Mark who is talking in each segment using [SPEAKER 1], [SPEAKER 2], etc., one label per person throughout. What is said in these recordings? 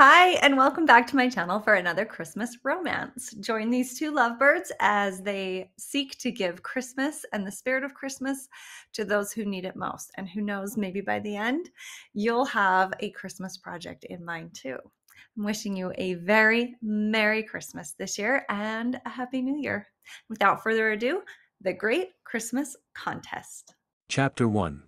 [SPEAKER 1] Hi, and welcome back to my channel for another Christmas romance. Join these two lovebirds as they seek to give Christmas and the spirit of Christmas to those who need it most. And who knows, maybe by the end, you'll have a Christmas project in mind too. I'm wishing you a very Merry Christmas this year and a Happy New Year. Without further ado, the Great Christmas Contest.
[SPEAKER 2] Chapter 1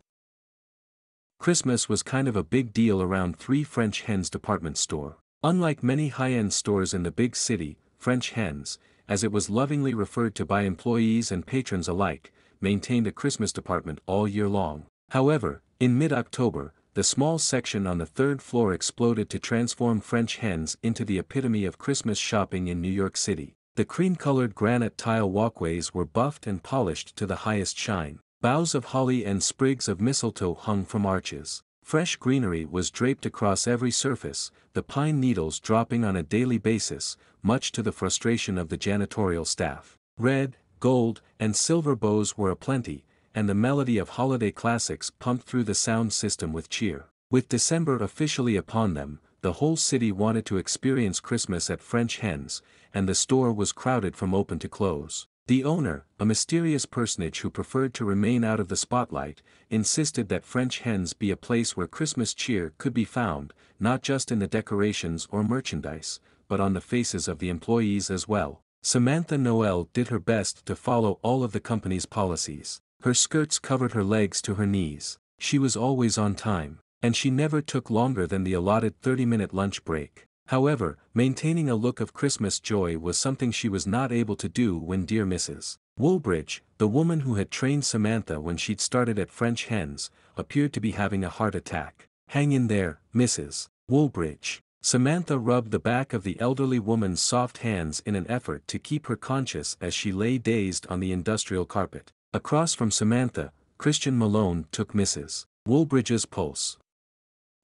[SPEAKER 2] Christmas was kind of a big deal around Three French Hens department store. Unlike many high-end stores in the big city, French Hens, as it was lovingly referred to by employees and patrons alike, maintained a Christmas department all year long. However, in mid-October, the small section on the third floor exploded to transform French Hens into the epitome of Christmas shopping in New York City. The cream-colored granite tile walkways were buffed and polished to the highest shine. Boughs of holly and sprigs of mistletoe hung from arches. Fresh greenery was draped across every surface, the pine needles dropping on a daily basis, much to the frustration of the janitorial staff. Red, gold, and silver bows were aplenty, and the melody of holiday classics pumped through the sound system with cheer. With December officially upon them, the whole city wanted to experience Christmas at French Hens, and the store was crowded from open to close. The owner, a mysterious personage who preferred to remain out of the spotlight, insisted that French hens be a place where Christmas cheer could be found, not just in the decorations or merchandise, but on the faces of the employees as well. Samantha Noel did her best to follow all of the company's policies. Her skirts covered her legs to her knees. She was always on time, and she never took longer than the allotted 30-minute lunch break. However, maintaining a look of Christmas joy was something she was not able to do when dear Mrs. Woolbridge, the woman who had trained Samantha when she'd started at French Hens, appeared to be having a heart attack. Hang in there, Mrs. Woolbridge. Samantha rubbed the back of the elderly woman's soft hands in an effort to keep her conscious as she lay dazed on the industrial carpet. Across from Samantha, Christian Malone took Mrs. Woolbridge's pulse.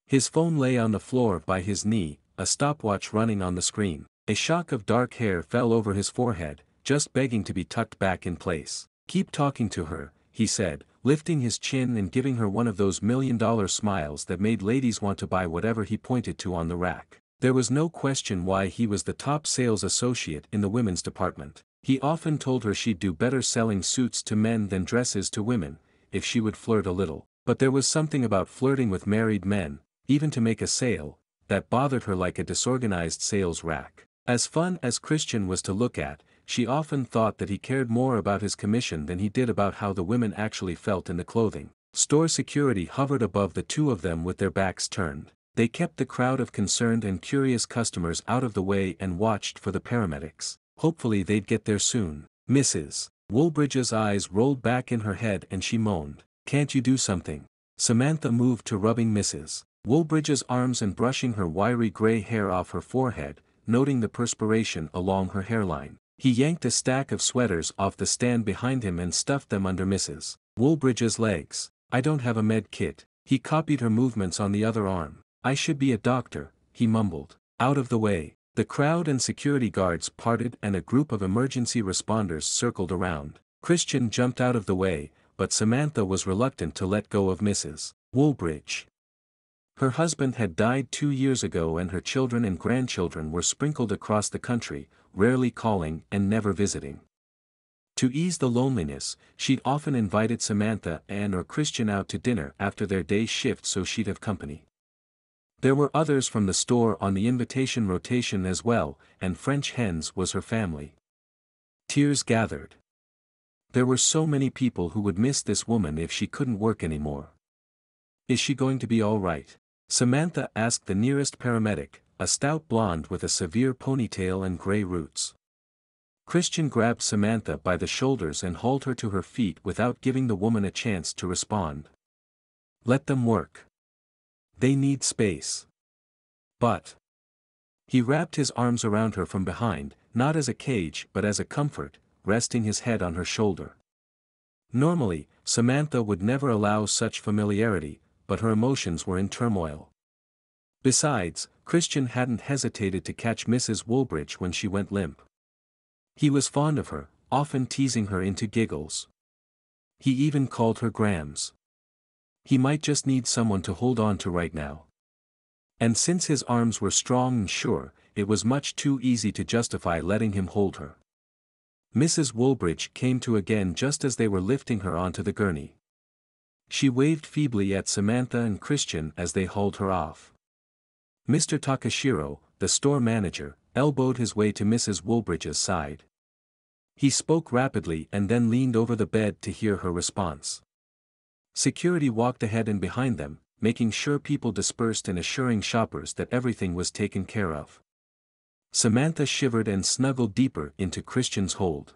[SPEAKER 2] His phone lay on the floor by his knee, a stopwatch running on the screen. A shock of dark hair fell over his forehead, just begging to be tucked back in place. Keep talking to her, he said, lifting his chin and giving her one of those million-dollar smiles that made ladies want to buy whatever he pointed to on the rack. There was no question why he was the top sales associate in the women's department. He often told her she'd do better selling suits to men than dresses to women, if she would flirt a little. But there was something about flirting with married men, even to make a sale, that bothered her like a disorganized sales rack. As fun as Christian was to look at, she often thought that he cared more about his commission than he did about how the women actually felt in the clothing. Store security hovered above the two of them with their backs turned. They kept the crowd of concerned and curious customers out of the way and watched for the paramedics. Hopefully they'd get there soon. Mrs. Woolbridge's eyes rolled back in her head and she moaned. Can't you do something? Samantha moved to rubbing Mrs. Woolbridge's arms and brushing her wiry gray hair off her forehead, noting the perspiration along her hairline. He yanked a stack of sweaters off the stand behind him and stuffed them under Mrs. Woolbridge's legs. I don't have a med kit. He copied her movements on the other arm. I should be a doctor, he mumbled. Out of the way. The crowd and security guards parted and a group of emergency responders circled around. Christian jumped out of the way, but Samantha was reluctant to let go of Mrs. Woolbridge. Her husband had died two years ago and her children and grandchildren were sprinkled across the country, rarely calling and never visiting. To ease the loneliness, she'd often invited Samantha Ann or Christian out to dinner after their day shift so she'd have company. There were others from the store on the invitation rotation as well, and French Hens was her family. Tears gathered. There were so many people who would miss this woman if she couldn't work anymore. Is she going to be all right? Samantha asked the nearest paramedic, a stout blonde with a severe ponytail and gray roots. Christian grabbed Samantha by the shoulders and hauled her to her feet without giving the woman a chance to respond. Let them work. They need space. But. He wrapped his arms around her from behind, not as a cage but as a comfort, resting his head on her shoulder. Normally, Samantha would never allow such familiarity, but her emotions were in turmoil. Besides, Christian hadn't hesitated to catch Mrs. Woolbridge when she went limp. He was fond of her, often teasing her into giggles. He even called her Grams. He might just need someone to hold on to right now. And since his arms were strong and sure, it was much too easy to justify letting him hold her. Mrs. Woolbridge came to again just as they were lifting her onto the gurney. She waved feebly at Samantha and Christian as they hauled her off. Mr. Takashiro, the store manager, elbowed his way to Mrs. Woolbridge's side. He spoke rapidly and then leaned over the bed to hear her response. Security walked ahead and behind them, making sure people dispersed and assuring shoppers that everything was taken care of. Samantha shivered and snuggled deeper into Christian's hold.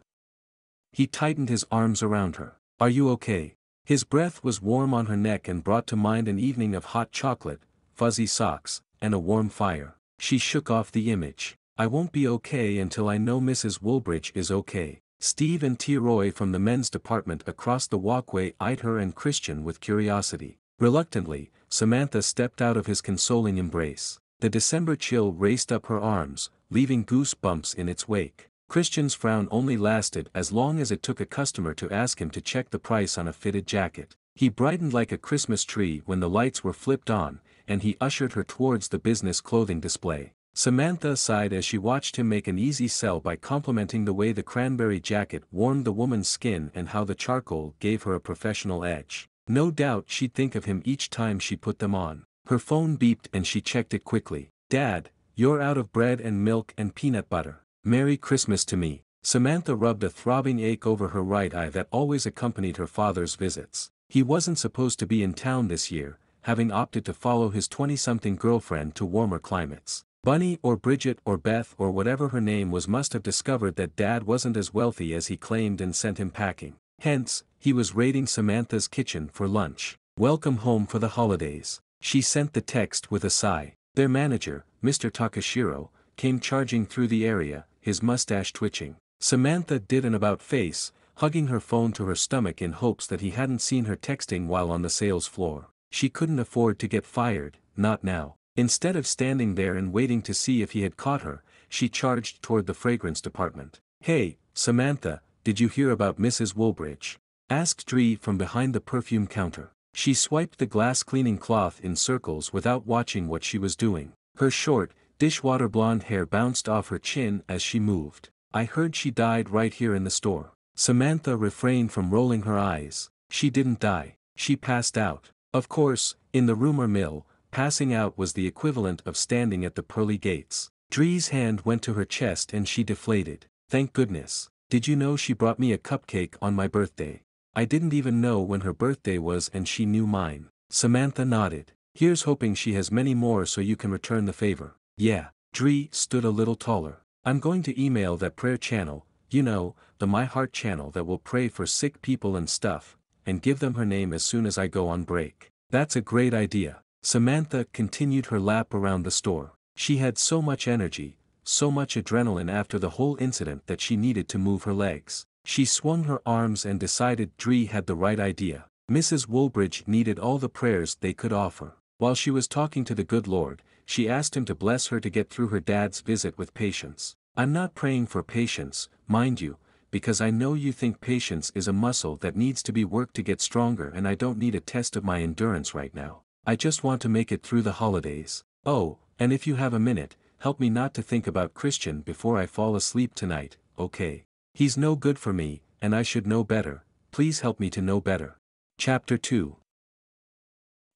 [SPEAKER 2] He tightened his arms around her. Are you okay? His breath was warm on her neck and brought to mind an evening of hot chocolate, fuzzy socks, and a warm fire. She shook off the image. I won't be okay until I know Mrs. Woolbridge is okay. Steve and Troy from the men's department across the walkway eyed her and Christian with curiosity. Reluctantly, Samantha stepped out of his consoling embrace. The December chill raced up her arms, leaving goosebumps in its wake. Christian's frown only lasted as long as it took a customer to ask him to check the price on a fitted jacket. He brightened like a Christmas tree when the lights were flipped on, and he ushered her towards the business clothing display. Samantha sighed as she watched him make an easy sell by complimenting the way the cranberry jacket warmed the woman's skin and how the charcoal gave her a professional edge. No doubt she'd think of him each time she put them on. Her phone beeped and she checked it quickly. Dad, you're out of bread and milk and peanut butter. Merry Christmas to me. Samantha rubbed a throbbing ache over her right eye that always accompanied her father's visits. He wasn't supposed to be in town this year, having opted to follow his 20-something girlfriend to warmer climates. Bunny or Bridget or Beth or whatever her name was must have discovered that Dad wasn't as wealthy as he claimed and sent him packing. Hence, he was raiding Samantha's kitchen for lunch. Welcome home for the holidays. She sent the text with a sigh. Their manager, Mr. Takashiro, came charging through the area, his mustache twitching. Samantha did an about-face, hugging her phone to her stomach in hopes that he hadn't seen her texting while on the sales floor. She couldn't afford to get fired, not now. Instead of standing there and waiting to see if he had caught her, she charged toward the fragrance department. Hey, Samantha, did you hear about Mrs. Woolbridge? Asked Dree from behind the perfume counter. She swiped the glass cleaning cloth in circles without watching what she was doing. Her short, dishwater blonde hair bounced off her chin as she moved. I heard she died right here in the store. Samantha refrained from rolling her eyes. She didn't die. She passed out. Of course, in the rumor mill, passing out was the equivalent of standing at the pearly gates. Dree's hand went to her chest and she deflated. Thank goodness. Did you know she brought me a cupcake on my birthday? I didn't even know when her birthday was and she knew mine. Samantha nodded. Here's hoping she has many more so you can return the favor. Yeah. Dree stood a little taller. I'm going to email that prayer channel, you know, the My Heart channel that will pray for sick people and stuff, and give them her name as soon as I go on break. That's a great idea. Samantha continued her lap around the store. She had so much energy, so much adrenaline after the whole incident that she needed to move her legs. She swung her arms and decided Dree had the right idea. Mrs. Woolbridge needed all the prayers they could offer. While she was talking to the good Lord, she asked him to bless her to get through her dad's visit with patience. I'm not praying for patience, mind you, because I know you think patience is a muscle that needs to be worked to get stronger and I don't need a test of my endurance right now. I just want to make it through the holidays. Oh, and if you have a minute, help me not to think about Christian before I fall asleep tonight, okay? He's no good for me, and I should know better, please help me to know better. Chapter 2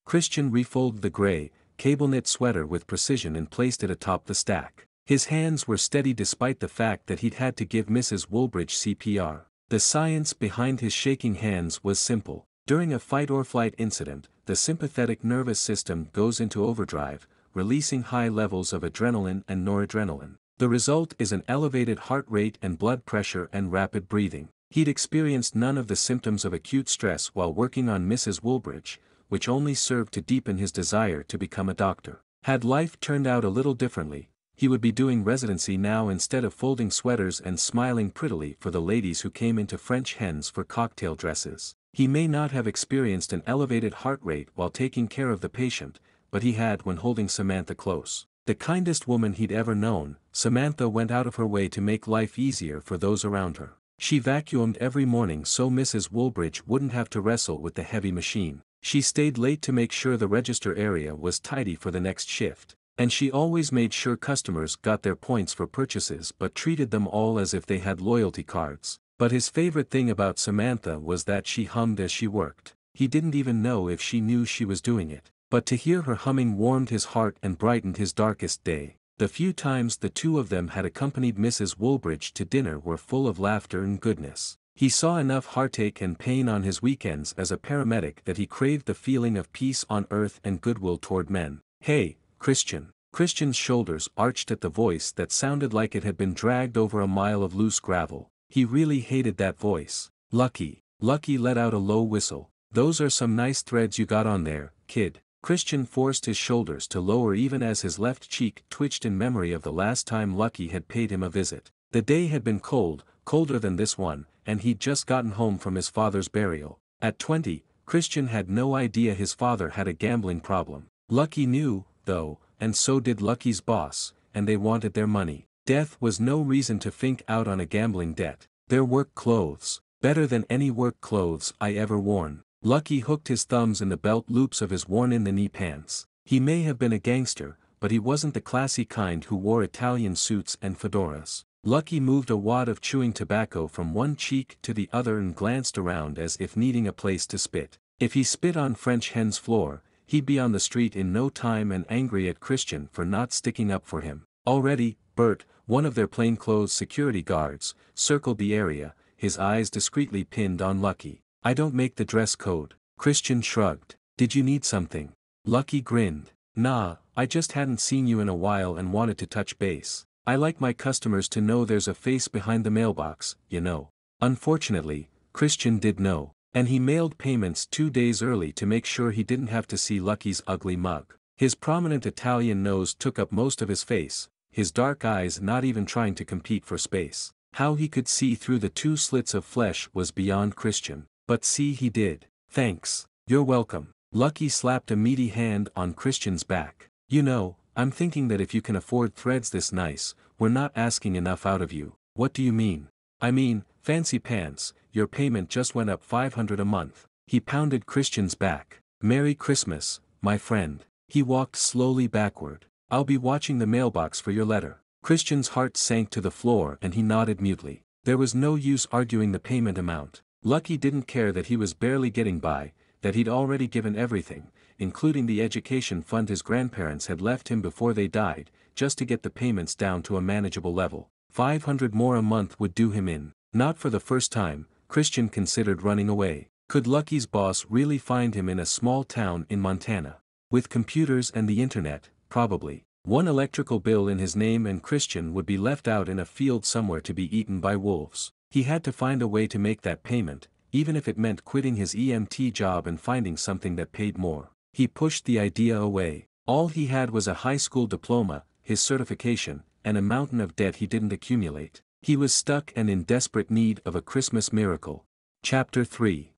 [SPEAKER 2] Christian refolded the gray, cable knit sweater with precision and placed it atop the stack. His hands were steady despite the fact that he'd had to give Mrs. Woolbridge CPR. The science behind his shaking hands was simple. During a fight-or-flight incident, the sympathetic nervous system goes into overdrive, releasing high levels of adrenaline and noradrenaline. The result is an elevated heart rate and blood pressure and rapid breathing. He'd experienced none of the symptoms of acute stress while working on Mrs. Woolbridge, which only served to deepen his desire to become a doctor. Had life turned out a little differently, he would be doing residency now instead of folding sweaters and smiling prettily for the ladies who came into French hens for cocktail dresses. He may not have experienced an elevated heart rate while taking care of the patient, but he had when holding Samantha close. The kindest woman he'd ever known, Samantha went out of her way to make life easier for those around her. She vacuumed every morning so Mrs. Woolbridge wouldn't have to wrestle with the heavy machine. She stayed late to make sure the register area was tidy for the next shift. And she always made sure customers got their points for purchases but treated them all as if they had loyalty cards. But his favorite thing about Samantha was that she hummed as she worked. He didn't even know if she knew she was doing it. But to hear her humming warmed his heart and brightened his darkest day. The few times the two of them had accompanied Mrs. Woolbridge to dinner were full of laughter and goodness. He saw enough heartache and pain on his weekends as a paramedic that he craved the feeling of peace on earth and goodwill toward men. Hey, Christian. Christian's shoulders arched at the voice that sounded like it had been dragged over a mile of loose gravel. He really hated that voice. Lucky. Lucky let out a low whistle. Those are some nice threads you got on there, kid. Christian forced his shoulders to lower even as his left cheek twitched in memory of the last time Lucky had paid him a visit. The day had been cold, colder than this one, and he'd just gotten home from his father's burial. At 20, Christian had no idea his father had a gambling problem. Lucky knew, though, and so did Lucky's boss, and they wanted their money. Death was no reason to think out on a gambling debt. Their work clothes, better than any work clothes I ever worn. Lucky hooked his thumbs in the belt loops of his worn-in-the-knee pants. He may have been a gangster, but he wasn't the classy kind who wore Italian suits and fedoras. Lucky moved a wad of chewing tobacco from one cheek to the other and glanced around as if needing a place to spit. If he spit on French Hen's floor, he'd be on the street in no time and angry at Christian for not sticking up for him. Already, Bert, one of their plainclothes security guards, circled the area, his eyes discreetly pinned on Lucky. I don't make the dress code. Christian shrugged. Did you need something? Lucky grinned. Nah, I just hadn't seen you in a while and wanted to touch base. I like my customers to know there's a face behind the mailbox, you know. Unfortunately, Christian did know and he mailed payments two days early to make sure he didn't have to see Lucky's ugly mug. His prominent Italian nose took up most of his face, his dark eyes not even trying to compete for space. How he could see through the two slits of flesh was beyond Christian. But see he did. Thanks. You're welcome. Lucky slapped a meaty hand on Christian's back. You know, I'm thinking that if you can afford threads this nice, we're not asking enough out of you. What do you mean? I mean, fancy pants, your payment just went up 500 a month. He pounded Christian's back. Merry Christmas, my friend. He walked slowly backward. I'll be watching the mailbox for your letter. Christian's heart sank to the floor and he nodded mutely. There was no use arguing the payment amount. Lucky didn't care that he was barely getting by, that he'd already given everything, including the education fund his grandparents had left him before they died, just to get the payments down to a manageable level. 500 more a month would do him in. Not for the first time, Christian considered running away. Could Lucky's boss really find him in a small town in Montana? With computers and the internet, probably. One electrical bill in his name and Christian would be left out in a field somewhere to be eaten by wolves. He had to find a way to make that payment, even if it meant quitting his EMT job and finding something that paid more. He pushed the idea away. All he had was a high school diploma, his certification, and a mountain of debt he didn't accumulate. He was stuck and in desperate need of a Christmas miracle. Chapter 3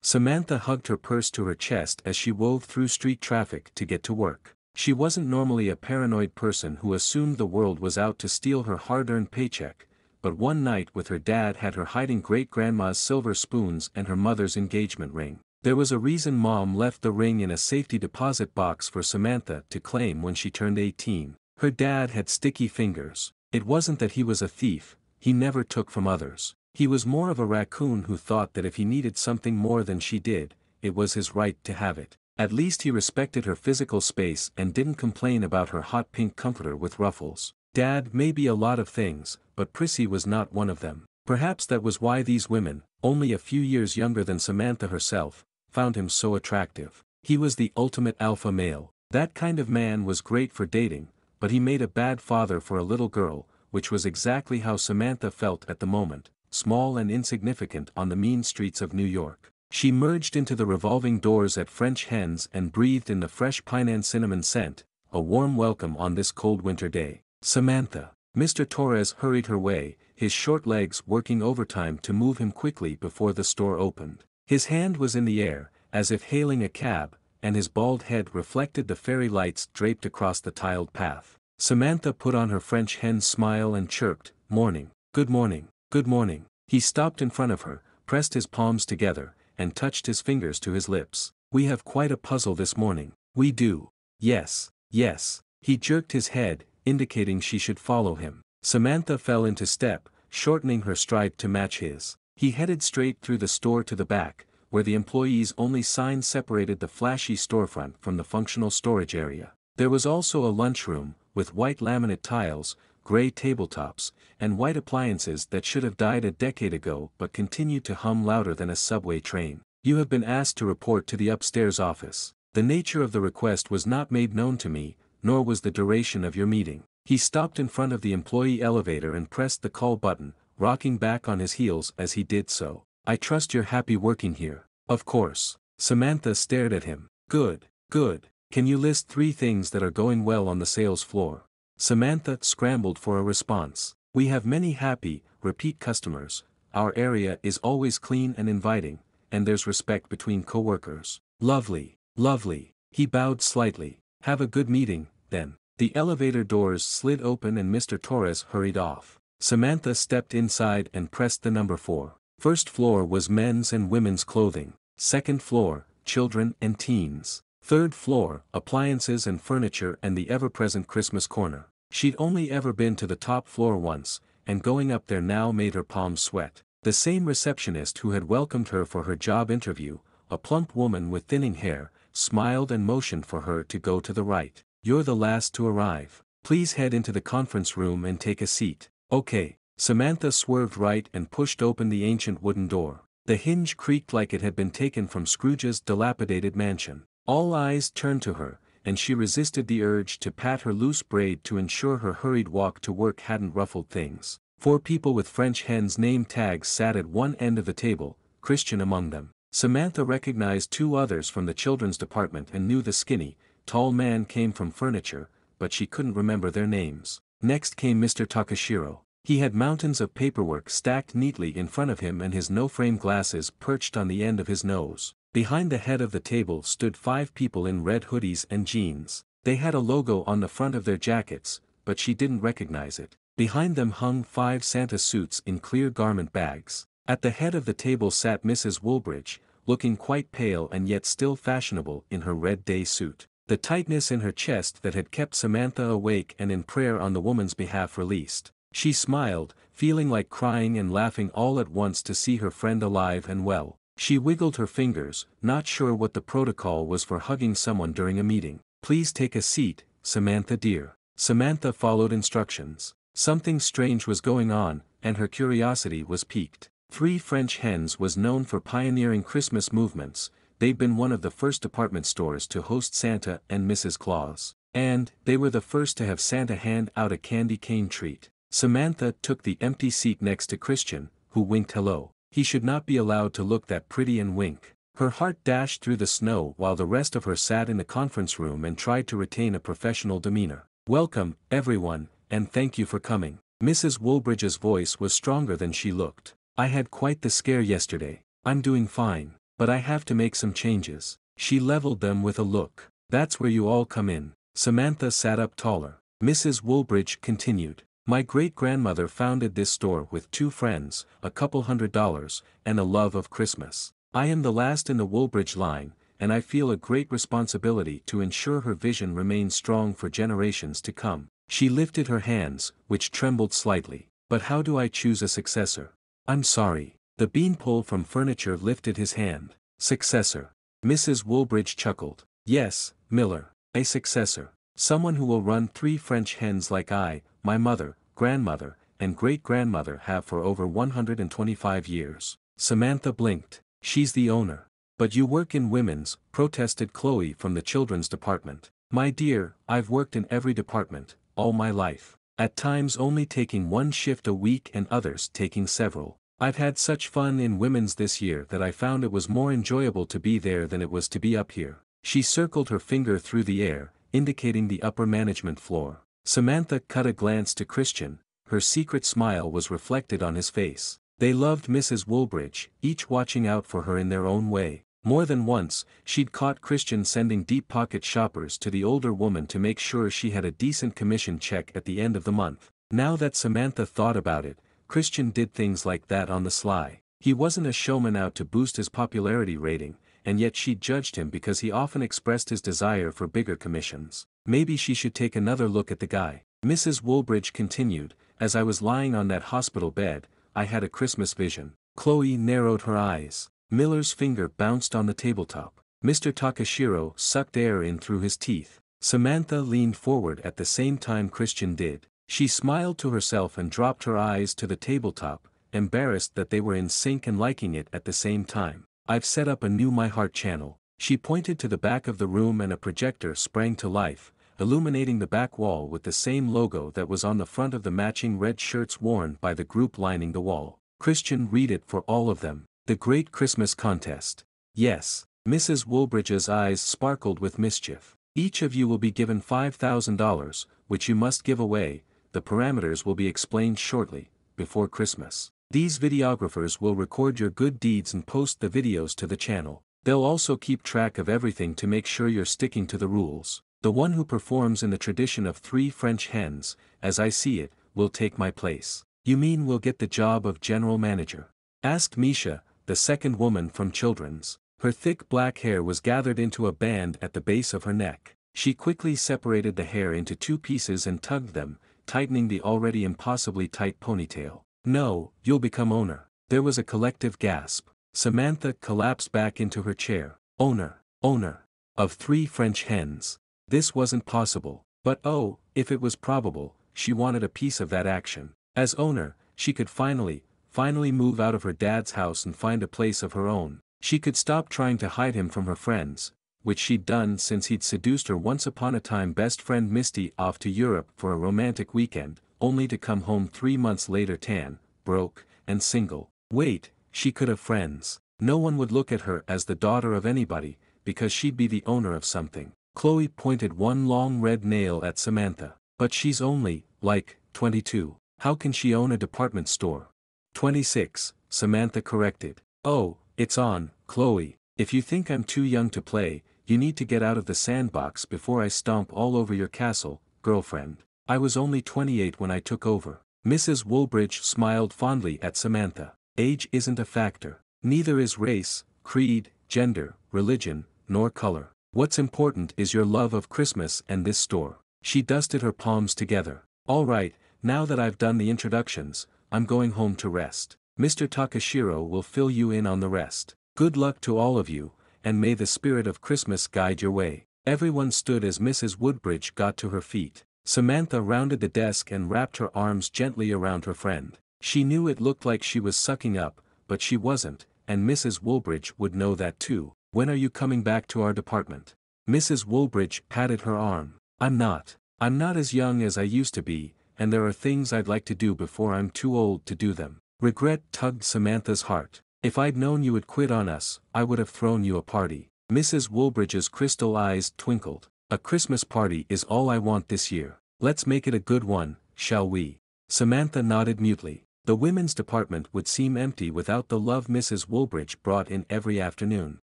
[SPEAKER 2] Samantha hugged her purse to her chest as she wove through street traffic to get to work. She wasn't normally a paranoid person who assumed the world was out to steal her hard-earned paycheck, but one night with her dad had her hiding great-grandma's silver spoons and her mother's engagement ring. There was a reason mom left the ring in a safety deposit box for Samantha to claim when she turned 18. Her dad had sticky fingers. It wasn't that he was a thief, he never took from others. He was more of a raccoon who thought that if he needed something more than she did, it was his right to have it. At least he respected her physical space and didn't complain about her hot pink comforter with ruffles. Dad may be a lot of things, but Prissy was not one of them. Perhaps that was why these women, only a few years younger than Samantha herself, found him so attractive. He was the ultimate alpha male. That kind of man was great for dating, but he made a bad father for a little girl, which was exactly how Samantha felt at the moment, small and insignificant on the mean streets of New York. She merged into the revolving doors at French Hens and breathed in the fresh pine and cinnamon scent, a warm welcome on this cold winter day. Samantha. Mr. Torres hurried her way, his short legs working overtime to move him quickly before the store opened. His hand was in the air, as if hailing a cab, and his bald head reflected the fairy lights draped across the tiled path. Samantha put on her French hen smile and chirped, Morning, good morning, good morning. He stopped in front of her, pressed his palms together, and touched his fingers to his lips. We have quite a puzzle this morning. We do. Yes, yes. He jerked his head, indicating she should follow him. Samantha fell into step, shortening her stride to match his. He headed straight through the store to the back, where the employees' only sign separated the flashy storefront from the functional storage area. There was also a lunchroom, with white laminate tiles, gray tabletops, and white appliances that should have died a decade ago but continued to hum louder than a subway train. You have been asked to report to the upstairs office. The nature of the request was not made known to me, nor was the duration of your meeting. He stopped in front of the employee elevator and pressed the call button, rocking back on his heels as he did so. I trust you're happy working here. Of course. Samantha stared at him. Good, good. Can you list three things that are going well on the sales floor? Samantha scrambled for a response. We have many happy, repeat customers, our area is always clean and inviting, and there's respect between coworkers. Lovely, lovely. He bowed slightly. Have a good meeting, then. The elevator doors slid open and Mr. Torres hurried off. Samantha stepped inside and pressed the number 4. First floor was men's and women's clothing. Second floor, children and teens. Third floor, appliances and furniture and the ever-present Christmas corner. She'd only ever been to the top floor once, and going up there now made her palms sweat. The same receptionist who had welcomed her for her job interview, a plump woman with thinning hair, smiled and motioned for her to go to the right. You're the last to arrive. Please head into the conference room and take a seat. Okay. Samantha swerved right and pushed open the ancient wooden door. The hinge creaked like it had been taken from Scrooge's dilapidated mansion. All eyes turned to her, and she resisted the urge to pat her loose braid to ensure her hurried walk to work hadn't ruffled things. Four people with French hen's name tags sat at one end of the table, Christian among them. Samantha recognized two others from the children's department and knew the skinny, tall man came from furniture, but she couldn't remember their names. Next came Mr. Takashiro. He had mountains of paperwork stacked neatly in front of him and his no-frame glasses perched on the end of his nose. Behind the head of the table stood five people in red hoodies and jeans. They had a logo on the front of their jackets, but she didn't recognize it. Behind them hung five Santa suits in clear garment bags. At the head of the table sat Mrs. Woolbridge, looking quite pale and yet still fashionable in her red day suit. The tightness in her chest that had kept Samantha awake and in prayer on the woman's behalf released. She smiled, feeling like crying and laughing all at once to see her friend alive and well. She wiggled her fingers, not sure what the protocol was for hugging someone during a meeting. Please take a seat, Samantha dear. Samantha followed instructions. Something strange was going on, and her curiosity was piqued. Three French Hens was known for pioneering Christmas movements, they'd been one of the first department stores to host Santa and Mrs. Claus. And, they were the first to have Santa hand out a candy cane treat. Samantha took the empty seat next to Christian, who winked hello. He should not be allowed to look that pretty and wink. Her heart dashed through the snow while the rest of her sat in the conference room and tried to retain a professional demeanor. Welcome, everyone, and thank you for coming. Mrs. Woolbridge's voice was stronger than she looked. I had quite the scare yesterday. I'm doing fine. But I have to make some changes. She leveled them with a look. That's where you all come in. Samantha sat up taller. Mrs. Woolbridge continued. My great-grandmother founded this store with two friends, a couple hundred dollars, and a love of Christmas. I am the last in the Woolbridge line, and I feel a great responsibility to ensure her vision remains strong for generations to come. She lifted her hands, which trembled slightly. But how do I choose a successor? I'm sorry. The beanpole from furniture lifted his hand. Successor. Mrs. Woolbridge chuckled. Yes, Miller. A successor. Someone who will run three French hens like I, my mother, grandmother, and great-grandmother have for over 125 years. Samantha blinked. She's the owner. But you work in women's, protested Chloe from the children's department. My dear, I've worked in every department, all my life. At times only taking one shift a week and others taking several. I've had such fun in women's this year that I found it was more enjoyable to be there than it was to be up here. She circled her finger through the air, indicating the upper management floor. Samantha cut a glance to Christian, her secret smile was reflected on his face. They loved Mrs. Woolbridge, each watching out for her in their own way. More than once, she'd caught Christian sending deep-pocket shoppers to the older woman to make sure she had a decent commission check at the end of the month. Now that Samantha thought about it, Christian did things like that on the sly. He wasn't a showman out to boost his popularity rating, and yet she judged him because he often expressed his desire for bigger commissions. Maybe she should take another look at the guy. Mrs. Woolbridge continued, as I was lying on that hospital bed, I had a Christmas vision. Chloe narrowed her eyes. Miller's finger bounced on the tabletop. Mr. Takashiro sucked air in through his teeth. Samantha leaned forward at the same time Christian did. She smiled to herself and dropped her eyes to the tabletop, embarrassed that they were in sync and liking it at the same time. I've set up a new My Heart channel. She pointed to the back of the room and a projector sprang to life, illuminating the back wall with the same logo that was on the front of the matching red shirts worn by the group lining the wall. Christian read it for all of them. The Great Christmas Contest. Yes. Mrs. Woolbridge's eyes sparkled with mischief. Each of you will be given $5,000, which you must give away, the parameters will be explained shortly, before Christmas. These videographers will record your good deeds and post the videos to the channel. They'll also keep track of everything to make sure you're sticking to the rules. The one who performs in the tradition of three French hens, as I see it, will take my place. You mean we'll get the job of general manager? Asked Misha, the second woman from Children's. Her thick black hair was gathered into a band at the base of her neck. She quickly separated the hair into two pieces and tugged them, tightening the already impossibly tight ponytail. No, you'll become owner. There was a collective gasp. Samantha collapsed back into her chair. Owner, owner. Of three French hens. This wasn't possible, but oh, if it was probable, she wanted a piece of that action. As owner, she could finally, finally move out of her dad's house and find a place of her own. She could stop trying to hide him from her friends, which she'd done since he'd seduced her once upon a time best friend Misty off to Europe for a romantic weekend, only to come home three months later tan, broke, and single. Wait, she could have friends. No one would look at her as the daughter of anybody, because she'd be the owner of something. Chloe pointed one long red nail at Samantha. But she's only, like, 22. How can she own a department store? 26, Samantha corrected. Oh, it's on, Chloe. If you think I'm too young to play, you need to get out of the sandbox before I stomp all over your castle, girlfriend. I was only 28 when I took over. Mrs. Woolbridge smiled fondly at Samantha. Age isn't a factor. Neither is race, creed, gender, religion, nor color. What's important is your love of Christmas and this store. She dusted her palms together. All right, now that I've done the introductions, I'm going home to rest. Mr. Takashiro will fill you in on the rest. Good luck to all of you, and may the spirit of Christmas guide your way. Everyone stood as Mrs. Woolbridge got to her feet. Samantha rounded the desk and wrapped her arms gently around her friend. She knew it looked like she was sucking up, but she wasn't, and Mrs. Woolbridge would know that too. When are you coming back to our department? Mrs. Woolbridge patted her arm. I'm not. I'm not as young as I used to be, and there are things I'd like to do before I'm too old to do them. Regret tugged Samantha's heart. If I'd known you would quit on us, I would have thrown you a party. Mrs. Woolbridge's crystal eyes twinkled. A Christmas party is all I want this year. Let's make it a good one, shall we? Samantha nodded mutely. The women's department would seem empty without the love Mrs. Woolbridge brought in every afternoon.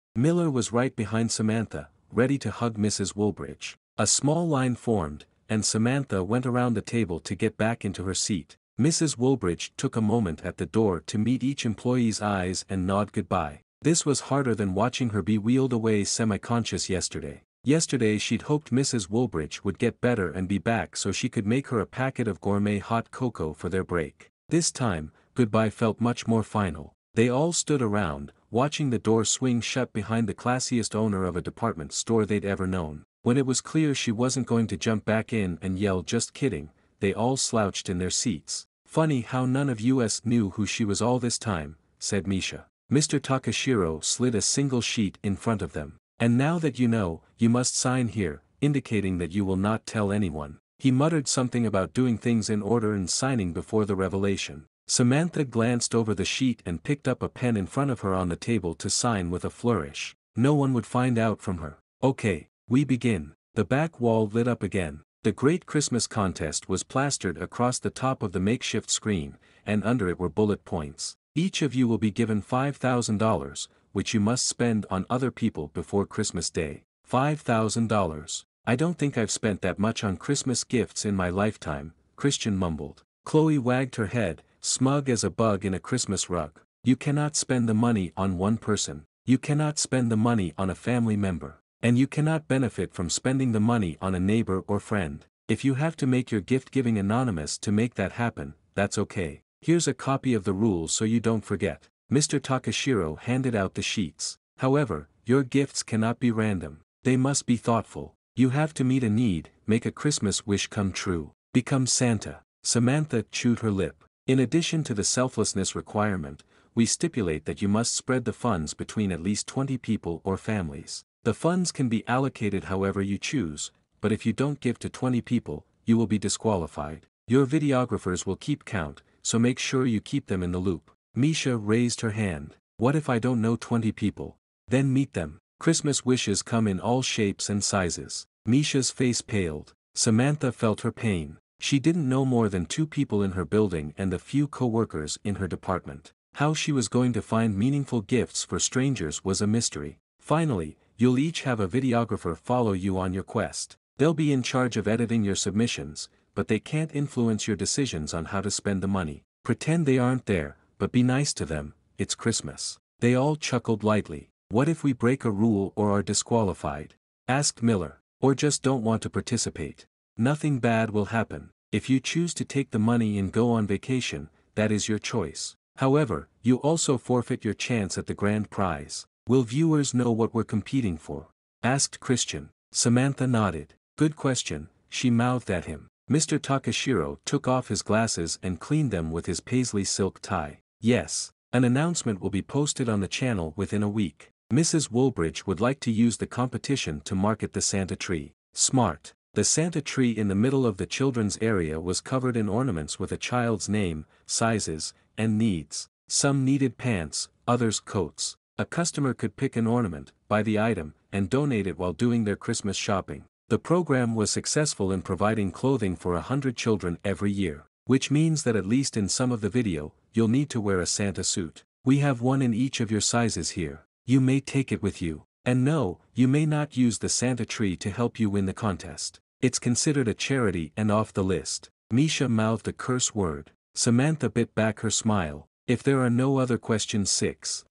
[SPEAKER 2] Miller was right behind Samantha, ready to hug Mrs. Woolbridge. A small line formed, and Samantha went around the table to get back into her seat. Mrs. Woolbridge took a moment at the door to meet each employee's eyes and nod goodbye. This was harder than watching her be wheeled away semi-conscious yesterday. Yesterday she'd hoped Mrs. Woolbridge would get better and be back so she could make her a packet of gourmet hot cocoa for their break. This time, goodbye felt much more final. They all stood around, watching the door swing shut behind the classiest owner of a department store they'd ever known. When it was clear she wasn't going to jump back in and yell just kidding, they all slouched in their seats. Funny how none of us knew who she was all this time, said Misha. Mr. Takashiro slid a single sheet in front of them. And now that you know, you must sign here, indicating that you will not tell anyone. He muttered something about doing things in order and signing before the revelation. Samantha glanced over the sheet and picked up a pen in front of her on the table to sign with a flourish. No one would find out from her. Okay, we begin. The back wall lit up again. The Great Christmas Contest was plastered across the top of the makeshift screen, and under it were bullet points. Each of you will be given $5,000, which you must spend on other people before Christmas Day. $5,000. I don't think I've spent that much on Christmas gifts in my lifetime, Christian mumbled. Chloe wagged her head, smug as a bug in a Christmas rug. You cannot spend the money on one person, you cannot spend the money on a family member, and you cannot benefit from spending the money on a neighbor or friend. If you have to make your gift giving anonymous to make that happen, that's okay. Here's a copy of the rules so you don't forget. Mr. Takashiro handed out the sheets. However, your gifts cannot be random. They must be thoughtful. You have to meet a need, make a Christmas wish come true. Become Santa. Samantha chewed her lip. In addition to the selflessness requirement, we stipulate that you must spread the funds between at least 20 people or families. The funds can be allocated however you choose, but if you don't give to 20 people, you will be disqualified. Your videographers will keep count, so make sure you keep them in the loop. Misha raised her hand. What if I don't know 20 people? Then meet them. Christmas wishes come in all shapes and sizes. Misha's face paled. Samantha felt her pain. She didn't know more than two people in her building and a few co-workers in her department. How she was going to find meaningful gifts for strangers was a mystery. Finally, you'll each have a videographer follow you on your quest. They'll be in charge of editing your submissions, but they can't influence your decisions on how to spend the money. Pretend they aren't there, but be nice to them, it's Christmas. They all chuckled lightly. What if we break a rule or are disqualified? asked Miller. Or just don't want to participate. Nothing bad will happen. If you choose to take the money and go on vacation, that is your choice. However, you also forfeit your chance at the grand prize. Will viewers know what we're competing for? asked Christian. Samantha nodded. Good question, she mouthed at him. Mr. Takashiro took off his glasses and cleaned them with his paisley silk tie. Yes, an announcement will be posted on the channel within a week. Mrs. Woolbridge would like to use the competition to market the Santa tree. Smart. The Santa tree in the middle of the children's area was covered in ornaments with a child's name, sizes, and needs. Some needed pants, others coats. A customer could pick an ornament, buy the item, and donate it while doing their Christmas shopping. The program was successful in providing clothing for a hundred children every year, which means that at least in some of the video, you'll need to wear a Santa suit. We have one in each of your sizes here. You may take it with you. And no, you may not use the Santa tree to help you win the contest. It's considered a charity and off the list. Misha mouthed a curse word. Samantha bit back her smile. If there are no other questions 6.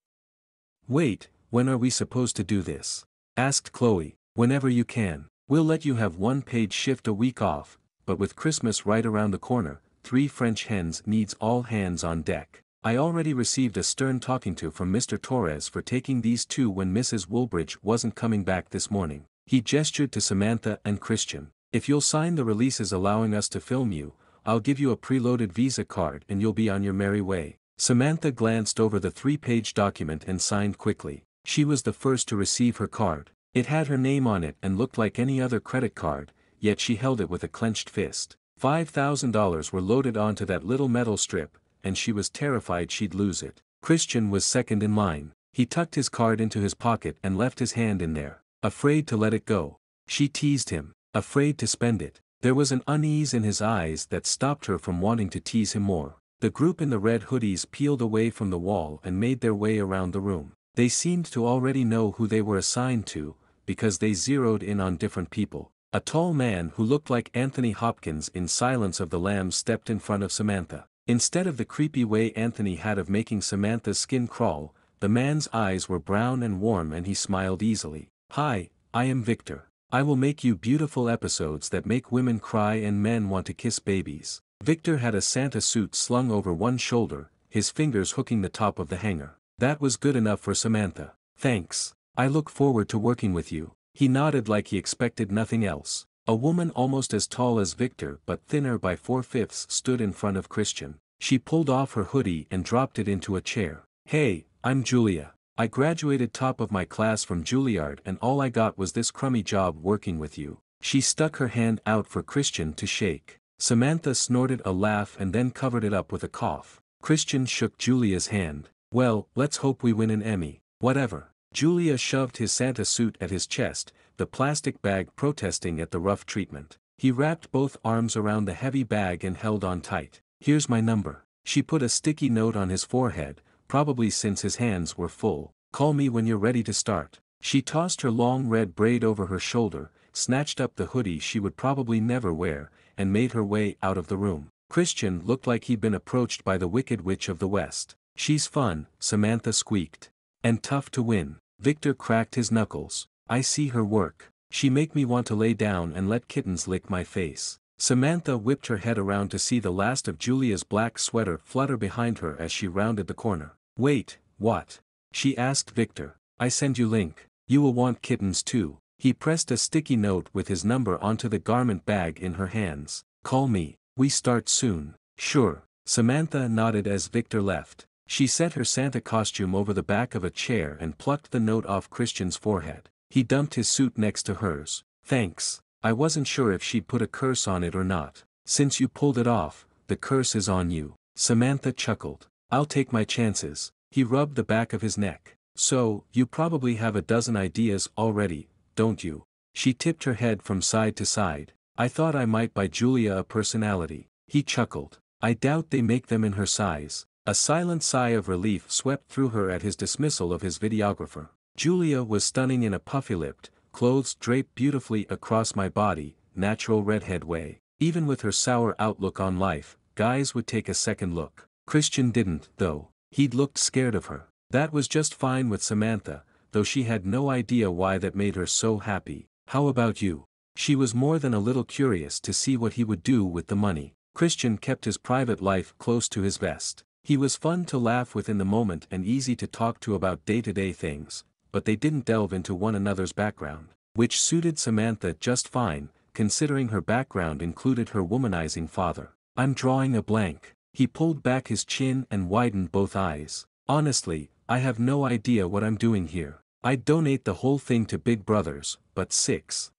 [SPEAKER 2] Wait, when are we supposed to do this? Asked Chloe. Whenever you can. We'll let you have one page shift a week off, but with Christmas right around the corner, Three French Hens needs all hands on deck. I already received a stern talking to from Mr. Torres for taking these two when Mrs. Woolbridge wasn't coming back this morning. He gestured to Samantha and Christian. If you'll sign the releases allowing us to film you, I'll give you a preloaded Visa card and you'll be on your merry way. Samantha glanced over the three-page document and signed quickly. She was the first to receive her card. It had her name on it and looked like any other credit card, yet she held it with a clenched fist. $5,000 were loaded onto that little metal strip, and she was terrified she'd lose it. Christian was second in line. He tucked his card into his pocket and left his hand in there, afraid to let it go. She teased him, afraid to spend it. There was an unease in his eyes that stopped her from wanting to tease him more. The group in the red hoodies peeled away from the wall and made their way around the room. They seemed to already know who they were assigned to, because they zeroed in on different people. A tall man who looked like Anthony Hopkins in Silence of the Lambs stepped in front of Samantha. Instead of the creepy way Anthony had of making Samantha's skin crawl, the man's eyes were brown and warm and he smiled easily. Hi, I am Victor. I will make you beautiful episodes that make women cry and men want to kiss babies. Victor had a Santa suit slung over one shoulder, his fingers hooking the top of the hanger. That was good enough for Samantha. Thanks. I look forward to working with you. He nodded like he expected nothing else. A woman almost as tall as Victor but thinner by four-fifths stood in front of Christian. She pulled off her hoodie and dropped it into a chair. Hey, I'm Julia. I graduated top of my class from Juilliard and all I got was this crummy job working with you. She stuck her hand out for Christian to shake. Samantha snorted a laugh and then covered it up with a cough. Christian shook Julia's hand. Well, let's hope we win an Emmy. Whatever. Julia shoved his Santa suit at his chest, the plastic bag protesting at the rough treatment. He wrapped both arms around the heavy bag and held on tight. Here's my number. She put a sticky note on his forehead, probably since his hands were full. Call me when you're ready to start. She tossed her long red braid over her shoulder, snatched up the hoodie she would probably never wear, and made her way out of the room. Christian looked like he'd been approached by the Wicked Witch of the West. She's fun, Samantha squeaked. And tough to win. Victor cracked his knuckles. I see her work. She make me want to lay down and let kittens lick my face. Samantha whipped her head around to see the last of Julia's black sweater flutter behind her as she rounded the corner. Wait, what? She asked Victor. I send you link. You will want kittens too. He pressed a sticky note with his number onto the garment bag in her hands. Call me. We start soon. Sure. Samantha nodded as Victor left. She set her Santa costume over the back of a chair and plucked the note off Christian's forehead. He dumped his suit next to hers. Thanks. I wasn't sure if she'd put a curse on it or not. Since you pulled it off, the curse is on you. Samantha chuckled. I'll take my chances. He rubbed the back of his neck. So, you probably have a dozen ideas already, don't you? She tipped her head from side to side. I thought I might buy Julia a personality. He chuckled. I doubt they make them in her size. A silent sigh of relief swept through her at his dismissal of his videographer. Julia was stunning in a puffy-lipped, clothes draped beautifully across my body, natural redhead way. Even with her sour outlook on life, guys would take a second look. Christian didn't, though. He'd looked scared of her. That was just fine with Samantha, though she had no idea why that made her so happy. How about you? She was more than a little curious to see what he would do with the money. Christian kept his private life close to his vest. He was fun to laugh with in the moment and easy to talk to about day-to-day things, but they didn't delve into one another's background, which suited Samantha just fine, considering her background included her womanizing father. I'm drawing a blank. He pulled back his chin and widened both eyes. Honestly, I have no idea what I'm doing here. I'd donate the whole thing to Big Brothers, but six.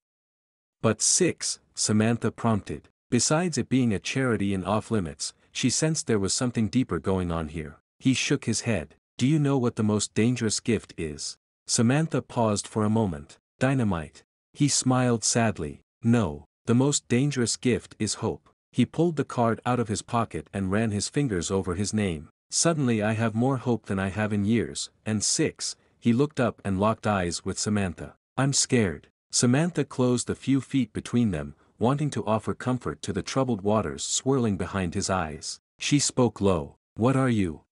[SPEAKER 2] But six, Samantha prompted. Besides it being a charity and off limits, she sensed there was something deeper going on here. He shook his head. Do you know what the most dangerous gift is? Samantha paused for a moment. Dynamite. He smiled sadly. No, the most dangerous gift is hope. He pulled the card out of his pocket and ran his fingers over his name. Suddenly I have more hope than I have in years, and six, he looked up and locked eyes with Samantha. I'm scared. Samantha closed a few feet between them, wanting to offer comfort to the troubled waters swirling behind his eyes. She spoke low. What are you?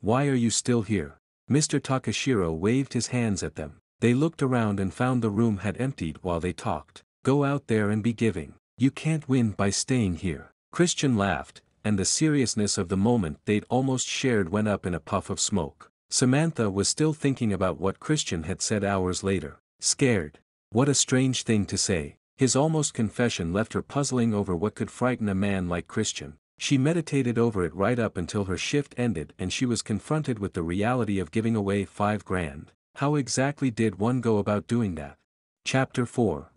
[SPEAKER 2] Why are you still here? Mr. Takashiro waved his hands at them. They looked around and found the room had emptied while they talked. Go out there and be giving. You can't win by staying here. Christian laughed, and the seriousness of the moment they'd almost shared went up in a puff of smoke. Samantha was still thinking about what Christian had said hours later. Scared. What a strange thing to say. His almost confession left her puzzling over what could frighten a man like Christian. She meditated over it right up until her shift ended and she was confronted with the reality of giving away five grand. How exactly did one go about doing that? Chapter 4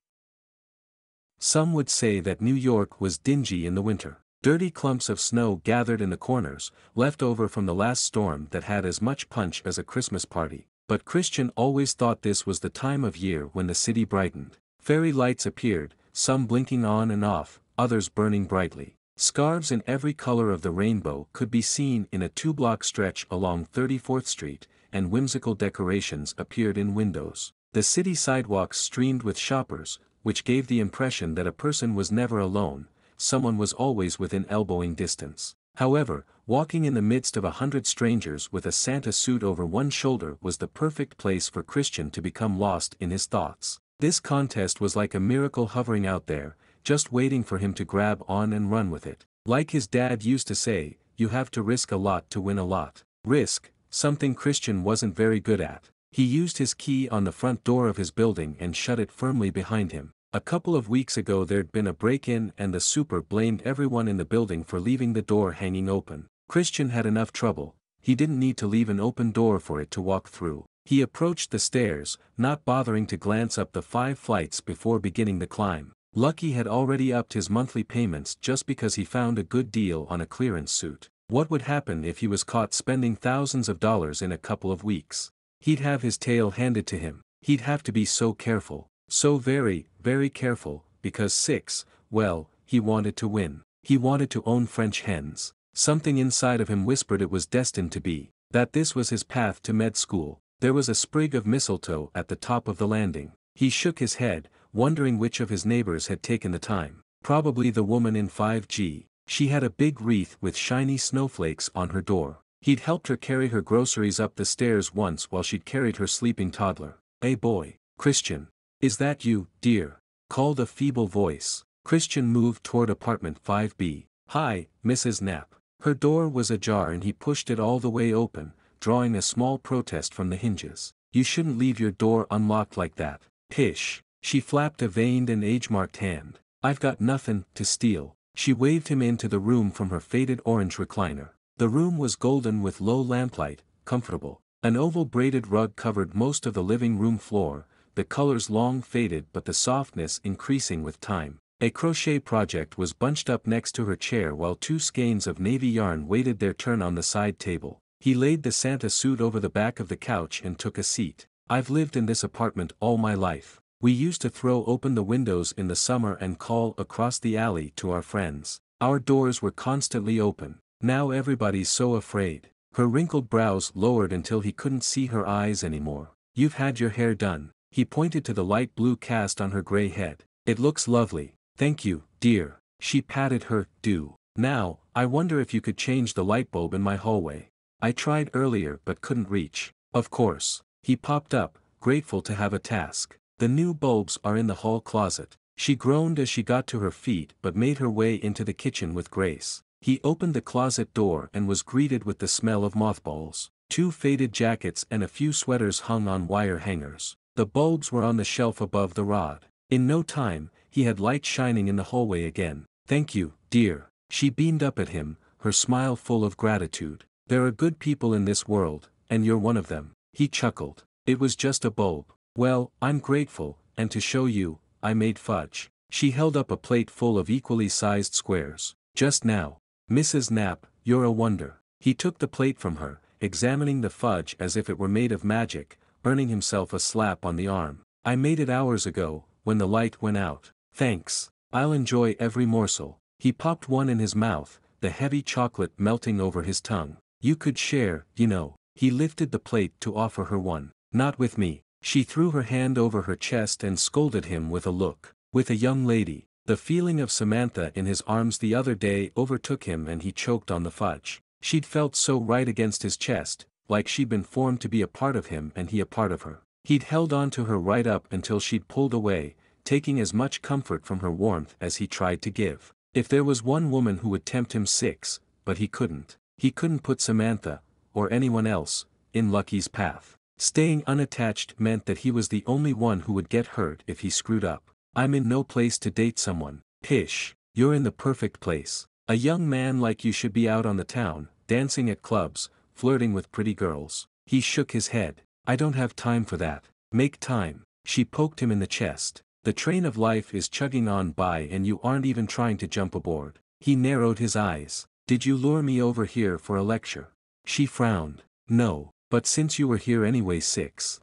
[SPEAKER 2] Some would say that New York was dingy in the winter. Dirty clumps of snow gathered in the corners, left over from the last storm that had as much punch as a Christmas party. But Christian always thought this was the time of year when the city brightened. Fairy lights appeared, some blinking on and off, others burning brightly. Scarves in every color of the rainbow could be seen in a two-block stretch along 34th Street, and whimsical decorations appeared in windows. The city sidewalks streamed with shoppers, which gave the impression that a person was never alone, someone was always within elbowing distance. However, walking in the midst of a hundred strangers with a Santa suit over one shoulder was the perfect place for Christian to become lost in his thoughts. This contest was like a miracle hovering out there, just waiting for him to grab on and run with it. Like his dad used to say, you have to risk a lot to win a lot. Risk, something Christian wasn't very good at. He used his key on the front door of his building and shut it firmly behind him. A couple of weeks ago there'd been a break-in and the super blamed everyone in the building for leaving the door hanging open. Christian had enough trouble, he didn't need to leave an open door for it to walk through. He approached the stairs, not bothering to glance up the five flights before beginning the climb. Lucky had already upped his monthly payments just because he found a good deal on a clearance suit. What would happen if he was caught spending thousands of dollars in a couple of weeks? He'd have his tail handed to him, he'd have to be so careful, so very, very careful, because six, well, he wanted to win. He wanted to own French hens. Something inside of him whispered it was destined to be, that this was his path to med school. There was a sprig of mistletoe at the top of the landing. He shook his head, wondering which of his neighbors had taken the time. Probably the woman in 5G. She had a big wreath with shiny snowflakes on her door. He'd helped her carry her groceries up the stairs once while she'd carried her sleeping toddler. Hey boy, Christian. Is that you, dear? Called a feeble voice. Christian moved toward apartment 5B. Hi, Mrs. Knapp. Her door was ajar and he pushed it all the way open, drawing a small protest from the hinges. You shouldn't leave your door unlocked like that. Pish. She flapped a veined and age-marked hand. I've got nothing to steal. She waved him into the room from her faded orange recliner. The room was golden with low lamplight, comfortable. An oval braided rug covered most of the living room floor, the colors long faded but the softness increasing with time. A crochet project was bunched up next to her chair while two skeins of navy yarn waited their turn on the side table. He laid the Santa suit over the back of the couch and took a seat. I've lived in this apartment all my life. We used to throw open the windows in the summer and call across the alley to our friends. Our doors were constantly open. Now everybody's so afraid. Her wrinkled brows lowered until he couldn't see her eyes anymore. You've had your hair done. He pointed to the light blue cast on her gray head. It looks lovely. Thank you, dear. She patted her, do. Now, I wonder if you could change the light bulb in my hallway. I tried earlier but couldn't reach. Of course. He popped up, grateful to have a task. The new bulbs are in the hall closet. She groaned as she got to her feet but made her way into the kitchen with grace. He opened the closet door and was greeted with the smell of mothballs. Two faded jackets and a few sweaters hung on wire hangers. The bulbs were on the shelf above the rod. In no time, he had light shining in the hallway again. Thank you, dear. She beamed up at him, her smile full of gratitude. There are good people in this world, and you're one of them. He chuckled. It was just a bulb. Well, I'm grateful, and to show you, I made fudge. She held up a plate full of equally sized squares. Just now. Mrs. Knapp, you're a wonder. He took the plate from her, examining the fudge as if it were made of magic, earning himself a slap on the arm. I made it hours ago, when the light went out. Thanks. I'll enjoy every morsel. He popped one in his mouth, the heavy chocolate melting over his tongue. You could share, you know. He lifted the plate to offer her one. Not with me. She threw her hand over her chest and scolded him with a look. With a young lady, the feeling of Samantha in his arms the other day overtook him and he choked on the fudge. She'd felt so right against his chest, like she'd been formed to be a part of him and he a part of her. He'd held on to her right up until she'd pulled away, taking as much comfort from her warmth as he tried to give. If there was one woman who would tempt him six, but he couldn't. He couldn't put Samantha, or anyone else, in Lucky's path. Staying unattached meant that he was the only one who would get hurt if he screwed up. I'm in no place to date someone. Pish. You're in the perfect place. A young man like you should be out on the town, dancing at clubs, flirting with pretty girls. He shook his head. I don't have time for that. Make time. She poked him in the chest. The train of life is chugging on by and you aren't even trying to jump aboard. He narrowed his eyes. Did you lure me over here for a lecture? She frowned. No. But since you were here anyway six.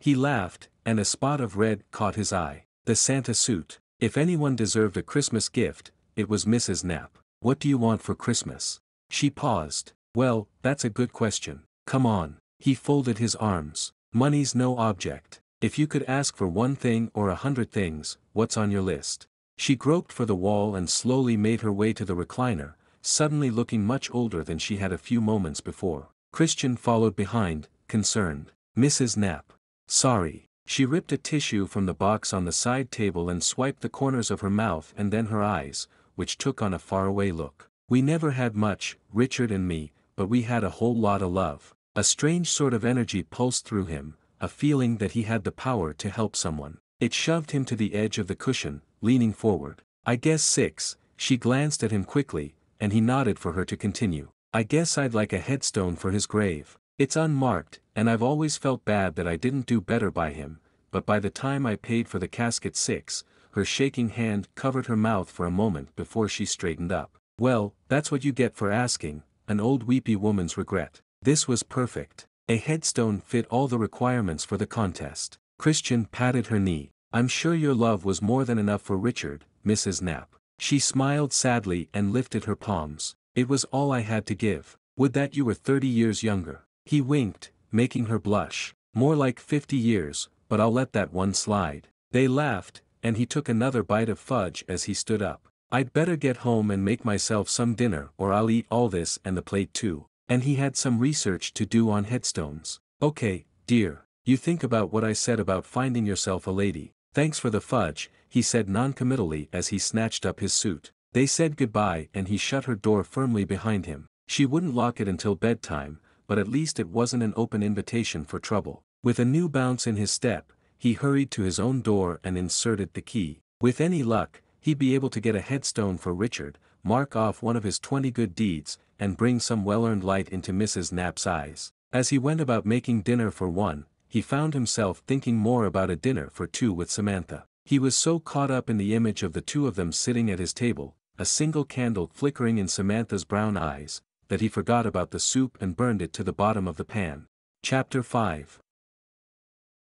[SPEAKER 2] He laughed, and a spot of red caught his eye. The Santa suit. If anyone deserved a Christmas gift, it was Mrs. Knapp. What do you want for Christmas? She paused. Well, that's a good question. Come on. He folded his arms. Money's no object. If you could ask for one thing or a hundred things, what's on your list? She groped for the wall and slowly made her way to the recliner, suddenly looking much older than she had a few moments before. Christian followed behind, concerned. Mrs. Knapp. Sorry. She ripped a tissue from the box on the side table and swiped the corners of her mouth and then her eyes, which took on a faraway look. We never had much, Richard and me, but we had a whole lot of love. A strange sort of energy pulsed through him, a feeling that he had the power to help someone. It shoved him to the edge of the cushion, leaning forward. I guess six, she glanced at him quickly, and he nodded for her to continue. I guess I'd like a headstone for his grave. It's unmarked, and I've always felt bad that I didn't do better by him, but by the time I paid for the casket six, her shaking hand covered her mouth for a moment before she straightened up. Well, that's what you get for asking, an old weepy woman's regret. This was perfect. A headstone fit all the requirements for the contest. Christian patted her knee. I'm sure your love was more than enough for Richard, Mrs. Knapp. She smiled sadly and lifted her palms. It was all I had to give. Would that you were thirty years younger. He winked, making her blush. More like fifty years, but I'll let that one slide. They laughed, and he took another bite of fudge as he stood up. I'd better get home and make myself some dinner or I'll eat all this and the plate too. And he had some research to do on headstones. Okay, dear, you think about what I said about finding yourself a lady. Thanks for the fudge, he said noncommittally as he snatched up his suit. They said goodbye and he shut her door firmly behind him. She wouldn't lock it until bedtime, but at least it wasn't an open invitation for trouble. With a new bounce in his step, he hurried to his own door and inserted the key. With any luck, he'd be able to get a headstone for Richard, mark off one of his 20 good deeds, and bring some well-earned light into Mrs. Knapp's eyes. As he went about making dinner for one, he found himself thinking more about a dinner for two with Samantha. He was so caught up in the image of the two of them sitting at his table, a single candle flickering in Samantha's brown eyes, that he forgot about the soup and burned it to the bottom of the pan. Chapter 5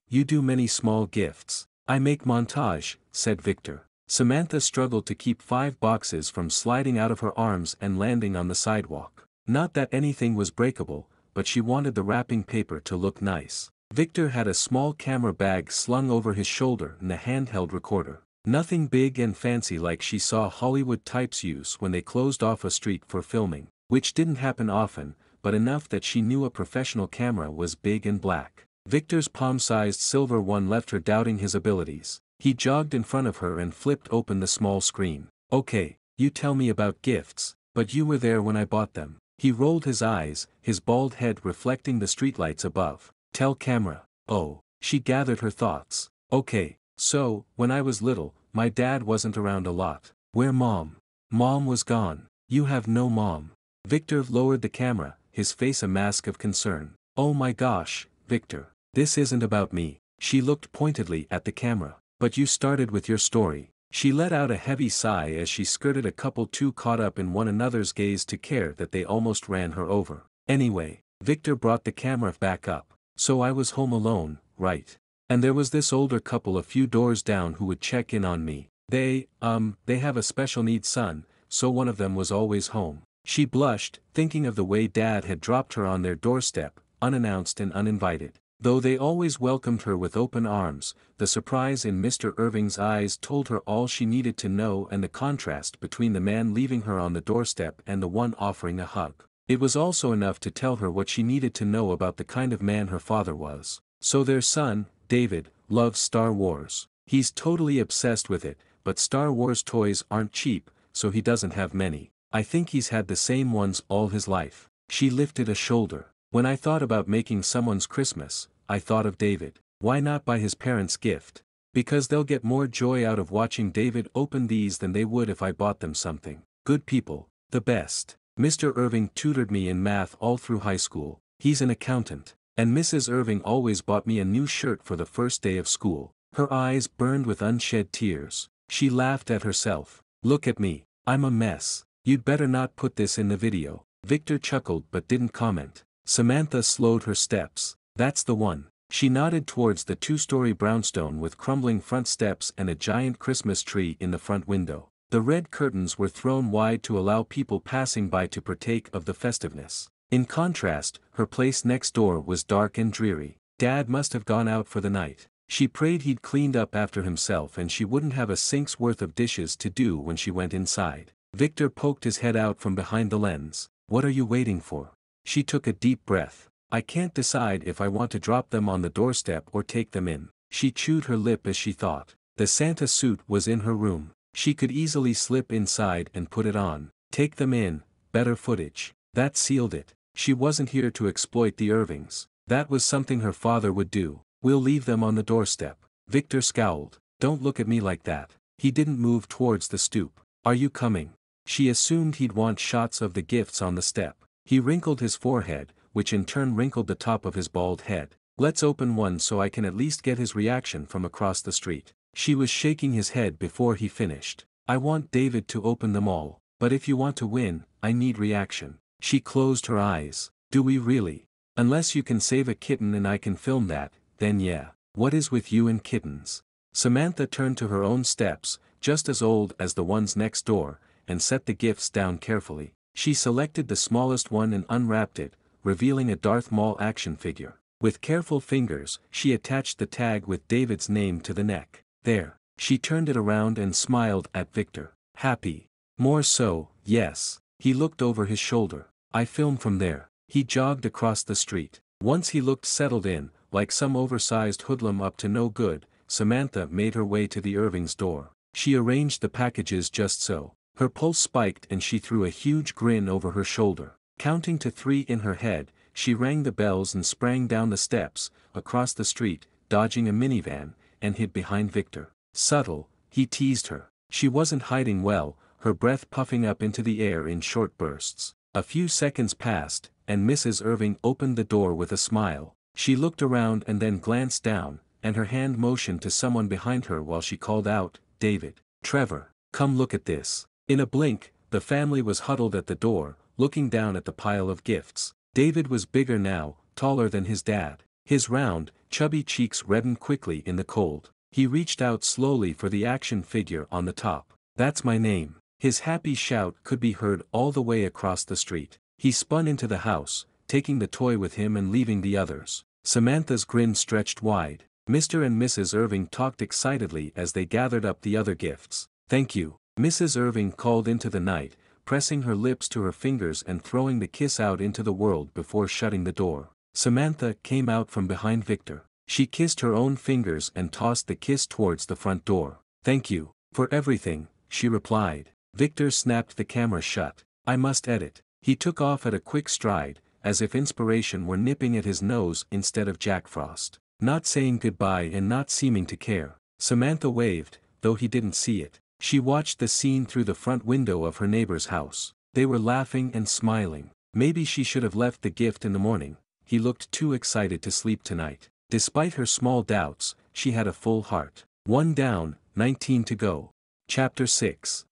[SPEAKER 2] You do many small gifts. I make montage, said Victor. Samantha struggled to keep five boxes from sliding out of her arms and landing on the sidewalk. Not that anything was breakable, but she wanted the wrapping paper to look nice. Victor had a small camera bag slung over his shoulder and a handheld recorder. Nothing big and fancy like she saw Hollywood types use when they closed off a street for filming which didn't happen often, but enough that she knew a professional camera was big and black. Victor's palm-sized silver one left her doubting his abilities. He jogged in front of her and flipped open the small screen. Okay, you tell me about gifts, but you were there when I bought them. He rolled his eyes, his bald head reflecting the streetlights above. Tell camera. Oh, she gathered her thoughts. Okay, so, when I was little, my dad wasn't around a lot. Where mom? Mom was gone. You have no mom. Victor lowered the camera, his face a mask of concern. Oh my gosh, Victor. This isn't about me. She looked pointedly at the camera. But you started with your story. She let out a heavy sigh as she skirted a couple too caught up in one another's gaze to care that they almost ran her over. Anyway, Victor brought the camera back up. So I was home alone, right? And there was this older couple a few doors down who would check in on me. They, um, they have a special needs son, so one of them was always home. She blushed, thinking of the way Dad had dropped her on their doorstep, unannounced and uninvited. Though they always welcomed her with open arms, the surprise in Mr. Irving's eyes told her all she needed to know and the contrast between the man leaving her on the doorstep and the one offering a hug. It was also enough to tell her what she needed to know about the kind of man her father was. So their son, David, loves Star Wars. He's totally obsessed with it, but Star Wars toys aren't cheap, so he doesn't have many. I think he's had the same ones all his life. She lifted a shoulder. When I thought about making someone's Christmas, I thought of David. Why not buy his parents' gift? Because they'll get more joy out of watching David open these than they would if I bought them something. Good people, the best. Mr. Irving tutored me in math all through high school. He's an accountant. And Mrs. Irving always bought me a new shirt for the first day of school. Her eyes burned with unshed tears. She laughed at herself. Look at me. I'm a mess. You'd better not put this in the video. Victor chuckled but didn't comment. Samantha slowed her steps. That's the one. She nodded towards the two-story brownstone with crumbling front steps and a giant Christmas tree in the front window. The red curtains were thrown wide to allow people passing by to partake of the festiveness. In contrast, her place next door was dark and dreary. Dad must have gone out for the night. She prayed he'd cleaned up after himself and she wouldn't have a sink's worth of dishes to do when she went inside. Victor poked his head out from behind the lens. What are you waiting for? She took a deep breath. I can't decide if I want to drop them on the doorstep or take them in. She chewed her lip as she thought. The Santa suit was in her room. She could easily slip inside and put it on. Take them in, better footage. That sealed it. She wasn't here to exploit the Irvings. That was something her father would do. We'll leave them on the doorstep. Victor scowled. Don't look at me like that. He didn't move towards the stoop. Are you coming? She assumed he'd want shots of the gifts on the step. He wrinkled his forehead, which in turn wrinkled the top of his bald head. Let's open one so I can at least get his reaction from across the street. She was shaking his head before he finished. I want David to open them all, but if you want to win, I need reaction. She closed her eyes. Do we really? Unless you can save a kitten and I can film that, then yeah. What is with you and kittens? Samantha turned to her own steps, just as old as the ones next door, and set the gifts down carefully. She selected the smallest one and unwrapped it, revealing a Darth Maul action figure. With careful fingers, she attached the tag with David's name to the neck. There. She turned it around and smiled at Victor. Happy. More so, yes. He looked over his shoulder. I film from there. He jogged across the street. Once he looked settled in, like some oversized hoodlum up to no good, Samantha made her way to the Irving's door. She arranged the packages just so. Her pulse spiked and she threw a huge grin over her shoulder. Counting to three in her head, she rang the bells and sprang down the steps, across the street, dodging a minivan, and hid behind Victor. Subtle, he teased her. She wasn't hiding well, her breath puffing up into the air in short bursts. A few seconds passed, and Mrs. Irving opened the door with a smile. She looked around and then glanced down, and her hand motioned to someone behind her while she called out, David, Trevor, come look at this. In a blink, the family was huddled at the door, looking down at the pile of gifts. David was bigger now, taller than his dad. His round, chubby cheeks reddened quickly in the cold. He reached out slowly for the action figure on the top. That's my name. His happy shout could be heard all the way across the street. He spun into the house, taking the toy with him and leaving the others. Samantha's grin stretched wide. Mr. and Mrs. Irving talked excitedly as they gathered up the other gifts. Thank you. Mrs. Irving called into the night, pressing her lips to her fingers and throwing the kiss out into the world before shutting the door. Samantha came out from behind Victor. She kissed her own fingers and tossed the kiss towards the front door. Thank you, for everything, she replied. Victor snapped the camera shut. I must edit. He took off at a quick stride, as if inspiration were nipping at his nose instead of Jack Frost. Not saying goodbye and not seeming to care. Samantha waved, though he didn't see it. She watched the scene through the front window of her neighbor's house. They were laughing and smiling. Maybe she should have left the gift in the morning, he looked too excited to sleep tonight. Despite her small doubts, she had a full heart. One down, 19 to go. Chapter 6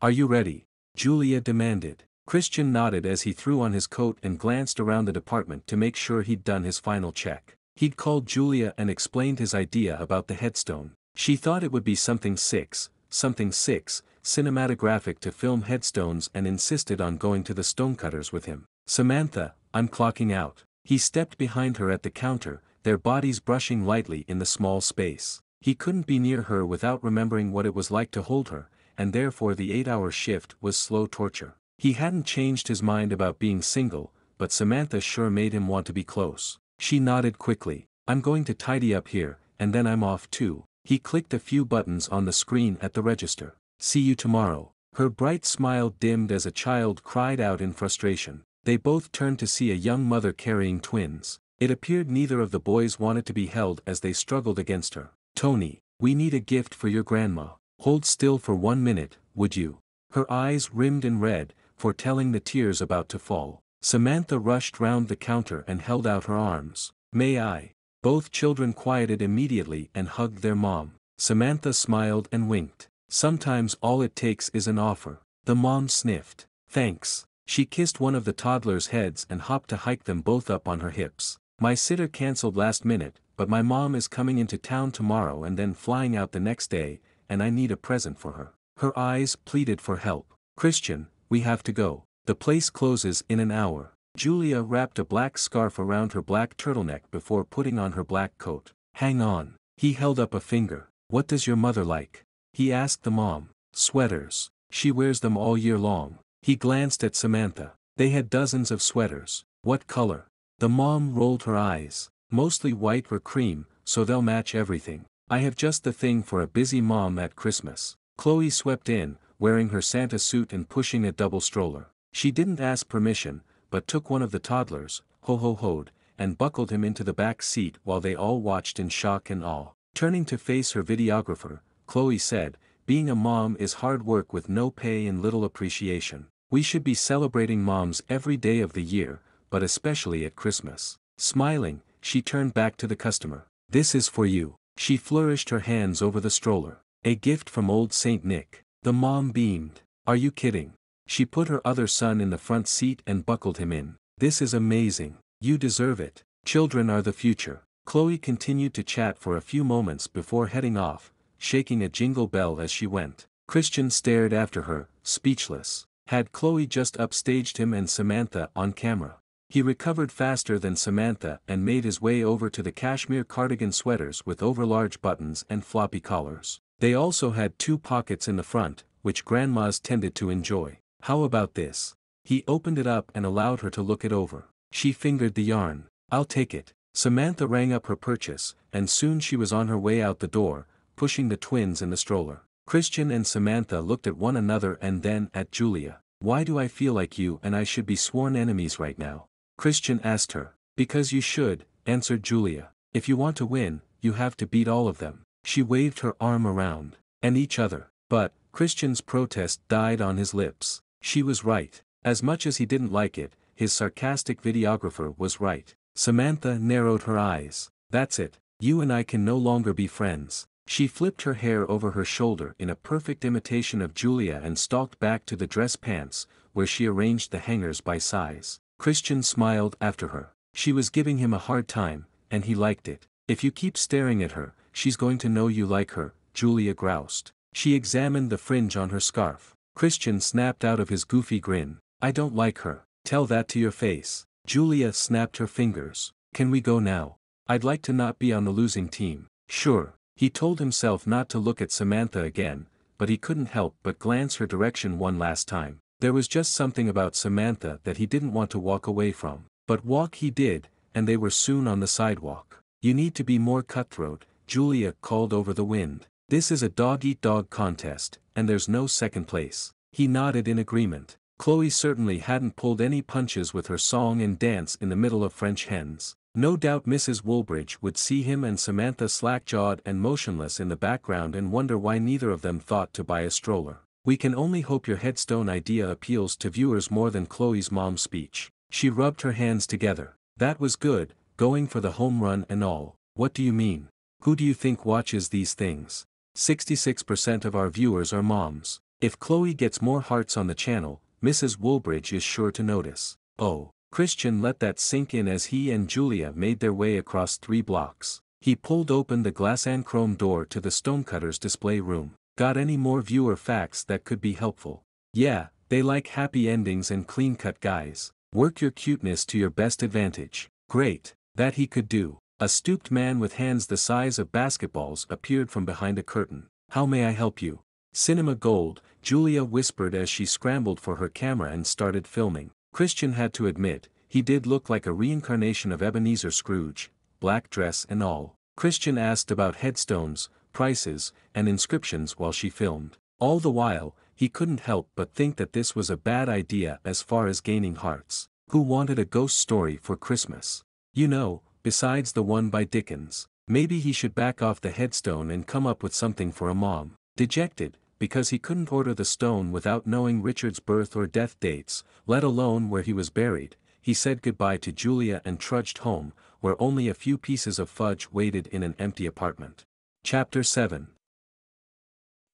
[SPEAKER 2] Are you ready? Julia demanded. Christian nodded as he threw on his coat and glanced around the department to make sure he'd done his final check. He'd called Julia and explained his idea about the headstone. She thought it would be something six, something six, cinematographic to film headstones and insisted on going to the stonecutters with him. Samantha, I'm clocking out. He stepped behind her at the counter, their bodies brushing lightly in the small space. He couldn't be near her without remembering what it was like to hold her, and therefore the eight-hour shift was slow torture. He hadn't changed his mind about being single, but Samantha sure made him want to be close. She nodded quickly. I'm going to tidy up here, and then I'm off too. He clicked a few buttons on the screen at the register. See you tomorrow. Her bright smile dimmed as a child cried out in frustration. They both turned to see a young mother carrying twins. It appeared neither of the boys wanted to be held as they struggled against her. Tony, we need a gift for your grandma. Hold still for one minute, would you? Her eyes rimmed in red, foretelling the tears about to fall. Samantha rushed round the counter and held out her arms. May I? Both children quieted immediately and hugged their mom. Samantha smiled and winked. Sometimes all it takes is an offer. The mom sniffed. Thanks. She kissed one of the toddlers' heads and hopped to hike them both up on her hips. My sitter cancelled last minute, but my mom is coming into town tomorrow and then flying out the next day, and I need a present for her. Her eyes pleaded for help. Christian, we have to go. The place closes in an hour. Julia wrapped a black scarf around her black turtleneck before putting on her black coat. Hang on. He held up a finger. What does your mother like? He asked the mom. Sweaters. She wears them all year long. He glanced at Samantha. They had dozens of sweaters. What color? The mom rolled her eyes. Mostly white or cream, so they'll match everything. I have just the thing for a busy mom at Christmas. Chloe swept in, wearing her Santa suit and pushing a double stroller. She didn't ask permission, but took one of the toddlers, ho-ho-hoed, and buckled him into the back seat while they all watched in shock and awe. Turning to face her videographer, Chloe said, being a mom is hard work with no pay and little appreciation. We should be celebrating moms every day of the year, but especially at Christmas. Smiling, she turned back to the customer. This is for you. She flourished her hands over the stroller. A gift from old Saint Nick. The mom beamed. Are you kidding? She put her other son in the front seat and buckled him in. This is amazing. You deserve it. Children are the future. Chloe continued to chat for a few moments before heading off, shaking a jingle bell as she went. Christian stared after her, speechless. Had Chloe just upstaged him and Samantha on camera? He recovered faster than Samantha and made his way over to the cashmere cardigan sweaters with overlarge buttons and floppy collars. They also had two pockets in the front, which grandmas tended to enjoy. How about this? He opened it up and allowed her to look it over. She fingered the yarn. I'll take it. Samantha rang up her purchase, and soon she was on her way out the door, pushing the twins in the stroller. Christian and Samantha looked at one another and then at Julia. Why do I feel like you and I should be sworn enemies right now? Christian asked her. Because you should, answered Julia. If you want to win, you have to beat all of them. She waved her arm around. And each other. But, Christian's protest died on his lips. She was right. As much as he didn't like it, his sarcastic videographer was right. Samantha narrowed her eyes. That's it. You and I can no longer be friends. She flipped her hair over her shoulder in a perfect imitation of Julia and stalked back to the dress pants, where she arranged the hangers by size. Christian smiled after her. She was giving him a hard time, and he liked it. If you keep staring at her, she's going to know you like her, Julia groused. She examined the fringe on her scarf. Christian snapped out of his goofy grin. I don't like her. Tell that to your face. Julia snapped her fingers. Can we go now? I'd like to not be on the losing team. Sure. He told himself not to look at Samantha again, but he couldn't help but glance her direction one last time. There was just something about Samantha that he didn't want to walk away from. But walk he did, and they were soon on the sidewalk. You need to be more cutthroat, Julia called over the wind. This is a dog-eat-dog -dog contest, and there's no second place. He nodded in agreement. Chloe certainly hadn't pulled any punches with her song and dance in the middle of French hens. No doubt Mrs. Woolbridge would see him and Samantha slack-jawed and motionless in the background and wonder why neither of them thought to buy a stroller. We can only hope your headstone idea appeals to viewers more than Chloe's mom's speech. She rubbed her hands together. That was good, going for the home run and all. What do you mean? Who do you think watches these things? 66% of our viewers are moms. If Chloe gets more hearts on the channel, Mrs. Woolbridge is sure to notice. Oh, Christian let that sink in as he and Julia made their way across three blocks. He pulled open the glass and chrome door to the stonecutter's display room. Got any more viewer facts that could be helpful? Yeah, they like happy endings and clean-cut guys. Work your cuteness to your best advantage. Great, that he could do. A stooped man with hands the size of basketballs appeared from behind a curtain. How may I help you? Cinema Gold, Julia whispered as she scrambled for her camera and started filming. Christian had to admit, he did look like a reincarnation of Ebenezer Scrooge, black dress and all. Christian asked about headstones, prices, and inscriptions while she filmed. All the while, he couldn't help but think that this was a bad idea as far as gaining hearts. Who wanted a ghost story for Christmas? You know, besides the one by Dickens. Maybe he should back off the headstone and come up with something for a mom. Dejected, because he couldn't order the stone without knowing Richard's birth or death dates, let alone where he was buried, he said goodbye to Julia and trudged home, where only a few pieces of fudge waited in an empty apartment. Chapter 7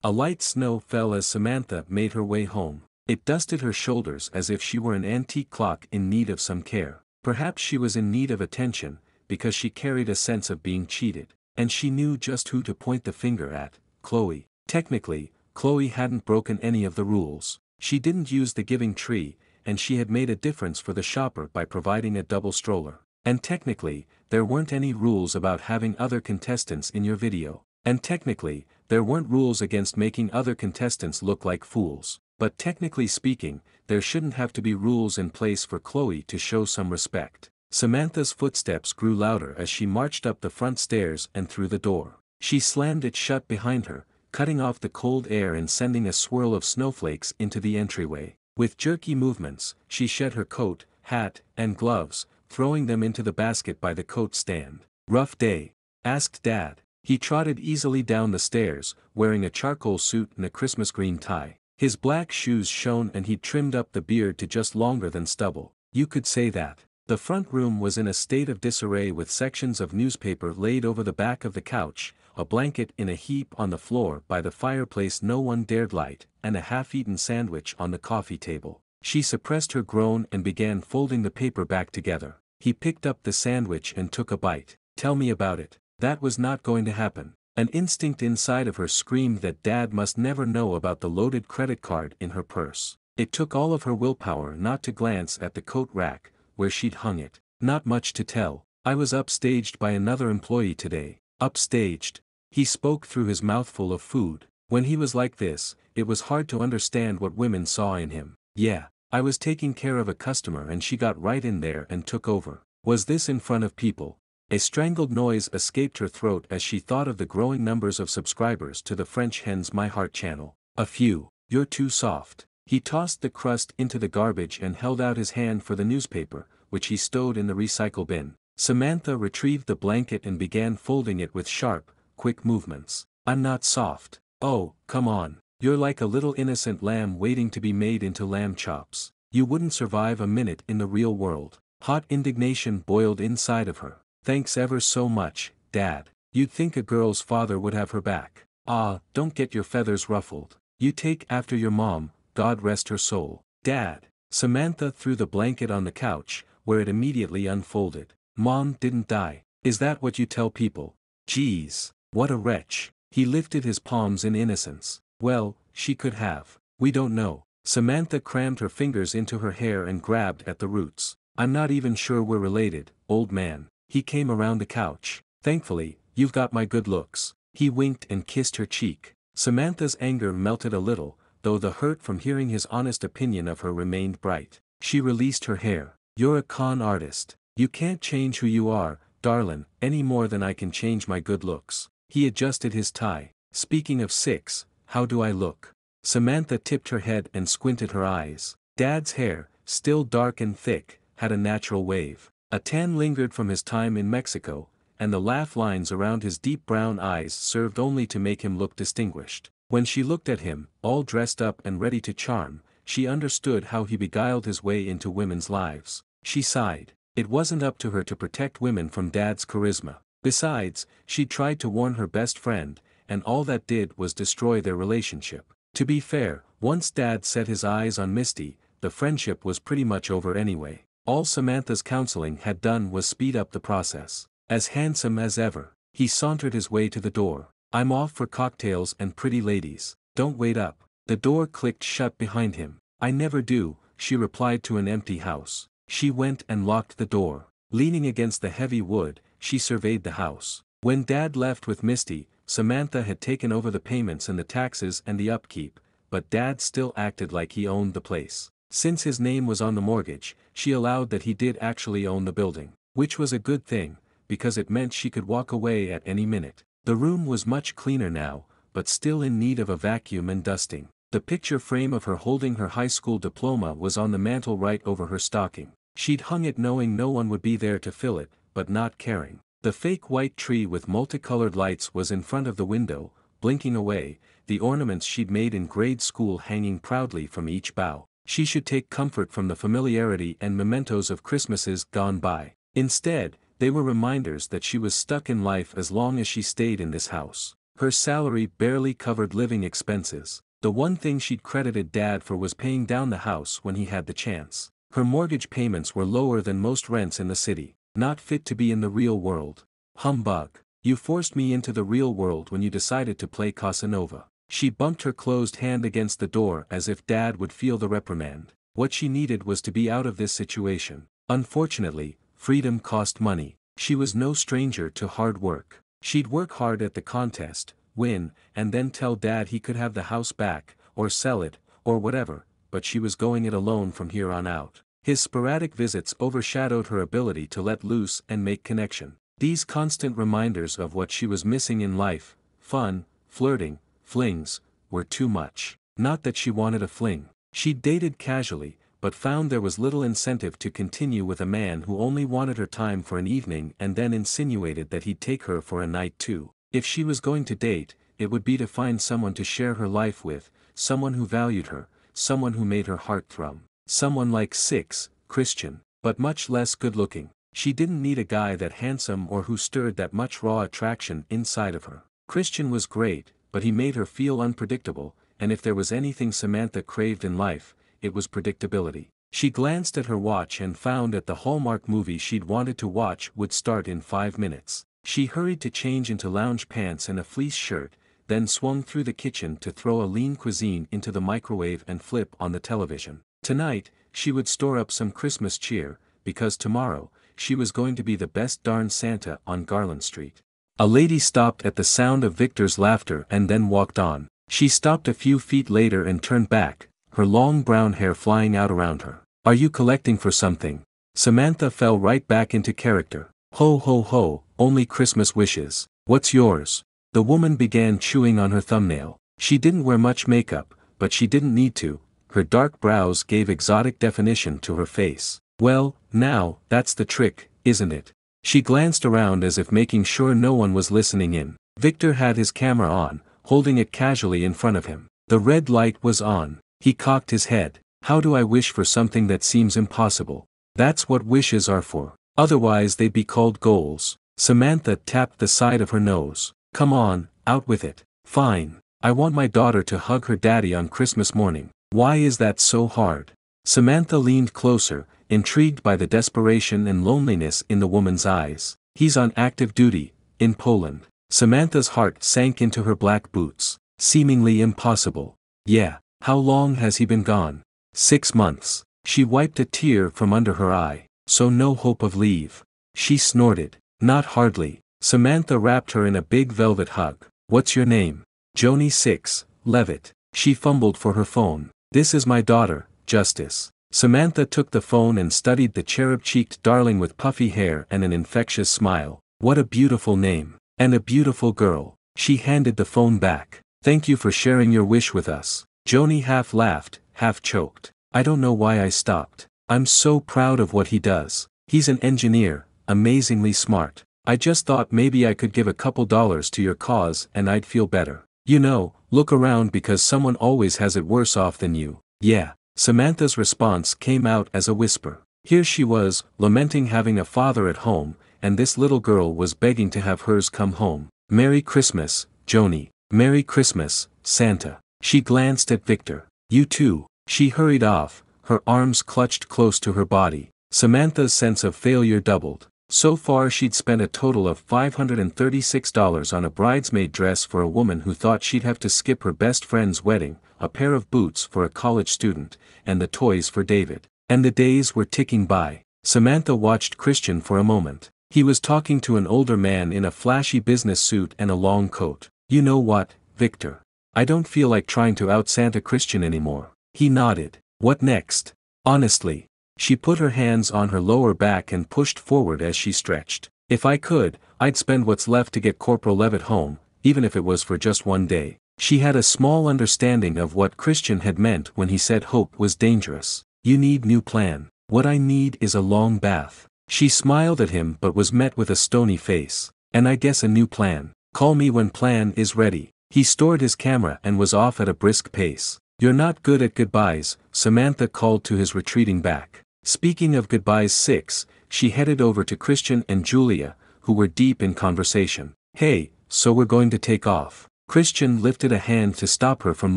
[SPEAKER 2] A light snow fell as Samantha made her way home. It dusted her shoulders as if she were an antique clock in need of some care. Perhaps she was in need of attention, because she carried a sense of being cheated, and she knew just who to point the finger at, Chloe. Technically, Chloe hadn't broken any of the rules. She didn't use the giving tree, and she had made a difference for the shopper by providing a double stroller. And technically, there weren't any rules about having other contestants in your video. And technically, there weren't rules against making other contestants look like fools. But technically speaking, there shouldn't have to be rules in place for Chloe to show some respect. Samantha's footsteps grew louder as she marched up the front stairs and through the door. She slammed it shut behind her, cutting off the cold air and sending a swirl of snowflakes into the entryway. With jerky movements, she shed her coat, hat, and gloves, throwing them into the basket by the coat stand. Rough day? asked Dad. He trotted easily down the stairs, wearing a charcoal suit and a Christmas green tie. His black shoes shone and he'd trimmed up the beard to just longer than stubble. You could say that. The front room was in a state of disarray with sections of newspaper laid over the back of the couch, a blanket in a heap on the floor by the fireplace no one dared light, and a half-eaten sandwich on the coffee table. She suppressed her groan and began folding the paper back together. He picked up the sandwich and took a bite. Tell me about it. That was not going to happen. An instinct inside of her screamed that Dad must never know about the loaded credit card in her purse. It took all of her willpower not to glance at the coat rack, where she'd hung it. Not much to tell. I was upstaged by another employee today. Upstaged. He spoke through his mouthful of food. When he was like this, it was hard to understand what women saw in him. Yeah, I was taking care of a customer and she got right in there and took over. Was this in front of people? A strangled noise escaped her throat as she thought of the growing numbers of subscribers to the French Hen's My Heart channel. A few. You're too soft. He tossed the crust into the garbage and held out his hand for the newspaper, which he stowed in the recycle bin. Samantha retrieved the blanket and began folding it with sharp, quick movements. I'm not soft. Oh, come on. You're like a little innocent lamb waiting to be made into lamb chops. You wouldn't survive a minute in the real world. Hot indignation boiled inside of her. Thanks ever so much, Dad. You'd think a girl's father would have her back. Ah, don't get your feathers ruffled. You take after your mom, God rest her soul. Dad. Samantha threw the blanket on the couch, where it immediately unfolded. Mom didn't die. Is that what you tell people? Geez. What a wretch. He lifted his palms in innocence. Well, she could have. We don't know. Samantha crammed her fingers into her hair and grabbed at the roots. I'm not even sure we're related, old man. He came around the couch. Thankfully, you've got my good looks. He winked and kissed her cheek. Samantha's anger melted a little, though the hurt from hearing his honest opinion of her remained bright. She released her hair. You're a con artist. You can't change who you are, darlin', any more than I can change my good looks. He adjusted his tie. Speaking of six, how do I look? Samantha tipped her head and squinted her eyes. Dad's hair, still dark and thick, had a natural wave. A tan lingered from his time in Mexico, and the laugh lines around his deep brown eyes served only to make him look distinguished. When she looked at him, all dressed up and ready to charm, she understood how he beguiled his way into women's lives. She sighed. It wasn't up to her to protect women from Dad's charisma. Besides, she tried to warn her best friend, and all that did was destroy their relationship. To be fair, once Dad set his eyes on Misty, the friendship was pretty much over anyway. All Samantha's counseling had done was speed up the process. As handsome as ever, he sauntered his way to the door. I'm off for cocktails and pretty ladies. Don't wait up. The door clicked shut behind him. I never do, she replied to an empty house. She went and locked the door. Leaning against the heavy wood, she surveyed the house. When Dad left with Misty, Samantha had taken over the payments and the taxes and the upkeep, but Dad still acted like he owned the place. Since his name was on the mortgage, she allowed that he did actually own the building, which was a good thing, because it meant she could walk away at any minute. The room was much cleaner now, but still in need of a vacuum and dusting. The picture frame of her holding her high school diploma was on the mantel right over her stocking. She'd hung it knowing no one would be there to fill it, but not caring. The fake white tree with multicolored lights was in front of the window, blinking away, the ornaments she'd made in grade school hanging proudly from each bough. She should take comfort from the familiarity and mementos of Christmases gone by. Instead, they were reminders that she was stuck in life as long as she stayed in this house. Her salary barely covered living expenses. The one thing she'd credited Dad for was paying down the house when he had the chance. Her mortgage payments were lower than most rents in the city, not fit to be in the real world. Humbug. You forced me into the real world when you decided to play Casanova. She bumped her closed hand against the door as if Dad would feel the reprimand. What she needed was to be out of this situation. Unfortunately, freedom cost money. She was no stranger to hard work. She'd work hard at the contest, win, and then tell Dad he could have the house back, or sell it, or whatever, but she was going it alone from here on out. His sporadic visits overshadowed her ability to let loose and make connection. These constant reminders of what she was missing in life, fun, flirting, flings, were too much. Not that she wanted a fling. She dated casually, but found there was little incentive to continue with a man who only wanted her time for an evening and then insinuated that he'd take her for a night too. If she was going to date, it would be to find someone to share her life with, someone who valued her, someone who made her heart thrum. Someone like Six, Christian, but much less good-looking. She didn't need a guy that handsome or who stirred that much raw attraction inside of her. Christian was great, but he made her feel unpredictable, and if there was anything Samantha craved in life, it was predictability. She glanced at her watch and found that the Hallmark movie she'd wanted to watch would start in five minutes. She hurried to change into lounge pants and a fleece shirt, then swung through the kitchen to throw a lean cuisine into the microwave and flip on the television. Tonight, she would store up some Christmas cheer, because tomorrow, she was going to be the best darn Santa on Garland Street. A lady stopped at the sound of Victor's laughter and then walked on. She stopped a few feet later and turned back, her long brown hair flying out around her. Are you collecting for something? Samantha fell right back into character. Ho ho ho, only Christmas wishes. What's yours? The woman began chewing on her thumbnail. She didn't wear much makeup, but she didn't need to, her dark brows gave exotic definition to her face. Well, now, that's the trick, isn't it? She glanced around as if making sure no one was listening in. Victor had his camera on, holding it casually in front of him. The red light was on. He cocked his head. How do I wish for something that seems impossible? That's what wishes are for. Otherwise they'd be called goals. Samantha tapped the side of her nose. Come on, out with it. Fine. I want my daughter to hug her daddy on Christmas morning. Why is that so hard? Samantha leaned closer, intrigued by the desperation and loneliness in the woman's eyes. He's on active duty, in Poland. Samantha's heart sank into her black boots. Seemingly impossible. Yeah, how long has he been gone? Six months. She wiped a tear from under her eye. So no hope of leave. She snorted. Not hardly. Samantha wrapped her in a big velvet hug. What's your name? Joni 6, Levitt. She fumbled for her phone. This is my daughter, Justice. Samantha took the phone and studied the cherub-cheeked darling with puffy hair and an infectious smile. What a beautiful name. And a beautiful girl. She handed the phone back. Thank you for sharing your wish with us. Joni half laughed, half choked. I don't know why I stopped. I'm so proud of what he does. He's an engineer, amazingly smart. I just thought maybe I could give a couple dollars to your cause and I'd feel better. You know, look around because someone always has it worse off than you. Yeah. Samantha's response came out as a whisper. Here she was, lamenting having a father at home, and this little girl was begging to have hers come home. Merry Christmas, Joni. Merry Christmas, Santa. She glanced at Victor. You too. She hurried off, her arms clutched close to her body. Samantha's sense of failure doubled. So far she'd spent a total of $536 on a bridesmaid dress for a woman who thought she'd have to skip her best friend's wedding, a pair of boots for a college student, and the toys for David. And the days were ticking by. Samantha watched Christian for a moment. He was talking to an older man in a flashy business suit and a long coat. You know what, Victor? I don't feel like trying to out Santa Christian anymore. He nodded. What next? Honestly. She put her hands on her lower back and pushed forward as she stretched. If I could, I'd spend what's left to get Corporal Levitt home, even if it was for just one day. She had a small understanding of what Christian had meant when he said hope was dangerous. You need new plan. What I need is a long bath. She smiled at him but was met with a stony face. And I guess a new plan. Call me when plan is ready. He stored his camera and was off at a brisk pace. You're not good at goodbyes, Samantha called to his retreating back. Speaking of goodbyes 6, she headed over to Christian and Julia, who were deep in conversation. Hey, so we're going to take off. Christian lifted a hand to stop her from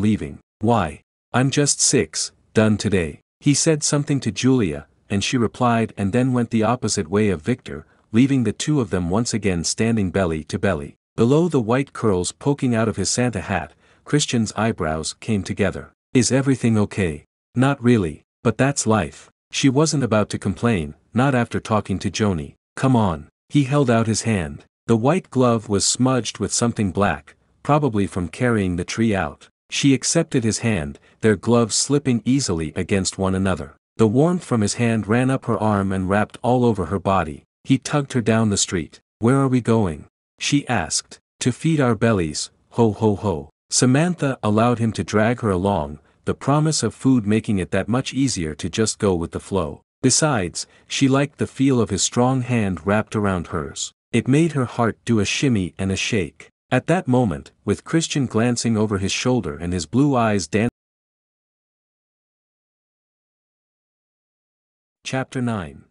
[SPEAKER 2] leaving. Why? I'm just six, done today. He said something to Julia, and she replied and then went the opposite way of Victor, leaving the two of them once again standing belly to belly. Below the white curls poking out of his Santa hat, Christian's eyebrows came together. Is everything okay? Not really, but that's life. She wasn't about to complain, not after talking to Joni. Come on. He held out his hand. The white glove was smudged with something black, probably from carrying the tree out. She accepted his hand, their gloves slipping easily against one another. The warmth from his hand ran up her arm and wrapped all over her body. He tugged her down the street. Where are we going? She asked. To feed our bellies, ho ho ho. Samantha allowed him to drag her along, the promise of food making it that much easier to just go with the flow. Besides, she liked the feel of his strong hand wrapped around hers. It made her heart do a shimmy and a shake. At that moment, with Christian glancing over his shoulder and his blue eyes dancing. Chapter 9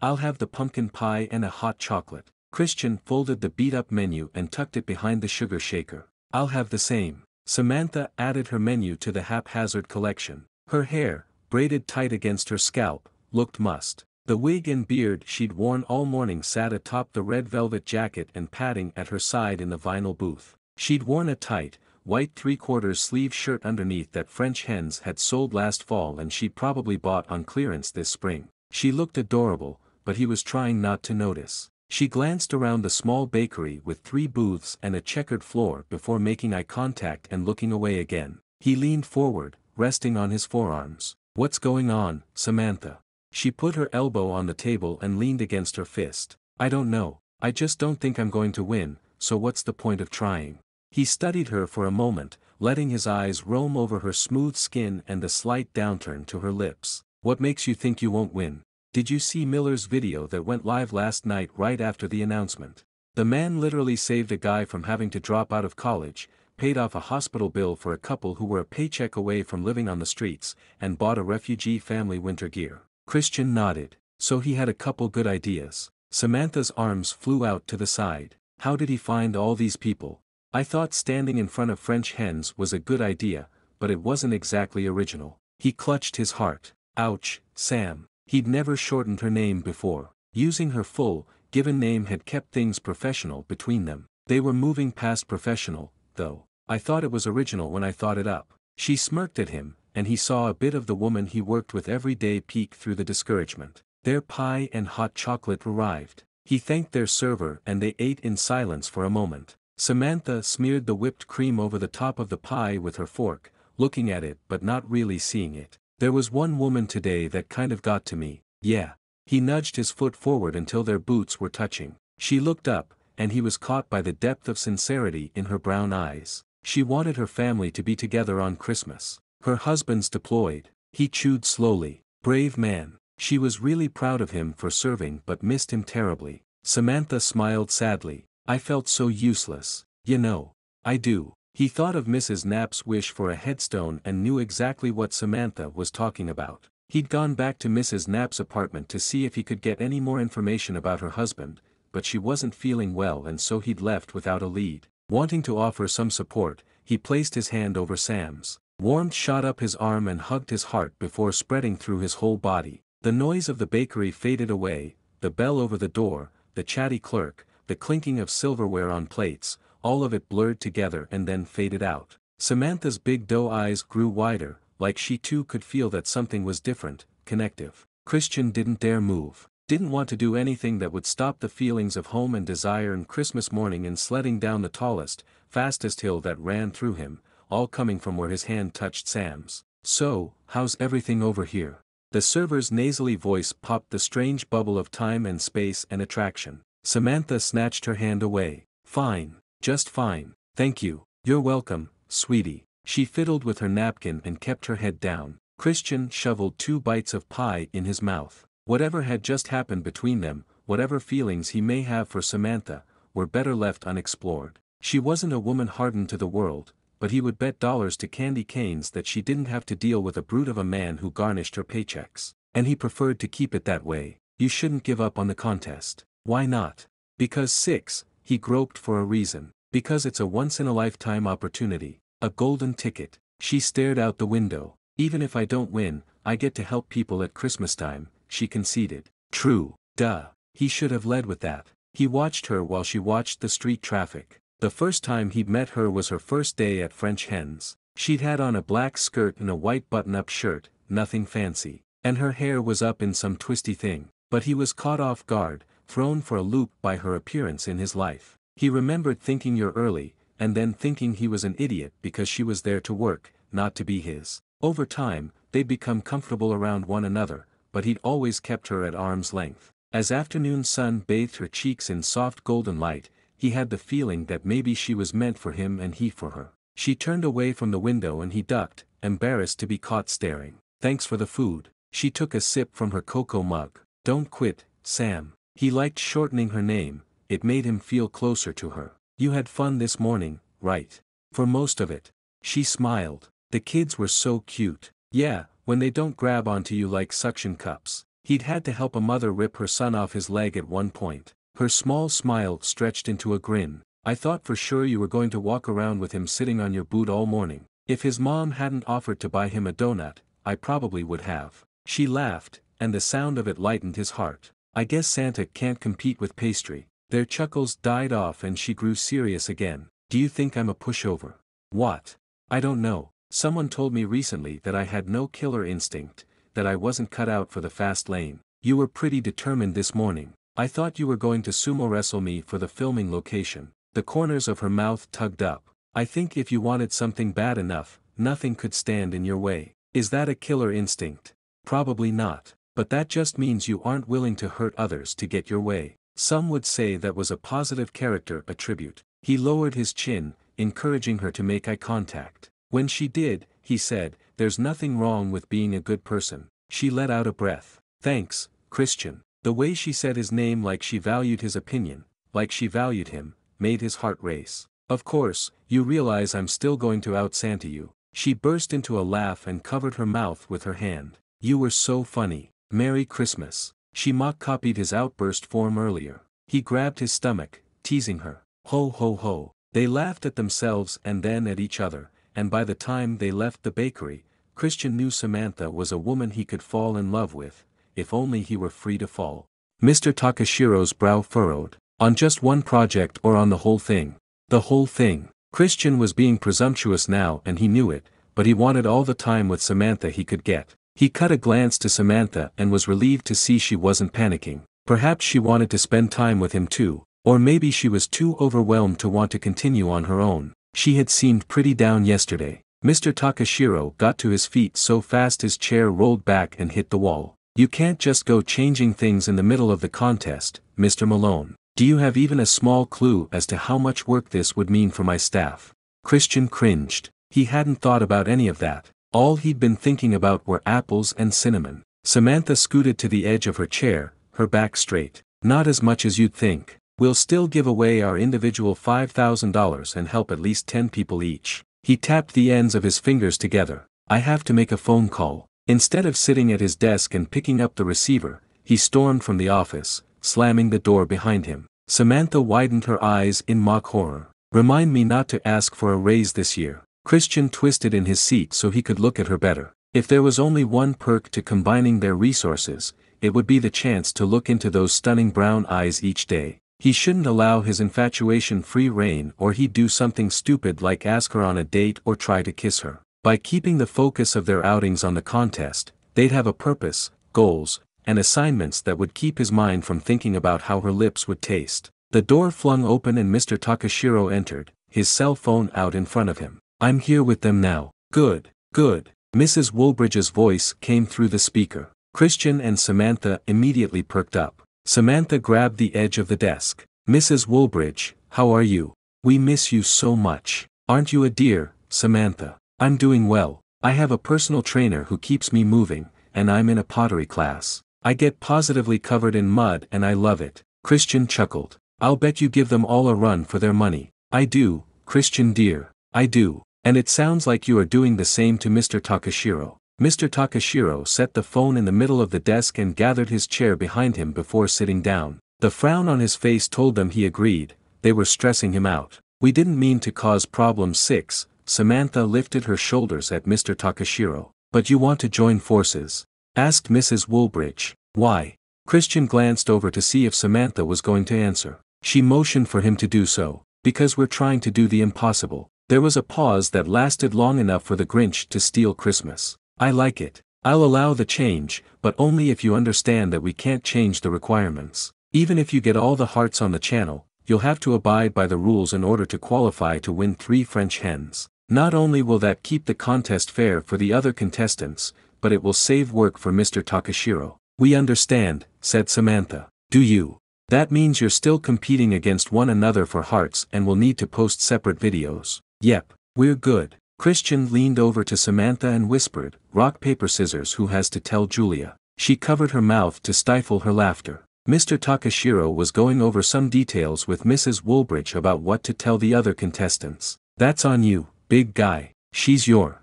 [SPEAKER 2] I'll have the pumpkin pie and a hot chocolate. Christian folded the beat-up menu and tucked it behind the sugar shaker. I'll have the same. Samantha added her menu to the haphazard collection. Her hair, braided tight against her scalp, looked mussed. The wig and beard she'd worn all morning sat atop the red velvet jacket and padding at her side in the vinyl booth. She'd worn a tight, white three-quarters sleeve shirt underneath that French hens had sold last fall and she'd probably bought on clearance this spring. She looked adorable, but he was trying not to notice. She glanced around the small bakery with three booths and a checkered floor before making eye contact and looking away again. He leaned forward, resting on his forearms. What's going on, Samantha? She put her elbow on the table and leaned against her fist. I don't know, I just don't think I'm going to win, so what's the point of trying? He studied her for a moment, letting his eyes roam over her smooth skin and the slight downturn to her lips. What makes you think you won't win? Did you see Miller's video that went live last night right after the announcement? The man literally saved a guy from having to drop out of college, paid off a hospital bill for a couple who were a paycheck away from living on the streets, and bought a refugee family winter gear. Christian nodded. So he had a couple good ideas. Samantha's arms flew out to the side. How did he find all these people? I thought standing in front of French hens was a good idea, but it wasn't exactly original. He clutched his heart. Ouch, Sam. He'd never shortened her name before. Using her full, given name had kept things professional between them. They were moving past professional, though. I thought it was original when I thought it up. She smirked at him, and he saw a bit of the woman he worked with every day peek through the discouragement. Their pie and hot chocolate arrived. He thanked their server and they ate in silence for a moment. Samantha smeared the whipped cream over the top of the pie with her fork, looking at it but not really seeing it. There was one woman today that kind of got to me, yeah. He nudged his foot forward until their boots were touching. She looked up, and he was caught by the depth of sincerity in her brown eyes. She wanted her family to be together on Christmas. Her husband's deployed. He chewed slowly. Brave man. She was really proud of him for serving but missed him terribly. Samantha smiled sadly. I felt so useless. You know. I do. He thought of Mrs. Knapp's wish for a headstone and knew exactly what Samantha was talking about. He'd gone back to Mrs. Knapp's apartment to see if he could get any more information about her husband, but she wasn't feeling well and so he'd left without a lead. Wanting to offer some support, he placed his hand over Sam's. Warmth shot up his arm and hugged his heart before spreading through his whole body. The noise of the bakery faded away, the bell over the door, the chatty clerk, the clinking of silverware on plates, all of it blurred together and then faded out. Samantha's big doe eyes grew wider, like she too could feel that something was different, connective. Christian didn't dare move didn't want to do anything that would stop the feelings of home and desire and Christmas morning and sledding down the tallest, fastest hill that ran through him, all coming from where his hand touched Sam's. So, how's everything over here? The server's nasally voice popped the strange bubble of time and space and attraction. Samantha snatched her hand away. Fine, just fine, thank you, you're welcome, sweetie. She fiddled with her napkin and kept her head down. Christian shoveled two bites of pie in his mouth. Whatever had just happened between them, whatever feelings he may have for Samantha, were better left unexplored. She wasn't a woman hardened to the world, but he would bet dollars to candy canes that she didn't have to deal with a brute of a man who garnished her paychecks. And he preferred to keep it that way. You shouldn't give up on the contest. Why not? Because 6, he groped for a reason. Because it's a once-in-a-lifetime opportunity. A golden ticket. She stared out the window. Even if I don't win, I get to help people at Christmas time, she conceded. True, duh. He should have led with that. He watched her while she watched the street traffic. The first time he'd met her was her first day at French Hens. She'd had on a black skirt and a white button-up shirt, nothing fancy. And her hair was up in some twisty thing. But he was caught off guard, thrown for a loop by her appearance in his life. He remembered thinking you're early, and then thinking he was an idiot because she was there to work, not to be his. Over time, they'd become comfortable around one another, but he'd always kept her at arm's length. As afternoon sun bathed her cheeks in soft golden light, he had the feeling that maybe she was meant for him and he for her. She turned away from the window and he ducked, embarrassed to be caught staring. Thanks for the food. She took a sip from her cocoa mug. Don't quit, Sam. He liked shortening her name, it made him feel closer to her. You had fun this morning, right? For most of it. She smiled. The kids were so cute. Yeah, when they don't grab onto you like suction cups. He'd had to help a mother rip her son off his leg at one point. Her small smile stretched into a grin. I thought for sure you were going to walk around with him sitting on your boot all morning. If his mom hadn't offered to buy him a donut, I probably would have. She laughed, and the sound of it lightened his heart. I guess Santa can't compete with pastry. Their chuckles died off and she grew serious again. Do you think I'm a pushover? What? I don't know. Someone told me recently that I had no killer instinct, that I wasn't cut out for the fast lane. You were pretty determined this morning. I thought you were going to sumo wrestle me for the filming location. The corners of her mouth tugged up. I think if you wanted something bad enough, nothing could stand in your way. Is that a killer instinct? Probably not. But that just means you aren't willing to hurt others to get your way. Some would say that was a positive character attribute. He lowered his chin, encouraging her to make eye contact. When she did, he said, There's nothing wrong with being a good person. She let out a breath. Thanks, Christian. The way she said his name like she valued his opinion, like she valued him, made his heart race. Of course, you realize I'm still going to out Santa you. She burst into a laugh and covered her mouth with her hand. You were so funny. Merry Christmas. She mock copied his outburst form earlier. He grabbed his stomach, teasing her. Ho ho ho. They laughed at themselves and then at each other, and by the time they left the bakery, Christian knew Samantha was a woman he could fall in love with, if only he were free to fall. Mr. Takashiro's brow furrowed. On just one project or on the whole thing? The whole thing. Christian was being presumptuous now and he knew it, but he wanted all the time with Samantha he could get. He cut a glance to Samantha and was relieved to see she wasn't panicking. Perhaps she wanted to spend time with him too, or maybe she was too overwhelmed to want to continue on her own. She had seemed pretty down yesterday. Mr. Takashiro got to his feet so fast his chair rolled back and hit the wall. You can't just go changing things in the middle of the contest, Mr. Malone. Do you have even a small clue as to how much work this would mean for my staff? Christian cringed. He hadn't thought about any of that. All he'd been thinking about were apples and cinnamon. Samantha scooted to the edge of her chair, her back straight. Not as much as you'd think. We'll still give away our individual $5,000 and help at least 10 people each. He tapped the ends of his fingers together. I have to make a phone call. Instead of sitting at his desk and picking up the receiver, he stormed from the office, slamming the door behind him. Samantha widened her eyes in mock horror. Remind me not to ask for a raise this year. Christian twisted in his seat so he could look at her better. If there was only one perk to combining their resources, it would be the chance to look into those stunning brown eyes each day. He shouldn't allow his infatuation free rein or he'd do something stupid like ask her on a date or try to kiss her. By keeping the focus of their outings on the contest, they'd have a purpose, goals, and assignments that would keep his mind from thinking about how her lips would taste. The door flung open and Mr. Takashiro entered, his cell phone out in front of him. I'm here with them now. Good, good. Mrs. Woolbridge's voice came through the speaker. Christian and Samantha immediately perked up. Samantha grabbed the edge of the desk. Mrs. Woolbridge, how are you? We miss you so much. Aren't you a dear, Samantha? I'm doing well. I have a personal trainer who keeps me moving, and I'm in a pottery class. I get positively covered in mud and I love it. Christian chuckled. I'll bet you give them all a run for their money. I do, Christian dear. I do. And it sounds like you are doing the same to Mr. Takashiro. Mr. Takashiro set the phone in the middle of the desk and gathered his chair behind him before sitting down. The frown on his face told them he agreed, they were stressing him out. We didn't mean to cause problems 6, Samantha lifted her shoulders at Mr. Takashiro. But you want to join forces? Asked Mrs. Woolbridge. Why? Christian glanced over to see if Samantha was going to answer. She motioned for him to do so. Because we're trying to do the impossible. There was a pause that lasted long enough for the Grinch to steal Christmas. I like it. I'll allow the change, but only if you understand that we can't change the requirements. Even if you get all the hearts on the channel, you'll have to abide by the rules in order to qualify to win three French hens. Not only will that keep the contest fair for the other contestants, but it will save work for Mr. Takashiro. We understand, said Samantha. Do you? That means you're still competing against one another for hearts and will need to post separate videos. Yep, we're good. Christian leaned over to Samantha and whispered, rock paper scissors who has to tell Julia. She covered her mouth to stifle her laughter. Mr. Takashiro was going over some details with Mrs. Woolbridge about what to tell the other contestants. That's on you, big guy. She's your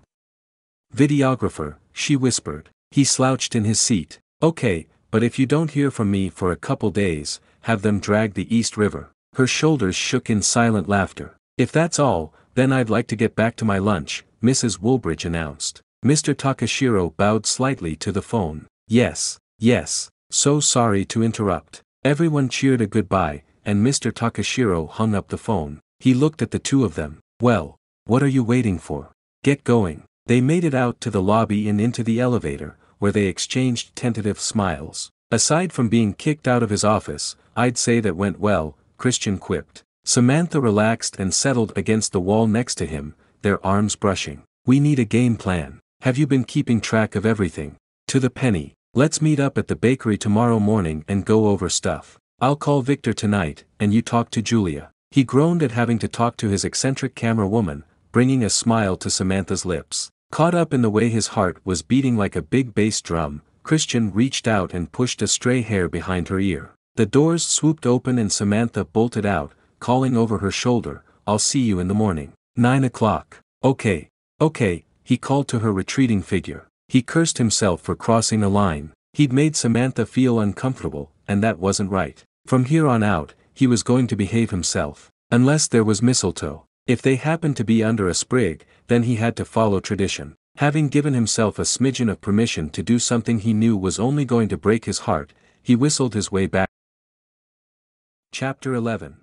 [SPEAKER 2] videographer, she whispered. He slouched in his seat. Okay, but if you don't hear from me for a couple days, have them drag the East River. Her shoulders shook in silent laughter. If that's all, then I'd like to get back to my lunch, Mrs. Woolbridge announced. Mr. Takashiro bowed slightly to the phone. Yes, yes, so sorry to interrupt. Everyone cheered a goodbye, and Mr. Takashiro hung up the phone. He looked at the two of them. Well, what are you waiting for? Get going. They made it out to the lobby and into the elevator, where they exchanged tentative smiles. Aside from being kicked out of his office, I'd say that went well, Christian quipped. Samantha relaxed and settled against the wall next to him, their arms brushing. We need a game plan. Have you been keeping track of everything? To the penny. Let's meet up at the bakery tomorrow morning and go over stuff. I'll call Victor tonight, and you talk to Julia. He groaned at having to talk to his eccentric camera woman, bringing a smile to Samantha's lips. Caught up in the way his heart was beating like a big bass drum, Christian reached out and pushed a stray hair behind her ear. The doors swooped open and Samantha bolted out, calling over her shoulder, I'll see you in the morning. Nine o'clock. Okay. Okay, he called to her retreating figure. He cursed himself for crossing a line. He'd made Samantha feel uncomfortable, and that wasn't right. From here on out, he was going to behave himself. Unless there was mistletoe. If they happened to be under a sprig, then he had to follow tradition. Having given himself a smidgen of permission to do something he knew was only going to break his heart, he whistled his way back. Chapter 11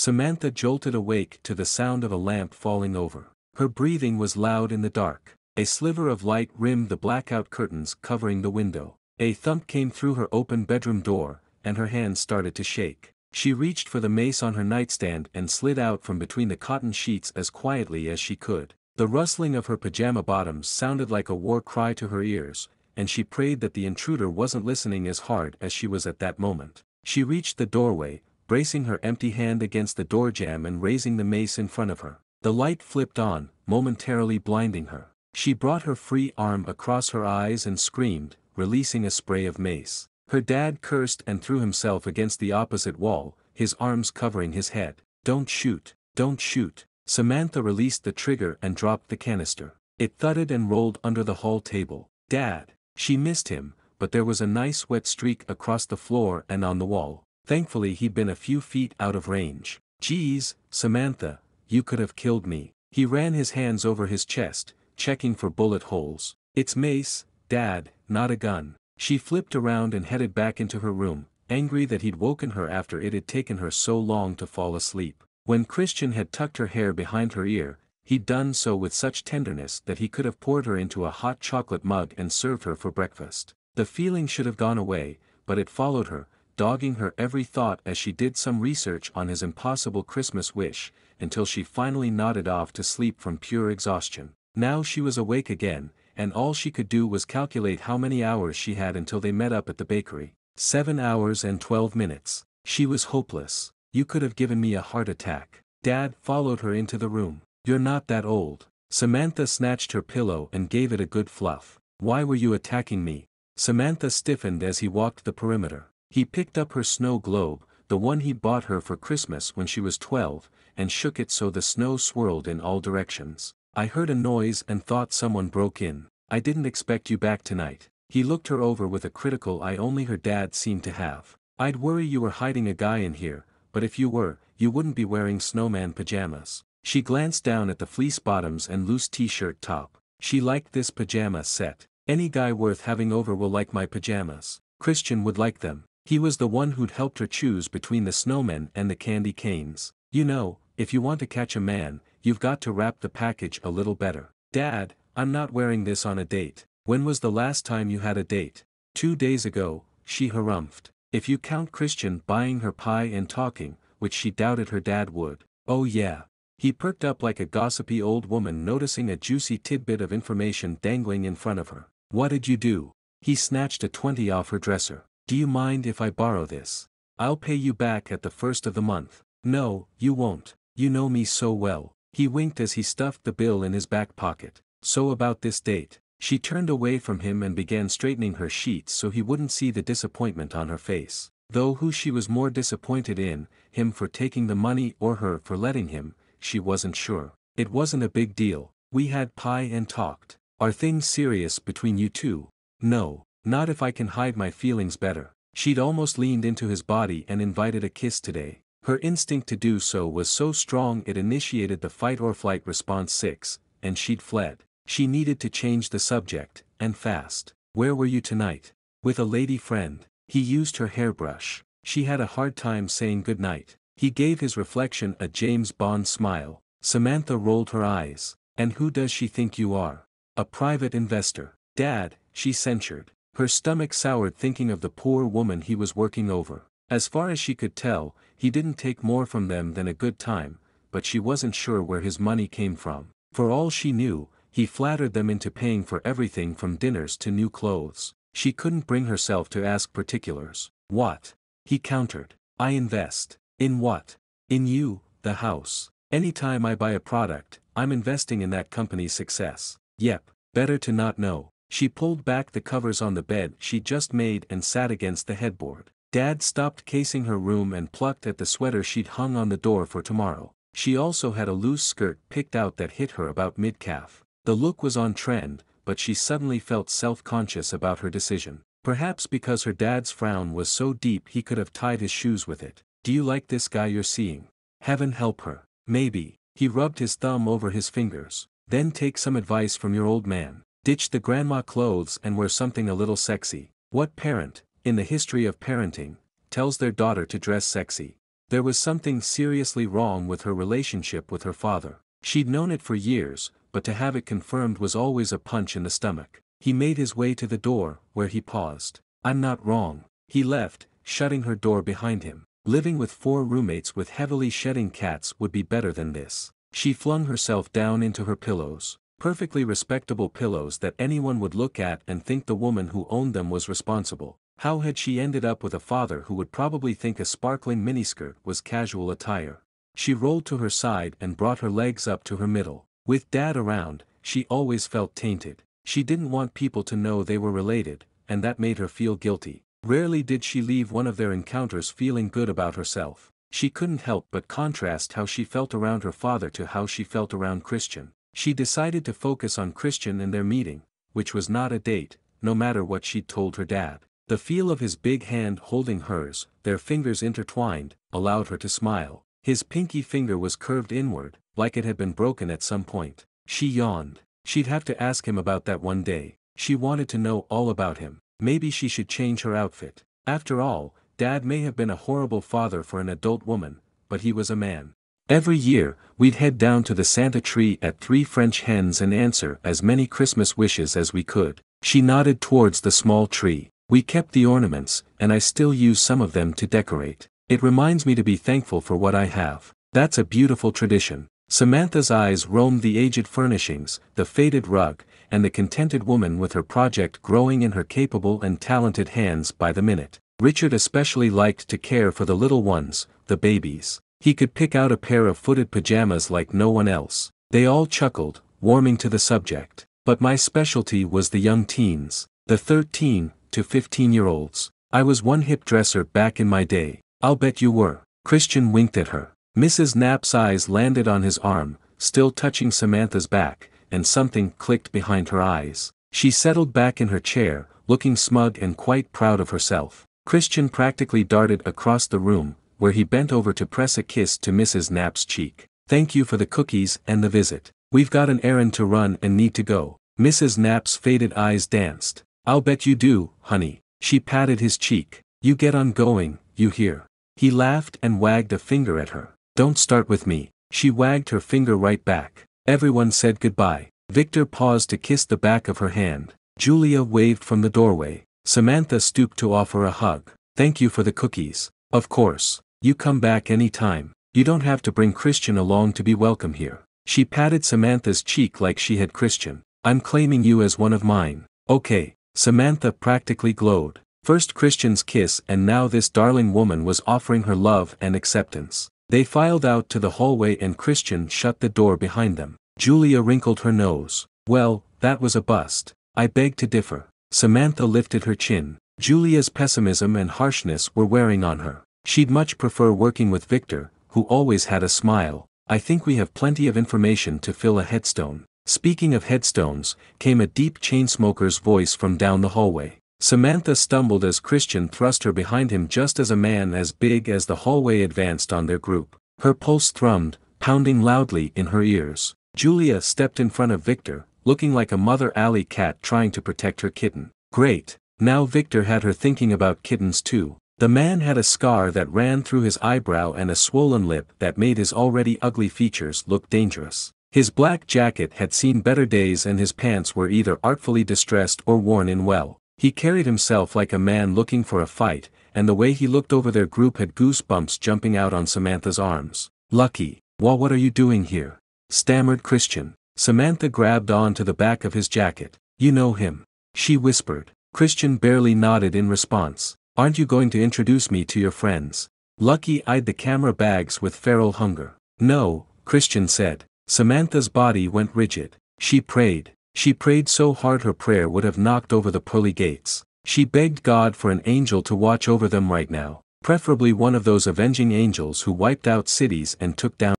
[SPEAKER 2] Samantha jolted awake to the sound of a lamp falling over. Her breathing was loud in the dark. A sliver of light rimmed the blackout curtains covering the window. A thump came through her open bedroom door, and her hands started to shake. She reached for the mace on her nightstand and slid out from between the cotton sheets as quietly as she could. The rustling of her pajama bottoms sounded like a war cry to her ears, and she prayed that the intruder wasn't listening as hard as she was at that moment. She reached the doorway, bracing her empty hand against the door jamb and raising the mace in front of her. The light flipped on, momentarily blinding her. She brought her free arm across her eyes and screamed, releasing a spray of mace. Her dad cursed and threw himself against the opposite wall, his arms covering his head. Don't shoot, don't shoot. Samantha released the trigger and dropped the canister. It thudded and rolled under the hall table. Dad. She missed him, but there was a nice wet streak across the floor and on the wall. Thankfully he'd been a few feet out of range. Geez, Samantha, you could have killed me. He ran his hands over his chest, checking for bullet holes. It's mace, Dad, not a gun. She flipped around and headed back into her room, angry that he'd woken her after it had taken her so long to fall asleep. When Christian had tucked her hair behind her ear, he'd done so with such tenderness that he could have poured her into a hot chocolate mug and served her for breakfast. The feeling should have gone away, but it followed her, dogging her every thought as she did some research on his impossible Christmas wish, until she finally nodded off to sleep from pure exhaustion. Now she was awake again, and all she could do was calculate how many hours she had until they met up at the bakery. Seven hours and twelve minutes. She was hopeless. You could have given me a heart attack. Dad followed her into the room. You're not that old. Samantha snatched her pillow and gave it a good fluff. Why were you attacking me? Samantha stiffened as he walked the perimeter. He picked up her snow globe, the one he bought her for Christmas when she was 12, and shook it so the snow swirled in all directions. I heard a noise and thought someone broke in. I didn't expect you back tonight. He looked her over with a critical eye only her dad seemed to have. I'd worry you were hiding a guy in here, but if you were, you wouldn't be wearing snowman pajamas. She glanced down at the fleece bottoms and loose t-shirt top. She liked this pajama set. Any guy worth having over will like my pajamas. Christian would like them. He was the one who'd helped her choose between the snowmen and the candy canes. You know, if you want to catch a man, you've got to wrap the package a little better. Dad, I'm not wearing this on a date. When was the last time you had a date? Two days ago, she harumphed. If you count Christian buying her pie and talking, which she doubted her dad would. Oh yeah. He perked up like a gossipy old woman noticing a juicy tidbit of information dangling in front of her. What did you do? He snatched a 20 off her dresser. Do you mind if I borrow this? I'll pay you back at the first of the month. No, you won't. You know me so well. He winked as he stuffed the bill in his back pocket. So about this date. She turned away from him and began straightening her sheets so he wouldn't see the disappointment on her face. Though who she was more disappointed in, him for taking the money or her for letting him, she wasn't sure. It wasn't a big deal. We had pie and talked. Are things serious between you two? No, not if I can hide my feelings better. She'd almost leaned into his body and invited a kiss today. Her instinct to do so was so strong it initiated the fight or flight response 6, and she'd fled. She needed to change the subject, and fast. Where were you tonight? With a lady friend. He used her hairbrush. She had a hard time saying goodnight. He gave his reflection a James Bond smile. Samantha rolled her eyes. And who does she think you are? A private investor. Dad, she censured. Her stomach soured thinking of the poor woman he was working over. As far as she could tell, he didn't take more from them than a good time, but she wasn't sure where his money came from. For all she knew, he flattered them into paying for everything from dinners to new clothes. She couldn't bring herself to ask particulars. What? He countered. I invest. In what? In you, the house. Anytime I buy a product, I'm investing in that company's success. Yep, better to not know. She pulled back the covers on the bed she just made and sat against the headboard. Dad stopped casing her room and plucked at the sweater she'd hung on the door for tomorrow. She also had a loose skirt picked out that hit her about mid-calf. The look was on trend, but she suddenly felt self-conscious about her decision. Perhaps because her dad's frown was so deep he could have tied his shoes with it. Do you like this guy you're seeing? Heaven help her. Maybe. He rubbed his thumb over his fingers. Then take some advice from your old man. Ditch the grandma clothes and wear something a little sexy. What parent, in the history of parenting, tells their daughter to dress sexy? There was something seriously wrong with her relationship with her father. She'd known it for years, but to have it confirmed was always a punch in the stomach. He made his way to the door, where he paused. I'm not wrong. He left, shutting her door behind him. Living with four roommates with heavily shedding cats would be better than this. She flung herself down into her pillows perfectly respectable pillows that anyone would look at and think the woman who owned them was responsible. How had she ended up with a father who would probably think a sparkling miniskirt was casual attire? She rolled to her side and brought her legs up to her middle. With dad around, she always felt tainted. She didn't want people to know they were related, and that made her feel guilty. Rarely did she leave one of their encounters feeling good about herself. She couldn't help but contrast how she felt around her father to how she felt around Christian. She decided to focus on Christian and their meeting, which was not a date, no matter what she'd told her dad. The feel of his big hand holding hers, their fingers intertwined, allowed her to smile. His pinky finger was curved inward, like it had been broken at some point. She yawned. She'd have to ask him about that one day. She wanted to know all about him. Maybe she should change her outfit. After all, Dad may have been a horrible father for an adult woman, but he was a man. Every year, we'd head down to the Santa tree at Three French Hens and answer as many Christmas wishes as we could. She nodded towards the small tree. We kept the ornaments, and I still use some of them to decorate. It reminds me to be thankful for what I have. That's a beautiful tradition. Samantha's eyes roamed the aged furnishings, the faded rug, and the contented woman with her project growing in her capable and talented hands by the minute. Richard especially liked to care for the little ones, the babies. He could pick out a pair of footed pajamas like no one else. They all chuckled, warming to the subject. But my specialty was the young teens, the 13 to 15 year olds. I was one hip dresser back in my day. I'll bet you were. Christian winked at her. Mrs. Knapp's eyes landed on his arm, still touching Samantha's back, and something clicked behind her eyes. She settled back in her chair, looking smug and quite proud of herself. Christian practically darted across the room, where he bent over to press a kiss to Mrs. Knapp's cheek. Thank you for the cookies and the visit. We've got an errand to run and need to go. Mrs. Knapp's faded eyes danced. I'll bet you do, honey. She patted his cheek. You get on going, you hear. He laughed and wagged a finger at her. Don't start with me. She wagged her finger right back. Everyone said goodbye. Victor paused to kiss the back of her hand. Julia waved from the doorway. Samantha stooped to offer a hug. Thank you for the cookies. Of course. You come back any time. You don't have to bring Christian along to be welcome here. She patted Samantha's cheek like she had Christian. I'm claiming you as one of mine. Okay. Samantha practically glowed. First Christian's kiss and now this darling woman was offering her love and acceptance. They filed out to the hallway and Christian shut the door behind them. Julia wrinkled her nose. Well, that was a bust. I beg to differ. Samantha lifted her chin. Julia's pessimism and harshness were wearing on her. She'd much prefer working with Victor, who always had a smile. I think we have plenty of information to fill a headstone. Speaking of headstones, came a deep chainsmoker's voice from down the hallway. Samantha stumbled as Christian thrust her behind him just as a man as big as the hallway advanced on their group. Her pulse thrummed, pounding loudly in her ears. Julia stepped in front of Victor, looking like a mother alley cat trying to protect her kitten. Great. Now Victor had her thinking about kittens too. The man had a scar that ran through his eyebrow and a swollen lip that made his already ugly features look dangerous. His black jacket had seen better days and his pants were either artfully distressed or worn in well. He carried himself like a man looking for a fight, and the way he looked over their group had goosebumps jumping out on Samantha's arms. Lucky, well what are you doing here? stammered Christian. Samantha grabbed on to the back of his jacket. You know him. She whispered. Christian barely nodded in response. Aren't you going to introduce me to your friends? Lucky eyed the camera bags with feral hunger. No, Christian said. Samantha's body went rigid. She prayed. She prayed so hard her prayer would have knocked over the pearly gates. She begged God for an angel to watch over them right now, preferably one of those avenging angels who wiped out cities and took down.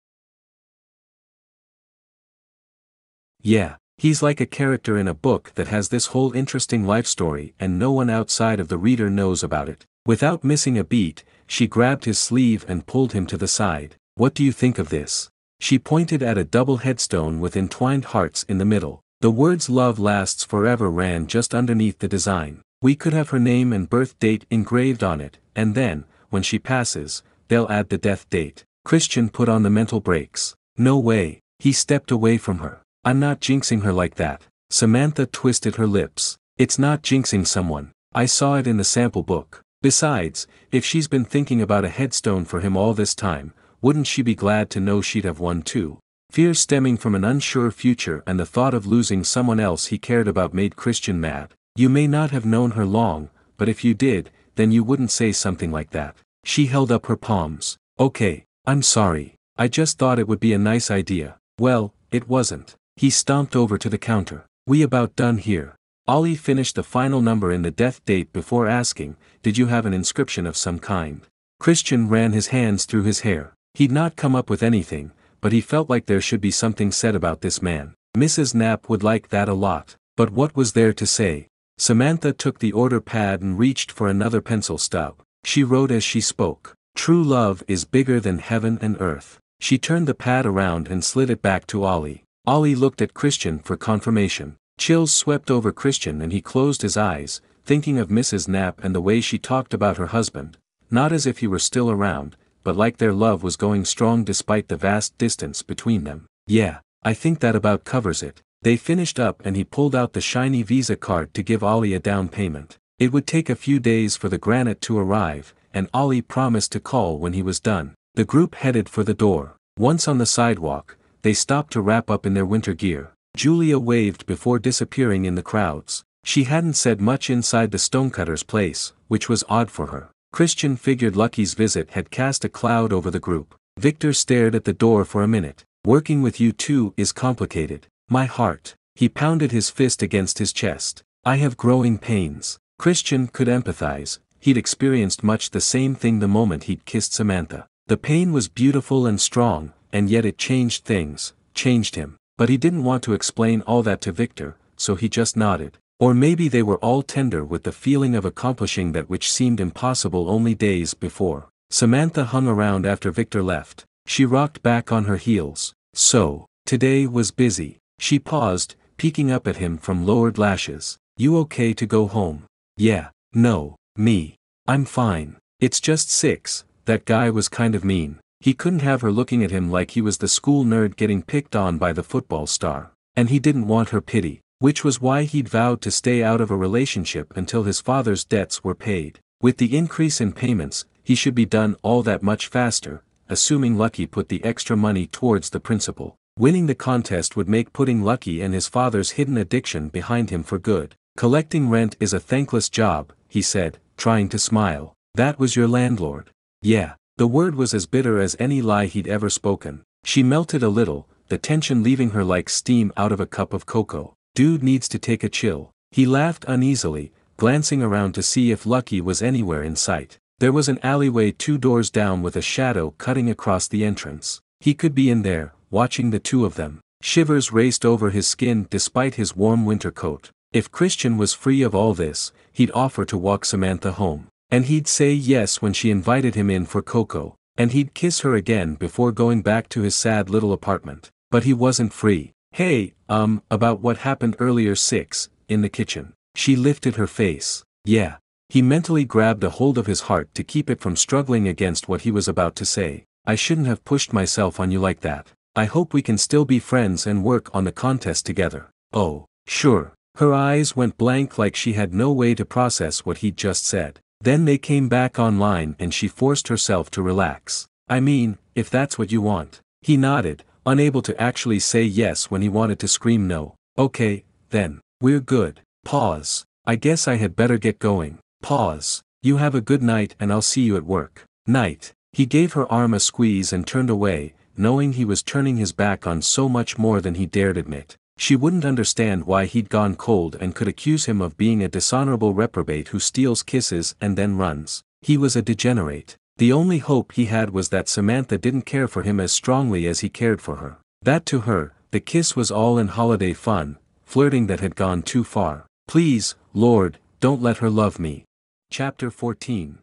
[SPEAKER 2] Yeah, he's like a character in a book that has this whole interesting life story and no one outside of the reader knows about it. Without missing a beat, she grabbed his sleeve and pulled him to the side. What do you think of this? She pointed at a double headstone with entwined hearts in the middle. The words love lasts forever ran just underneath the design. We could have her name and birth date engraved on it, and then, when she passes, they'll add the death date. Christian put on the mental brakes. No way. He stepped away from her. I'm not jinxing her like that. Samantha twisted her lips. It's not jinxing someone. I saw it in the sample book. Besides, if she's been thinking about a headstone for him all this time, wouldn't she be glad to know she'd have one too? Fear stemming from an unsure future and the thought of losing someone else he cared about made Christian mad. You may not have known her long, but if you did, then you wouldn't say something like that. She held up her palms. Okay, I'm sorry. I just thought it would be a nice idea. Well, it wasn't. He stomped over to the counter. We about done here. Ollie finished the final number in the death date before asking, Did you have an inscription of some kind? Christian ran his hands through his hair. He'd not come up with anything, but he felt like there should be something said about this man. Mrs. Knapp would like that a lot. But what was there to say? Samantha took the order pad and reached for another pencil stub. She wrote as she spoke. True love is bigger than heaven and earth. She turned the pad around and slid it back to Ollie. Ollie looked at Christian for confirmation. Chills swept over Christian and he closed his eyes, thinking of Mrs. Knapp and the way she talked about her husband, not as if he were still around, but like their love was going strong despite the vast distance between them. Yeah, I think that about covers it. They finished up and he pulled out the shiny Visa card to give Ollie a down payment. It would take a few days for the granite to arrive, and Ollie promised to call when he was done. The group headed for the door. Once on the sidewalk, they stopped to wrap up in their winter gear. Julia waved before disappearing in the crowds. She hadn't said much inside the stonecutter's place, which was odd for her. Christian figured Lucky's visit had cast a cloud over the group. Victor stared at the door for a minute. Working with you two is complicated. My heart. He pounded his fist against his chest. I have growing pains. Christian could empathize, he'd experienced much the same thing the moment he'd kissed Samantha. The pain was beautiful and strong, and yet it changed things, changed him. But he didn't want to explain all that to Victor, so he just nodded. Or maybe they were all tender with the feeling of accomplishing that which seemed impossible only days before. Samantha hung around after Victor left. She rocked back on her heels. So, today was busy. She paused, peeking up at him from lowered lashes. You okay to go home? Yeah, no, me. I'm fine. It's just six, that guy was kind of mean. He couldn't have her looking at him like he was the school nerd getting picked on by the football star. And he didn't want her pity, which was why he'd vowed to stay out of a relationship until his father's debts were paid. With the increase in payments, he should be done all that much faster, assuming Lucky put the extra money towards the principal. Winning the contest would make putting Lucky and his father's hidden addiction behind him for good. Collecting rent is a thankless job, he said, trying to smile. That was your landlord. Yeah. The word was as bitter as any lie he'd ever spoken. She melted a little, the tension leaving her like steam out of a cup of cocoa. Dude needs to take a chill. He laughed uneasily, glancing around to see if Lucky was anywhere in sight. There was an alleyway two doors down with a shadow cutting across the entrance. He could be in there, watching the two of them. Shivers raced over his skin despite his warm winter coat. If Christian was free of all this, he'd offer to walk Samantha home. And he'd say yes when she invited him in for cocoa, and he'd kiss her again before going back to his sad little apartment. But he wasn't free. Hey, um, about what happened earlier 6, in the kitchen. She lifted her face. Yeah. He mentally grabbed a hold of his heart to keep it from struggling against what he was about to say. I shouldn't have pushed myself on you like that. I hope we can still be friends and work on the contest together. Oh, sure. Her eyes went blank like she had no way to process what he'd just said. Then they came back online and she forced herself to relax. I mean, if that's what you want. He nodded, unable to actually say yes when he wanted to scream no. Okay, then, we're good. Pause. I guess I had better get going. Pause. You have a good night and I'll see you at work. Night. He gave her arm a squeeze and turned away, knowing he was turning his back on so much more than he dared admit. She wouldn't understand why he'd gone cold and could accuse him of being a dishonorable reprobate who steals kisses and then runs. He was a degenerate. The only hope he had was that Samantha didn't care for him as strongly as he cared for her. That to her, the kiss was all in holiday fun, flirting that had gone too far. Please, Lord, don't let her love me. Chapter 14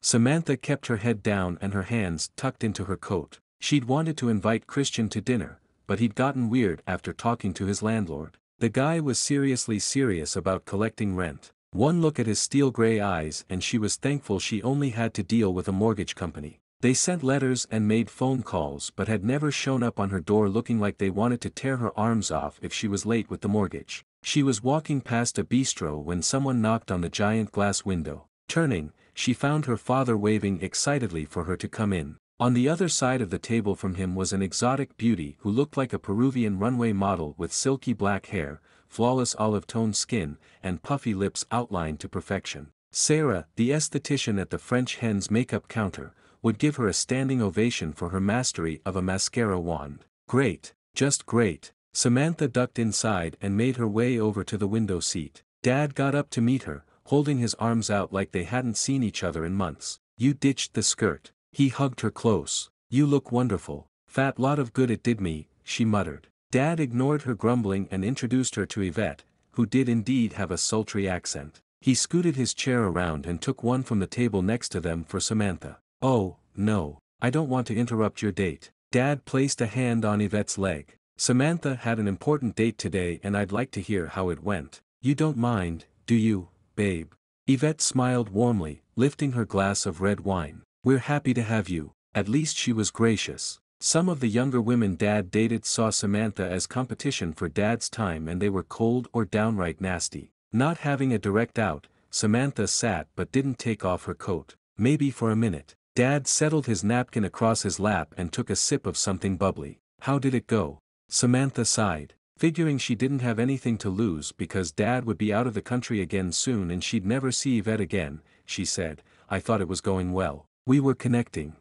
[SPEAKER 2] Samantha kept her head down and her hands tucked into her coat. She'd wanted to invite Christian to dinner, but he'd gotten weird after talking to his landlord. The guy was seriously serious about collecting rent. One look at his steel gray eyes and she was thankful she only had to deal with a mortgage company. They sent letters and made phone calls but had never shown up on her door looking like they wanted to tear her arms off if she was late with the mortgage. She was walking past a bistro when someone knocked on the giant glass window. Turning, she found her father waving excitedly for her to come in. On the other side of the table from him was an exotic beauty who looked like a Peruvian runway model with silky black hair, flawless olive-toned skin, and puffy lips outlined to perfection. Sarah, the esthetician at the French hen's makeup counter, would give her a standing ovation for her mastery of a mascara wand. Great, just great. Samantha ducked inside and made her way over to the window seat. Dad got up to meet her, holding his arms out like they hadn't seen each other in months. You ditched the skirt. He hugged her close. You look wonderful. Fat lot of good it did me, she muttered. Dad ignored her grumbling and introduced her to Yvette, who did indeed have a sultry accent. He scooted his chair around and took one from the table next to them for Samantha. Oh, no, I don't want to interrupt your date. Dad placed a hand on Yvette's leg. Samantha had an important date today and I'd like to hear how it went. You don't mind, do you, babe? Yvette smiled warmly, lifting her glass of red wine. We're happy to have you, at least she was gracious. Some of the younger women dad dated saw Samantha as competition for dad's time and they were cold or downright nasty. Not having a direct out, Samantha sat but didn't take off her coat. Maybe for a minute. Dad settled his napkin across his lap and took a sip of something bubbly. How did it go? Samantha sighed. Figuring she didn't have anything to lose because dad would be out of the country again soon and she'd never see Yvette again, she said, I thought it was going well. We were connecting.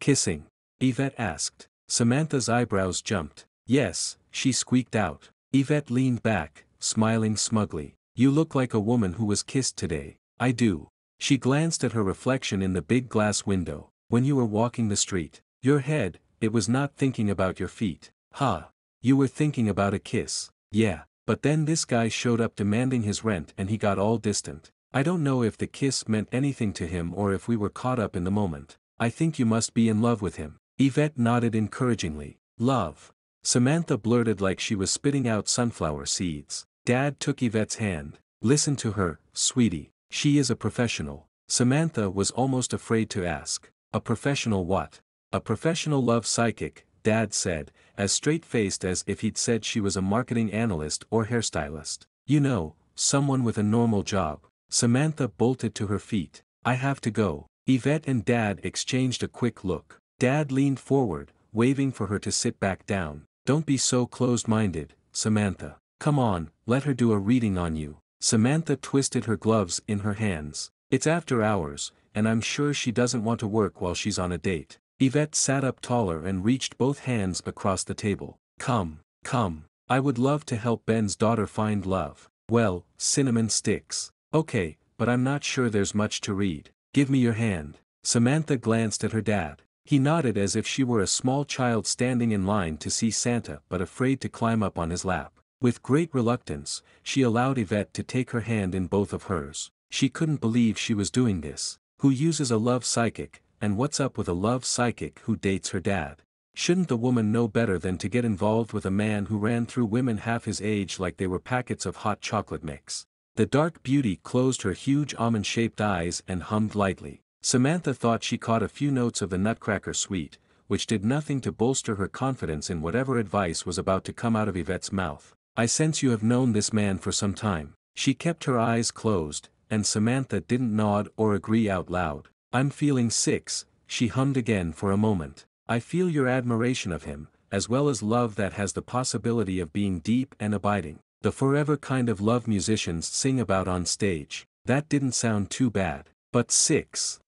[SPEAKER 2] Kissing? Yvette asked. Samantha's eyebrows jumped. Yes, she squeaked out. Yvette leaned back, smiling smugly. You look like a woman who was kissed today. I do. She glanced at her reflection in the big glass window. When you were walking the street, your head, it was not thinking about your feet. Ha. Huh. You were thinking about a kiss. Yeah. But then this guy showed up demanding his rent and he got all distant. I don't know if the kiss meant anything to him or if we were caught up in the moment. I think you must be in love with him. Yvette nodded encouragingly. Love. Samantha blurted like she was spitting out sunflower seeds. Dad took Yvette's hand. Listen to her, sweetie. She is a professional. Samantha was almost afraid to ask. A professional what? A professional love psychic, Dad said, as straight-faced as if he'd said she was a marketing analyst or hairstylist. You know, someone with a normal job. Samantha bolted to her feet. I have to go. Yvette and Dad exchanged a quick look. Dad leaned forward, waving for her to sit back down. Don't be so closed-minded, Samantha. Come on, let her do a reading on you. Samantha twisted her gloves in her hands. It's after hours, and I'm sure she doesn't want to work while she's on a date. Yvette sat up taller and reached both hands across the table. Come, come. I would love to help Ben's daughter find love. Well, cinnamon sticks. Okay, but I'm not sure there's much to read. Give me your hand. Samantha glanced at her dad. He nodded as if she were a small child standing in line to see Santa but afraid to climb up on his lap. With great reluctance, she allowed Yvette to take her hand in both of hers. She couldn't believe she was doing this. Who uses a love psychic, and what's up with a love psychic who dates her dad? Shouldn't the woman know better than to get involved with a man who ran through women half his age like they were packets of hot chocolate mix? The dark beauty closed her huge almond-shaped eyes and hummed lightly. Samantha thought she caught a few notes of the Nutcracker suite, which did nothing to bolster her confidence in whatever advice was about to come out of Yvette's mouth. I sense you have known this man for some time. She kept her eyes closed, and Samantha didn't nod or agree out loud. I'm feeling six, she hummed again for a moment. I feel your admiration of him, as well as love that has the possibility of being deep and abiding. The forever kind of love musicians sing about on stage. That didn't sound too bad. But 6.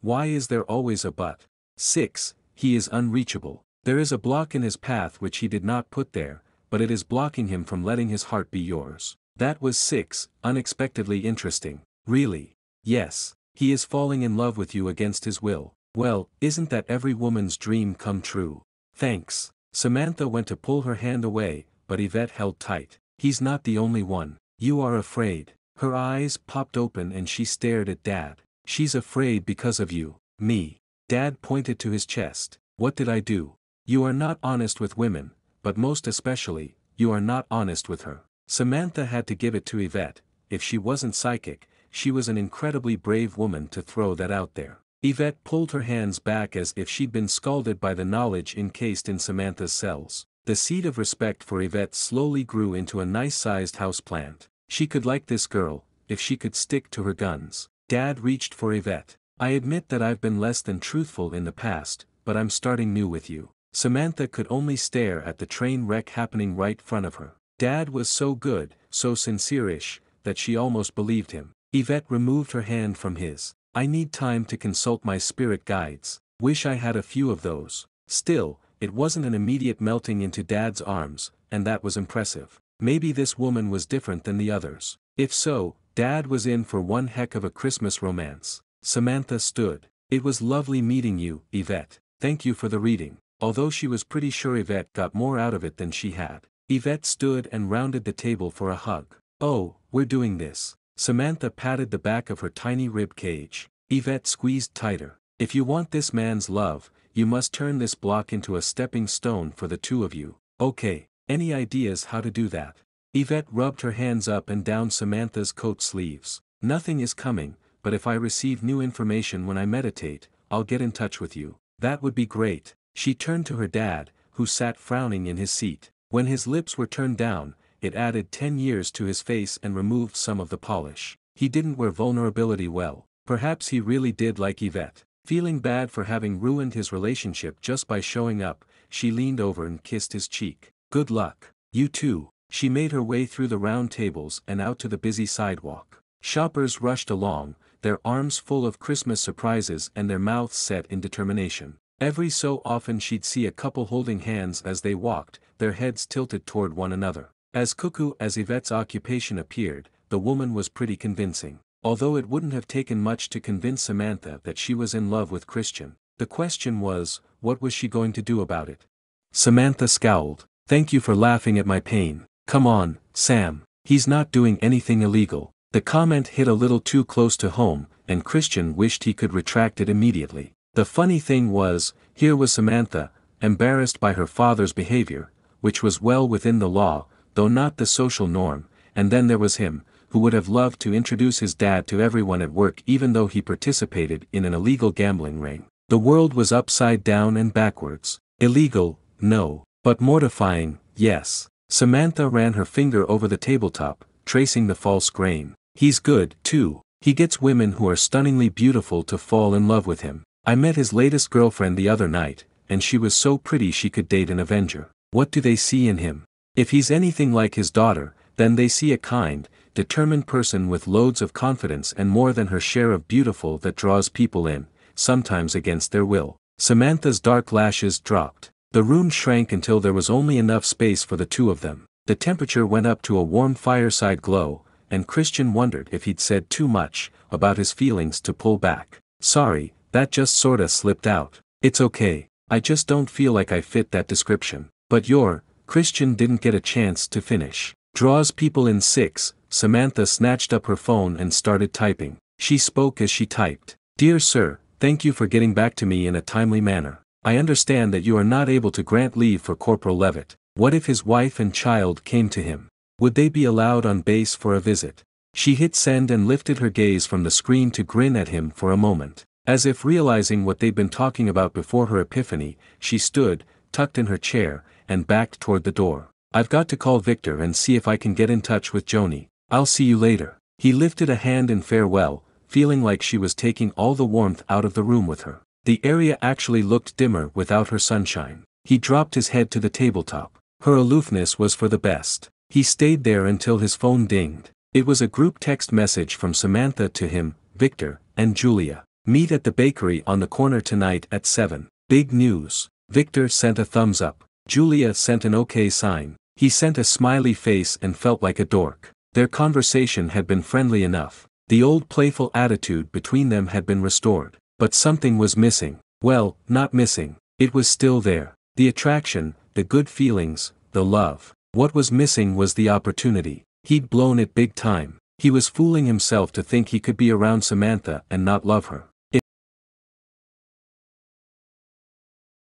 [SPEAKER 2] Why is there always a but? 6. He is unreachable. There is a block in his path which he did not put there, but it is blocking him from letting his heart be yours. That was 6. Unexpectedly interesting. Really. Yes. He is falling in love with you against his will. Well, isn't that every woman's dream come true? Thanks. Samantha went to pull her hand away, but Yvette held tight. He's not the only one. You are afraid. Her eyes popped open and she stared at Dad. She's afraid because of you. Me. Dad pointed to his chest. What did I do? You are not honest with women, but most especially, you are not honest with her. Samantha had to give it to Yvette, if she wasn't psychic, she was an incredibly brave woman to throw that out there. Yvette pulled her hands back as if she'd been scalded by the knowledge encased in Samantha's cells. The seed of respect for Yvette slowly grew into a nice-sized houseplant. She could like this girl, if she could stick to her guns. Dad reached for Yvette. I admit that I've been less than truthful in the past, but I'm starting new with you. Samantha could only stare at the train wreck happening right front of her. Dad was so good, so sincere-ish, that she almost believed him. Yvette removed her hand from his. I need time to consult my spirit guides. Wish I had a few of those. Still, it wasn't an immediate melting into Dad's arms, and that was impressive. Maybe this woman was different than the others. If so, Dad was in for one heck of a Christmas romance. Samantha stood. It was lovely meeting you, Yvette. Thank you for the reading. Although she was pretty sure Yvette got more out of it than she had. Yvette stood and rounded the table for a hug. Oh, we're doing this. Samantha patted the back of her tiny rib cage. Yvette squeezed tighter. If you want this man's love, you must turn this block into a stepping stone for the two of you. Okay, any ideas how to do that? Yvette rubbed her hands up and down Samantha's coat sleeves. Nothing is coming, but if I receive new information when I meditate, I'll get in touch with you. That would be great. She turned to her dad, who sat frowning in his seat. When his lips were turned down, it added ten years to his face and removed some of the polish. He didn't wear vulnerability well. Perhaps he really did like Yvette. Feeling bad for having ruined his relationship just by showing up, she leaned over and kissed his cheek. Good luck. You too. She made her way through the round tables and out to the busy sidewalk. Shoppers rushed along, their arms full of Christmas surprises and their mouths set in determination. Every so often she'd see a couple holding hands as they walked, their heads tilted toward one another. As cuckoo as Yvette's occupation appeared, the woman was pretty convincing. Although it wouldn't have taken much to convince Samantha that she was in love with Christian, the question was, what was she going to do about it? Samantha scowled. Thank you for laughing at my pain. Come on, Sam. He's not doing anything illegal. The comment hit a little too close to home, and Christian wished he could retract it immediately. The funny thing was, here was Samantha, embarrassed by her father's behavior, which was well within the law, though not the social norm, and then there was him, who would have loved to introduce his dad to everyone at work even though he participated in an illegal gambling ring. The world was upside down and backwards. Illegal, no, but mortifying, yes. Samantha ran her finger over the tabletop, tracing the false grain. He's good, too. He gets women who are stunningly beautiful to fall in love with him. I met his latest girlfriend the other night, and she was so pretty she could date an Avenger. What do they see in him? If he's anything like his daughter, then they see a kind, determined person with loads of confidence and more than her share of beautiful that draws people in, sometimes against their will. Samantha's dark lashes dropped. The room shrank until there was only enough space for the two of them. The temperature went up to a warm fireside glow, and Christian wondered if he'd said too much about his feelings to pull back. Sorry, that just sorta slipped out. It's okay, I just don't feel like I fit that description. But you're, Christian didn't get a chance to finish. Draws people in six, Samantha snatched up her phone and started typing. She spoke as she typed. Dear sir, thank you for getting back to me in a timely manner. I understand that you are not able to grant leave for Corporal Levitt. What if his wife and child came to him? Would they be allowed on base for a visit? She hit send and lifted her gaze from the screen to grin at him for a moment. As if realizing what they'd been talking about before her epiphany, she stood, tucked in her chair, and backed toward the door. I've got to call Victor and see if I can get in touch with Joni. I'll see you later. He lifted a hand in farewell, feeling like she was taking all the warmth out of the room with her. The area actually looked dimmer without her sunshine. He dropped his head to the tabletop. Her aloofness was for the best. He stayed there until his phone dinged. It was a group text message from Samantha to him, Victor, and Julia. Meet at the bakery on the corner tonight at 7. Big news. Victor sent a thumbs up. Julia sent an okay sign. He sent a smiley face and felt like a dork. Their conversation had been friendly enough. The old playful attitude between them had been restored. But something was missing. Well, not missing. It was still there. The attraction, the good feelings, the love. What was missing was the opportunity. He'd blown it big time. He was fooling himself to think he could be around Samantha and not love her. It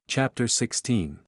[SPEAKER 2] Chapter 16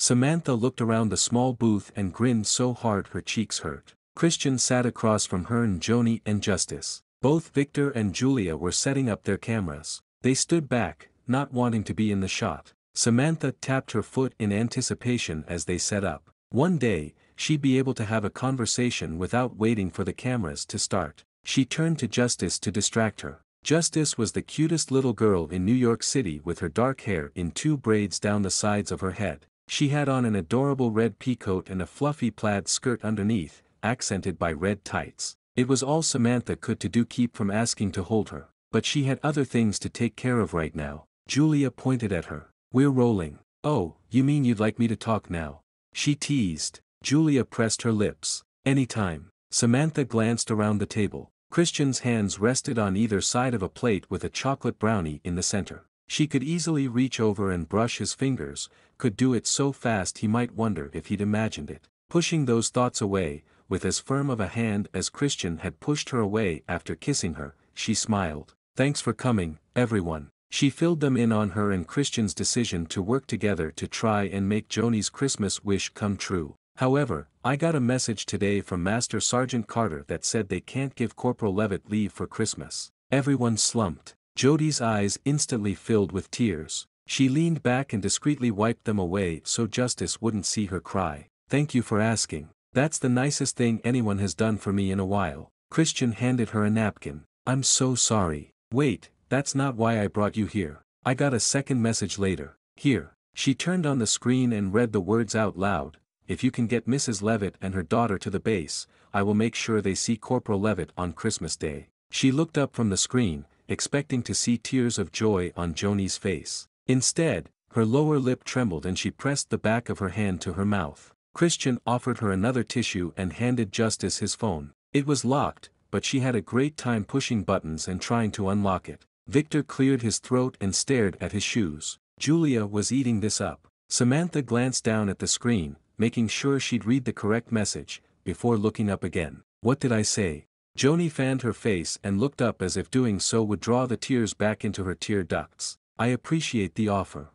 [SPEAKER 2] Samantha looked around the small booth and grinned so hard her cheeks hurt. Christian sat across from her and Joni and Justice. Both Victor and Julia were setting up their cameras. They stood back, not wanting to be in the shot. Samantha tapped her foot in anticipation as they set up. One day, she'd be able to have a conversation without waiting for the cameras to start. She turned to Justice to distract her. Justice was the cutest little girl in New York City with her dark hair in two braids down the sides of her head. She had on an adorable red peacoat and a fluffy plaid skirt underneath, accented by red tights. It was all Samantha could to do keep from asking to hold her, but she had other things to take care of right now. Julia pointed at her. We're rolling. Oh, you mean you'd like me to talk now? She teased. Julia pressed her lips. Anytime. Samantha glanced around the table. Christian's hands rested on either side of a plate with a chocolate brownie in the center. She could easily reach over and brush his fingers, could do it so fast he might wonder if he'd imagined it. Pushing those thoughts away, with as firm of a hand as Christian had pushed her away after kissing her, she smiled. Thanks for coming, everyone. She filled them in on her and Christian's decision to work together to try and make Joni's Christmas wish come true. However, I got a message today from Master Sergeant Carter that said they can't give Corporal Levitt leave for Christmas. Everyone slumped. Joni's eyes instantly filled with tears. She leaned back and discreetly wiped them away so Justice wouldn't see her cry. Thank you for asking. That's the nicest thing anyone has done for me in a while. Christian handed her a napkin. I'm so sorry. Wait, that's not why I brought you here. I got a second message later. Here. She turned on the screen and read the words out loud. If you can get Mrs. Levitt and her daughter to the base, I will make sure they see Corporal Levitt on Christmas Day. She looked up from the screen, expecting to see tears of joy on Joni's face. Instead, her lower lip trembled and she pressed the back of her hand to her mouth. Christian offered her another tissue and handed Justice his phone. It was locked, but she had a great time pushing buttons and trying to unlock it. Victor cleared his throat and stared at his shoes. Julia was eating this up. Samantha glanced down at the screen, making sure she'd read the correct message, before looking up again. What did I say? Joni fanned her face and looked up as if doing so would draw the tears back into her tear ducts. I appreciate the offer.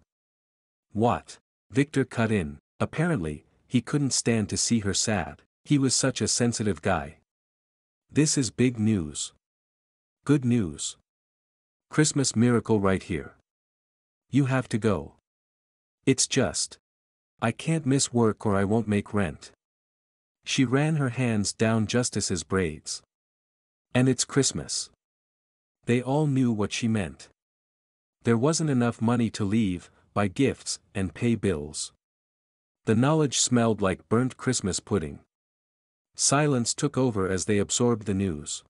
[SPEAKER 2] What? Victor cut in. Apparently, he couldn't stand to see her sad. He was such a sensitive guy. This is big news. Good news. Christmas miracle right here. You have to go. It's just. I can't miss work or I won't make rent. She ran her hands down Justice's braids. And it's Christmas. They all knew what she meant. There wasn't enough money to leave, buy gifts, and pay bills. The knowledge smelled like burnt Christmas pudding. Silence took over as they absorbed the news.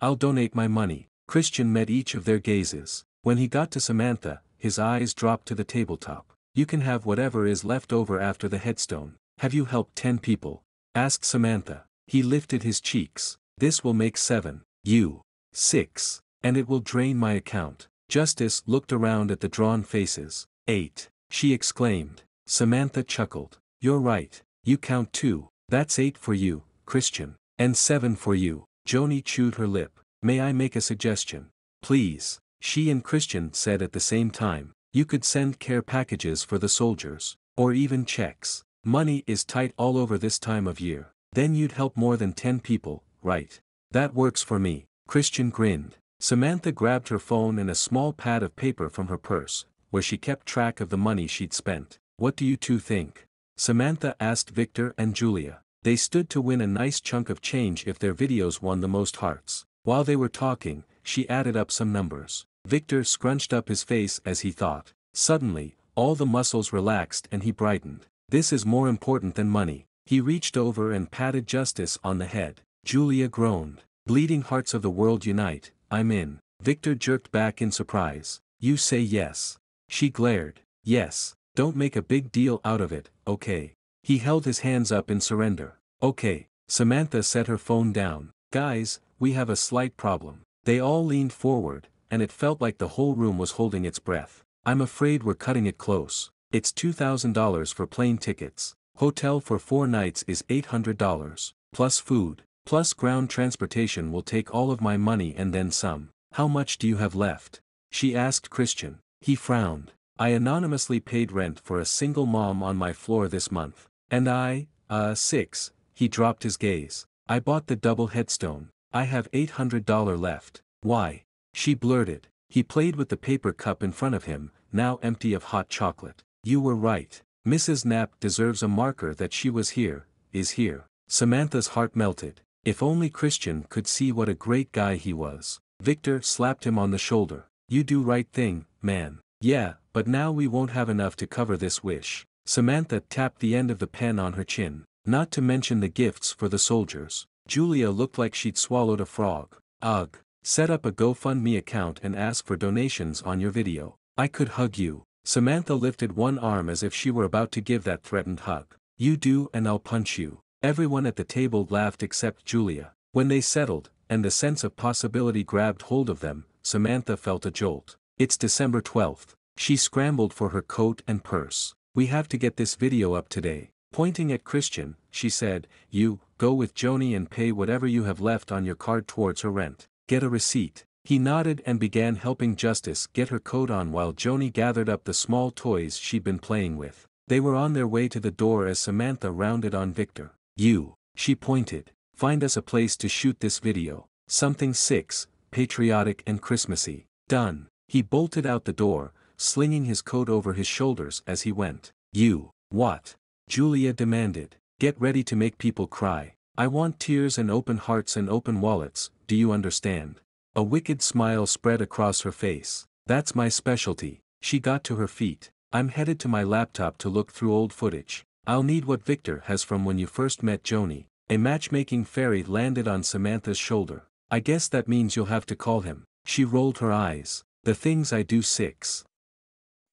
[SPEAKER 2] I'll donate my money. Christian met each of their gazes. When he got to Samantha, his eyes dropped to the tabletop. You can have whatever is left over after the headstone. Have you helped ten people? asked Samantha. He lifted his cheeks. This will make seven, you, six, and it will drain my account. Justice looked around at the drawn faces. Eight, she exclaimed. Samantha chuckled. You're right, you count two, that's eight for you, Christian, and seven for you. Joni chewed her lip. May I make a suggestion? Please, she and Christian said at the same time, you could send care packages for the soldiers, or even checks. Money is tight all over this time of year. Then you'd help more than 10 people, Right. That works for me. Christian grinned. Samantha grabbed her phone and a small pad of paper from her purse, where she kept track of the money she'd spent. What do you two think? Samantha asked Victor and Julia. They stood to win a nice chunk of change if their videos won the most hearts. While they were talking, she added up some numbers. Victor scrunched up his face as he thought. Suddenly, all the muscles relaxed and he brightened. This is more important than money. He reached over and patted Justice on the head. Julia groaned. Bleeding hearts of the world unite, I'm in. Victor jerked back in surprise. You say yes. She glared. Yes. Don't make a big deal out of it, okay. He held his hands up in surrender. Okay. Samantha set her phone down. Guys, we have a slight problem. They all leaned forward, and it felt like the whole room was holding its breath. I'm afraid we're cutting it close. It's $2,000 for plane tickets. Hotel for four nights is $800. Plus food, plus ground transportation will take all of my money and then some. How much do you have left? She asked Christian. He frowned. I anonymously paid rent for a single mom on my floor this month. And I, uh, six. He dropped his gaze. I bought the double headstone. I have $800 left. Why? She blurted. He played with the paper cup in front of him, now empty of hot chocolate. You were right. Mrs. Knapp deserves a marker that she was here, is here. Samantha's heart melted. If only Christian could see what a great guy he was. Victor slapped him on the shoulder. You do right thing, man. Yeah, but now we won't have enough to cover this wish. Samantha tapped the end of the pen on her chin. Not to mention the gifts for the soldiers. Julia looked like she'd swallowed a frog. Ugh. Set up a GoFundMe account and ask for donations on your video. I could hug you. Samantha lifted one arm as if she were about to give that threatened hug. You do and I'll punch you. Everyone at the table laughed except Julia. When they settled, and the sense of possibility grabbed hold of them, Samantha felt a jolt. It's December 12th. She scrambled for her coat and purse. We have to get this video up today. Pointing at Christian, she said, You, go with Joni and pay whatever you have left on your card towards her rent. Get a receipt. He nodded and began helping Justice get her coat on while Joni gathered up the small toys she'd been playing with. They were on their way to the door as Samantha rounded on Victor. You, she pointed, find us a place to shoot this video. Something six, patriotic and Christmassy. Done. He bolted out the door, slinging his coat over his shoulders as he went. You, what? Julia demanded. Get ready to make people cry. I want tears and open hearts and open wallets, do you understand? A wicked smile spread across her face. That's my specialty. She got to her feet. I'm headed to my laptop to look through old footage. I'll need what Victor has from when you first met Joni. A matchmaking fairy landed on Samantha's shoulder. I guess that means you'll have to call him. She rolled her eyes. The things I do six.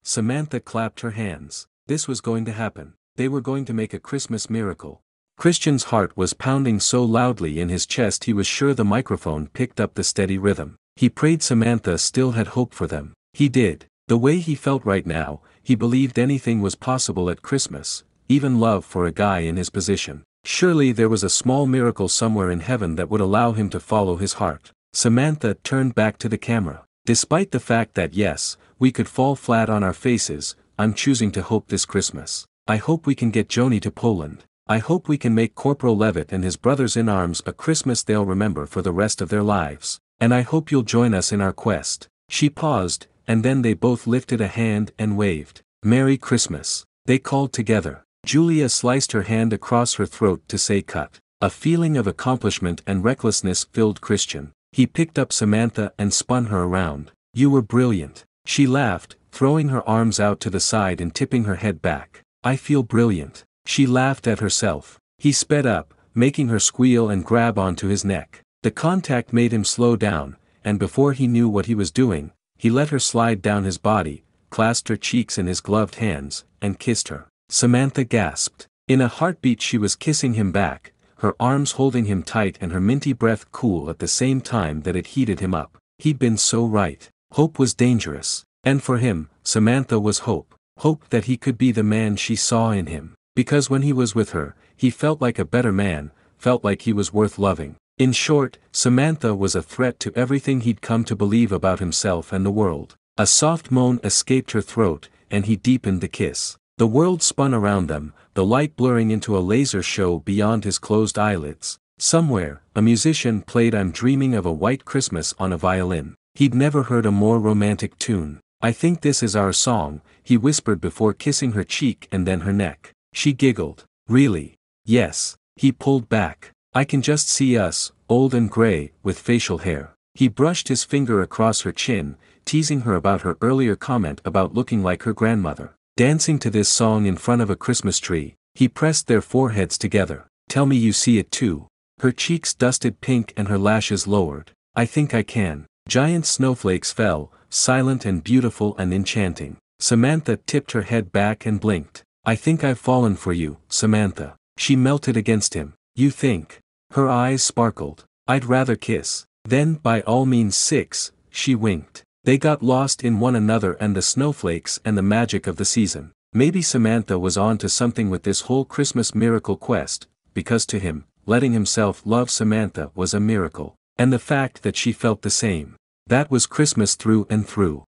[SPEAKER 2] Samantha clapped her hands. This was going to happen. They were going to make a Christmas miracle. Christian's heart was pounding so loudly in his chest he was sure the microphone picked up the steady rhythm. He prayed Samantha still had hope for them. He did. The way he felt right now, he believed anything was possible at Christmas, even love for a guy in his position. Surely there was a small miracle somewhere in heaven that would allow him to follow his heart. Samantha turned back to the camera. Despite the fact that yes, we could fall flat on our faces, I'm choosing to hope this Christmas. I hope we can get Joni to Poland. I hope we can make Corporal Levitt and his brothers in arms a Christmas they'll remember for the rest of their lives. And I hope you'll join us in our quest. She paused, and then they both lifted a hand and waved. Merry Christmas. They called together. Julia sliced her hand across her throat to say cut. A feeling of accomplishment and recklessness filled Christian. He picked up Samantha and spun her around. You were brilliant. She laughed, throwing her arms out to the side and tipping her head back. I feel brilliant. She laughed at herself. He sped up, making her squeal and grab onto his neck. The contact made him slow down, and before he knew what he was doing, he let her slide down his body, clasped her cheeks in his gloved hands, and kissed her. Samantha gasped. In a heartbeat she was kissing him back, her arms holding him tight and her minty breath cool at the same time that it heated him up. He'd been so right. Hope was dangerous. And for him, Samantha was hope. Hope that he could be the man she saw in him. Because when he was with her, he felt like a better man, felt like he was worth loving. In short, Samantha was a threat to everything he'd come to believe about himself and the world. A soft moan escaped her throat, and he deepened the kiss. The world spun around them, the light blurring into a laser show beyond his closed eyelids. Somewhere, a musician played I'm Dreaming of a White Christmas on a violin. He'd never heard a more romantic tune. I think this is our song, he whispered before kissing her cheek and then her neck. She giggled. Really? Yes. He pulled back. I can just see us, old and gray, with facial hair. He brushed his finger across her chin, teasing her about her earlier comment about looking like her grandmother. Dancing to this song in front of a Christmas tree, he pressed their foreheads together. Tell me you see it too. Her cheeks dusted pink and her lashes lowered. I think I can. Giant snowflakes fell, silent and beautiful and enchanting. Samantha tipped her head back and blinked. I think I've fallen for you, Samantha. She melted against him. You think? Her eyes sparkled. I'd rather kiss. Then, by all means six, she winked. They got lost in one another and the snowflakes and the magic of the season. Maybe Samantha was on to something with this whole Christmas miracle quest, because to him, letting himself love Samantha was a miracle. And the fact that she felt the same. That was Christmas through and through.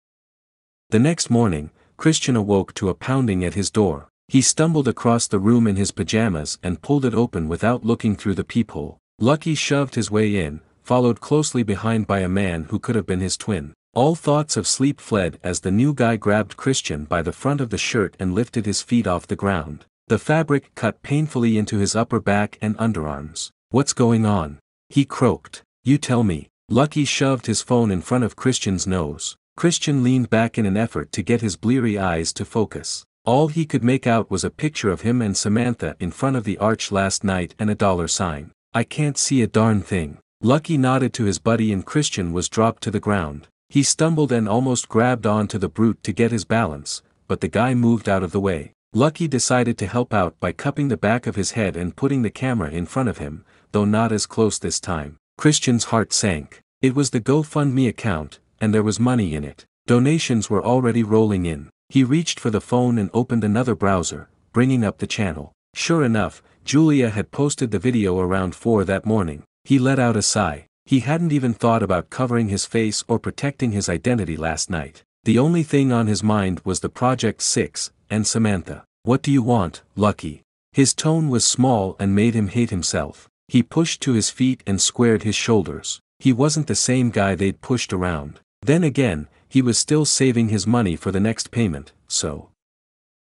[SPEAKER 2] The next morning, Christian awoke to a pounding at his door. He stumbled across the room in his pajamas and pulled it open without looking through the peephole. Lucky shoved his way in, followed closely behind by a man who could have been his twin. All thoughts of sleep fled as the new guy grabbed Christian by the front of the shirt and lifted his feet off the ground. The fabric cut painfully into his upper back and underarms. What's going on? He croaked. You tell me. Lucky shoved his phone in front of Christian's nose. Christian leaned back in an effort to get his bleary eyes to focus. All he could make out was a picture of him and Samantha in front of the arch last night and a dollar sign. I can't see a darn thing. Lucky nodded to his buddy and Christian was dropped to the ground. He stumbled and almost grabbed onto the brute to get his balance, but the guy moved out of the way. Lucky decided to help out by cupping the back of his head and putting the camera in front of him, though not as close this time. Christian's heart sank. It was the GoFundMe account, and there was money in it. Donations were already rolling in. He reached for the phone and opened another browser, bringing up the channel. Sure enough, Julia had posted the video around 4 that morning. He let out a sigh. He hadn't even thought about covering his face or protecting his identity last night. The only thing on his mind was the Project 6, and Samantha. What do you want, Lucky? His tone was small and made him hate himself. He pushed to his feet and squared his shoulders. He wasn't the same guy they'd pushed around. Then again, he was still saving his money for the next payment, so.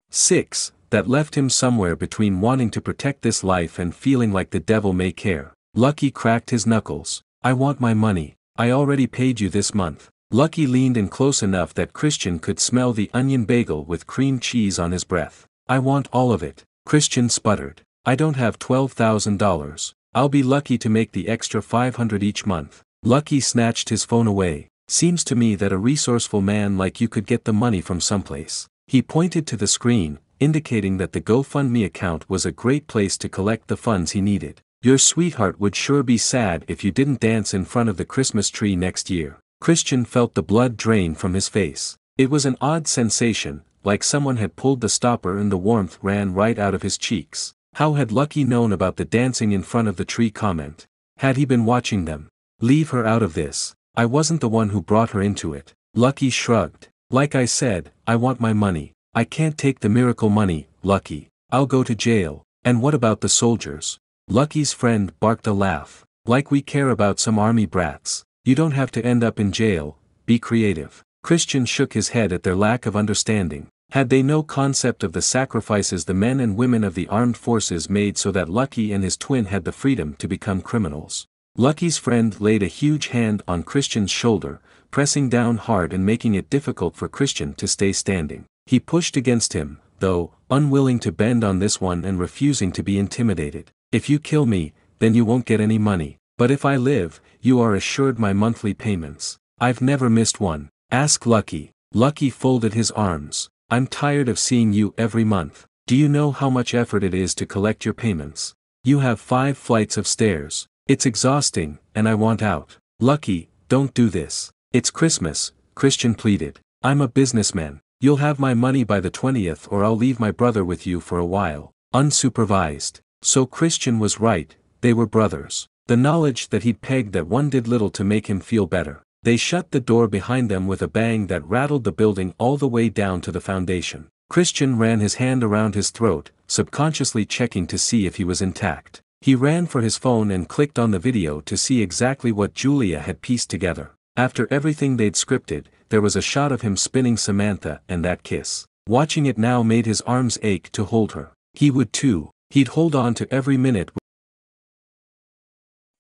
[SPEAKER 2] 6. That left him somewhere between wanting to protect this life and feeling like the devil may care. Lucky cracked his knuckles. I want my money. I already paid you this month. Lucky leaned in close enough that Christian could smell the onion bagel with cream cheese on his breath. I want all of it. Christian sputtered. I don't have $12,000. I'll be lucky to make the extra 500 each month. Lucky snatched his phone away. Seems to me that a resourceful man like you could get the money from someplace. He pointed to the screen, indicating that the GoFundMe account was a great place to collect the funds he needed. Your sweetheart would sure be sad if you didn't dance in front of the Christmas tree next year. Christian felt the blood drain from his face. It was an odd sensation, like someone had pulled the stopper and the warmth ran right out of his cheeks. How had Lucky known about the dancing in front of the tree comment? Had he been watching them? Leave her out of this. I wasn't the one who brought her into it. Lucky shrugged. Like I said, I want my money. I can't take the miracle money, Lucky. I'll go to jail. And what about the soldiers? Lucky's friend barked a laugh. Like we care about some army brats. You don't have to end up in jail, be creative. Christian shook his head at their lack of understanding. Had they no concept of the sacrifices the men and women of the armed forces made so that Lucky and his twin had the freedom to become criminals? Lucky's friend laid a huge hand on Christian's shoulder, pressing down hard and making it difficult for Christian to stay standing. He pushed against him, though, unwilling to bend on this one and refusing to be intimidated. If you kill me, then you won't get any money. But if I live, you are assured my monthly payments. I've never missed one. Ask Lucky. Lucky folded his arms. I'm tired of seeing you every month. Do you know how much effort it is to collect your payments? You have five flights of stairs. It's exhausting, and I want out. Lucky, don't do this. It's Christmas, Christian pleaded. I'm a businessman. You'll have my money by the 20th or I'll leave my brother with you for a while. Unsupervised. So Christian was right, they were brothers. The knowledge that he'd pegged that one did little to make him feel better. They shut the door behind them with a bang that rattled the building all the way down to the foundation. Christian ran his hand around his throat, subconsciously checking to see if he was intact. He ran for his phone and clicked on the video to see exactly what Julia had pieced together. After everything they'd scripted, there was a shot of him spinning Samantha and that kiss. Watching it now made his arms ache to hold her. He would too, he'd hold on to every minute.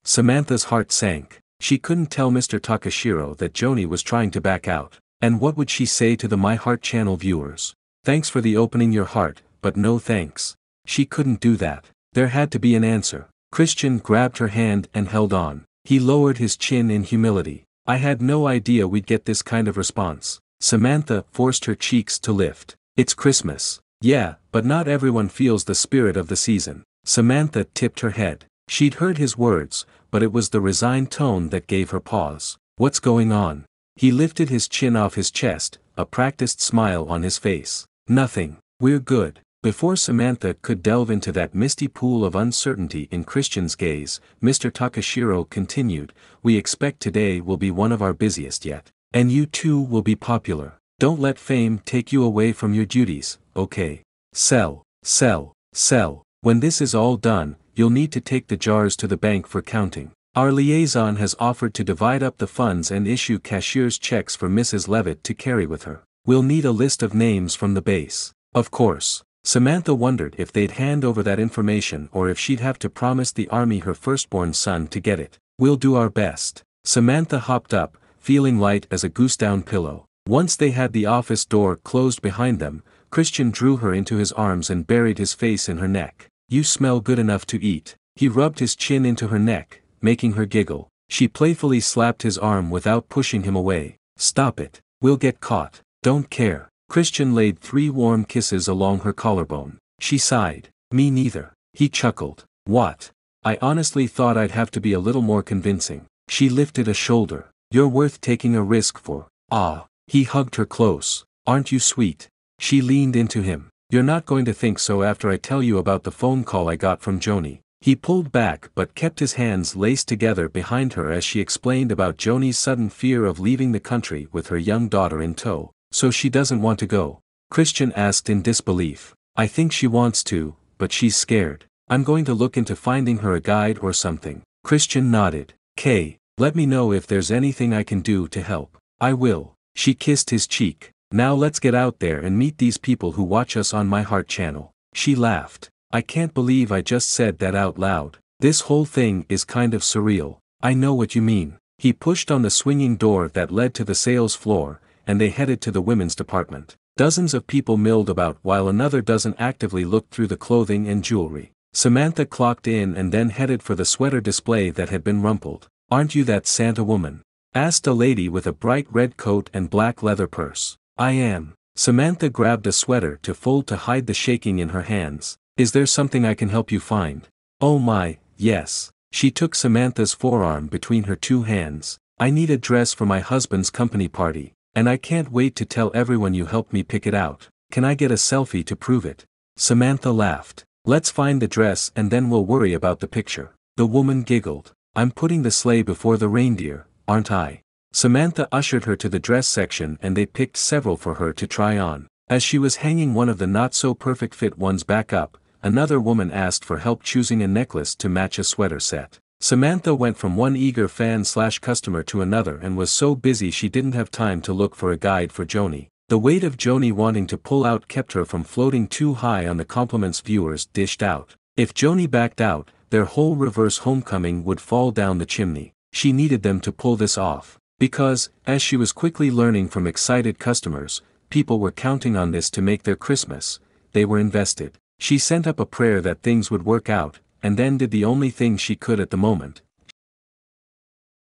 [SPEAKER 2] Samantha's heart sank. She couldn't tell Mr. Takashiro that Joni was trying to back out. And what would she say to the My Heart channel viewers? Thanks for the opening your heart, but no thanks. She couldn't do that. There had to be an answer. Christian grabbed her hand and held on. He lowered his chin in humility. I had no idea we'd get this kind of response. Samantha forced her cheeks to lift. It's Christmas. Yeah, but not everyone feels the spirit of the season. Samantha tipped her head. She'd heard his words, but it was the resigned tone that gave her pause. What's going on? He lifted his chin off his chest, a practiced smile on his face. Nothing. We're good. Before Samantha could delve into that misty pool of uncertainty in Christian's gaze, Mr. Takashiro continued, We expect today will be one of our busiest yet. And you too will be popular. Don't let fame take you away from your duties, okay? Sell, sell, sell. When this is all done, you'll need to take the jars to the bank for counting. Our liaison has offered to divide up the funds and issue cashier's checks for Mrs. Levitt to carry with her. We'll need a list of names from the base. Of course. Samantha wondered if they'd hand over that information or if she'd have to promise the army her firstborn son to get it. We'll do our best. Samantha hopped up, feeling light as a goose down pillow. Once they had the office door closed behind them, Christian drew her into his arms and buried his face in her neck. You smell good enough to eat. He rubbed his chin into her neck, making her giggle. She playfully slapped his arm without pushing him away. Stop it. We'll get caught. Don't care. Christian laid three warm kisses along her collarbone. She sighed. Me neither. He chuckled. What? I honestly thought I'd have to be a little more convincing. She lifted a shoulder. You're worth taking a risk for. Ah. He hugged her close. Aren't you sweet? She leaned into him. You're not going to think so after I tell you about the phone call I got from Joni. He pulled back but kept his hands laced together behind her as she explained about Joni's sudden fear of leaving the country with her young daughter in tow. So she doesn't want to go? Christian asked in disbelief. I think she wants to, but she's scared. I'm going to look into finding her a guide or something. Christian nodded. Kay, let me know if there's anything I can do to help. I will. She kissed his cheek. Now let's get out there and meet these people who watch us on my heart channel. She laughed. I can't believe I just said that out loud. This whole thing is kind of surreal. I know what you mean. He pushed on the swinging door that led to the sales floor, and they headed to the women's department. Dozens of people milled about while another dozen actively looked through the clothing and jewelry. Samantha clocked in and then headed for the sweater display that had been rumpled. Aren't you that Santa woman? asked a lady with a bright red coat and black leather purse. I am. Samantha grabbed a sweater to fold to hide the shaking in her hands. Is there something I can help you find? Oh my, yes. She took Samantha's forearm between her two hands. I need a dress for my husband's company party. And I can't wait to tell everyone you helped me pick it out. Can I get a selfie to prove it? Samantha laughed. Let's find the dress and then we'll worry about the picture. The woman giggled. I'm putting the sleigh before the reindeer, aren't I? Samantha ushered her to the dress section and they picked several for her to try on. As she was hanging one of the not-so-perfect fit ones back up, another woman asked for help choosing a necklace to match a sweater set. Samantha went from one eager fan slash customer to another and was so busy she didn't have time to look for a guide for Joni. The weight of Joni wanting to pull out kept her from floating too high on the compliments viewers dished out. If Joni backed out, their whole reverse homecoming would fall down the chimney. She needed them to pull this off. Because, as she was quickly learning from excited customers, people were counting on this to make their Christmas, they were invested. She sent up a prayer that things would work out, and then did the only thing she could at the moment.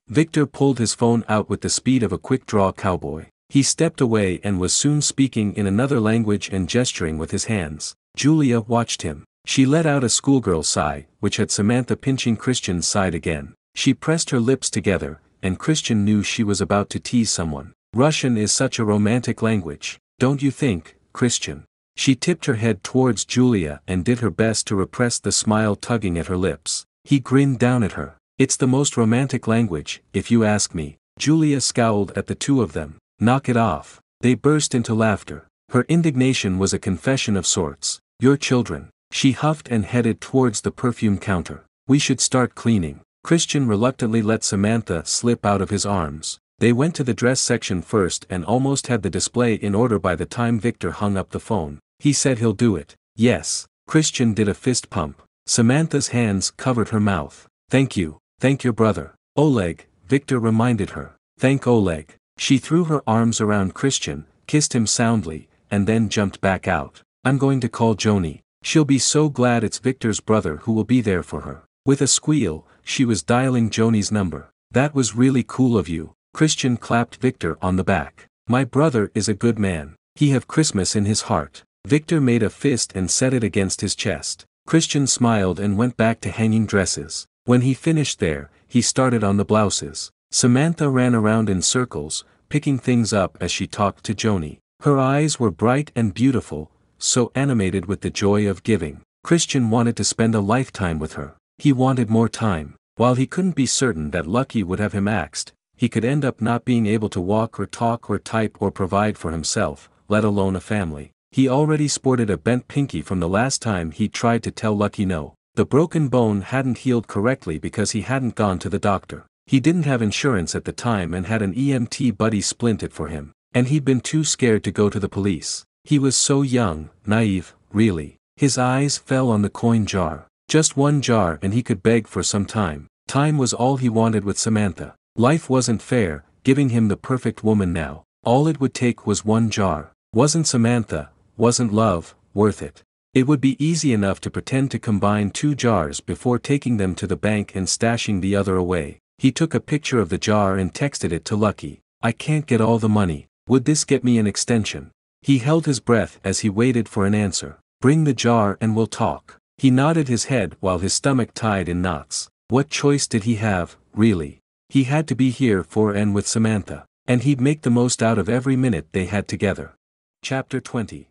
[SPEAKER 2] Victor pulled his phone out with the speed of a quick-draw cowboy. He stepped away and was soon speaking in another language and gesturing with his hands. Julia watched him. She let out a schoolgirl sigh, which had Samantha pinching Christian's side again. She pressed her lips together, and Christian knew she was about to tease someone. Russian is such a romantic language, don't you think, Christian? She tipped her head towards Julia and did her best to repress the smile tugging at her lips. He grinned down at her. It's the most romantic language, if you ask me. Julia scowled at the two of them. Knock it off. They burst into laughter. Her indignation was a confession of sorts. Your children. She huffed and headed towards the perfume counter. We should start cleaning. Christian reluctantly let Samantha slip out of his arms. They went to the dress section first and almost had the display in order by the time Victor hung up the phone. He said he'll do it. Yes. Christian did a fist pump. Samantha's hands covered her mouth. Thank you. Thank your brother. Oleg, Victor reminded her. Thank Oleg. She threw her arms around Christian, kissed him soundly, and then jumped back out. I'm going to call Joni. She'll be so glad it's Victor's brother who will be there for her. With a squeal, she was dialing Joni's number. That was really cool of you. Christian clapped Victor on the back. My brother is a good man. He have Christmas in his heart. Victor made a fist and set it against his chest. Christian smiled and went back to hanging dresses. When he finished there, he started on the blouses. Samantha ran around in circles, picking things up as she talked to Joni. Her eyes were bright and beautiful, so animated with the joy of giving. Christian wanted to spend a lifetime with her. He wanted more time. While he couldn't be certain that Lucky would have him axed, he could end up not being able to walk or talk or type or provide for himself, let alone a family. He already sported a bent pinky from the last time he tried to tell Lucky no. The broken bone hadn't healed correctly because he hadn't gone to the doctor. He didn't have insurance at the time and had an EMT buddy splint it for him. And he'd been too scared to go to the police. He was so young, naive, really. His eyes fell on the coin jar. Just one jar and he could beg for some time. Time was all he wanted with Samantha. Life wasn't fair, giving him the perfect woman now. All it would take was one jar. Wasn't Samantha, wasn't love, worth it. It would be easy enough to pretend to combine two jars before taking them to the bank and stashing the other away. He took a picture of the jar and texted it to Lucky. I can't get all the money. Would this get me an extension? He held his breath as he waited for an answer. Bring the jar and we'll talk. He nodded his head while his stomach tied in knots. What choice did he have, really? He had to be here for and with Samantha, and he'd make the most out of every minute they had together. Chapter 20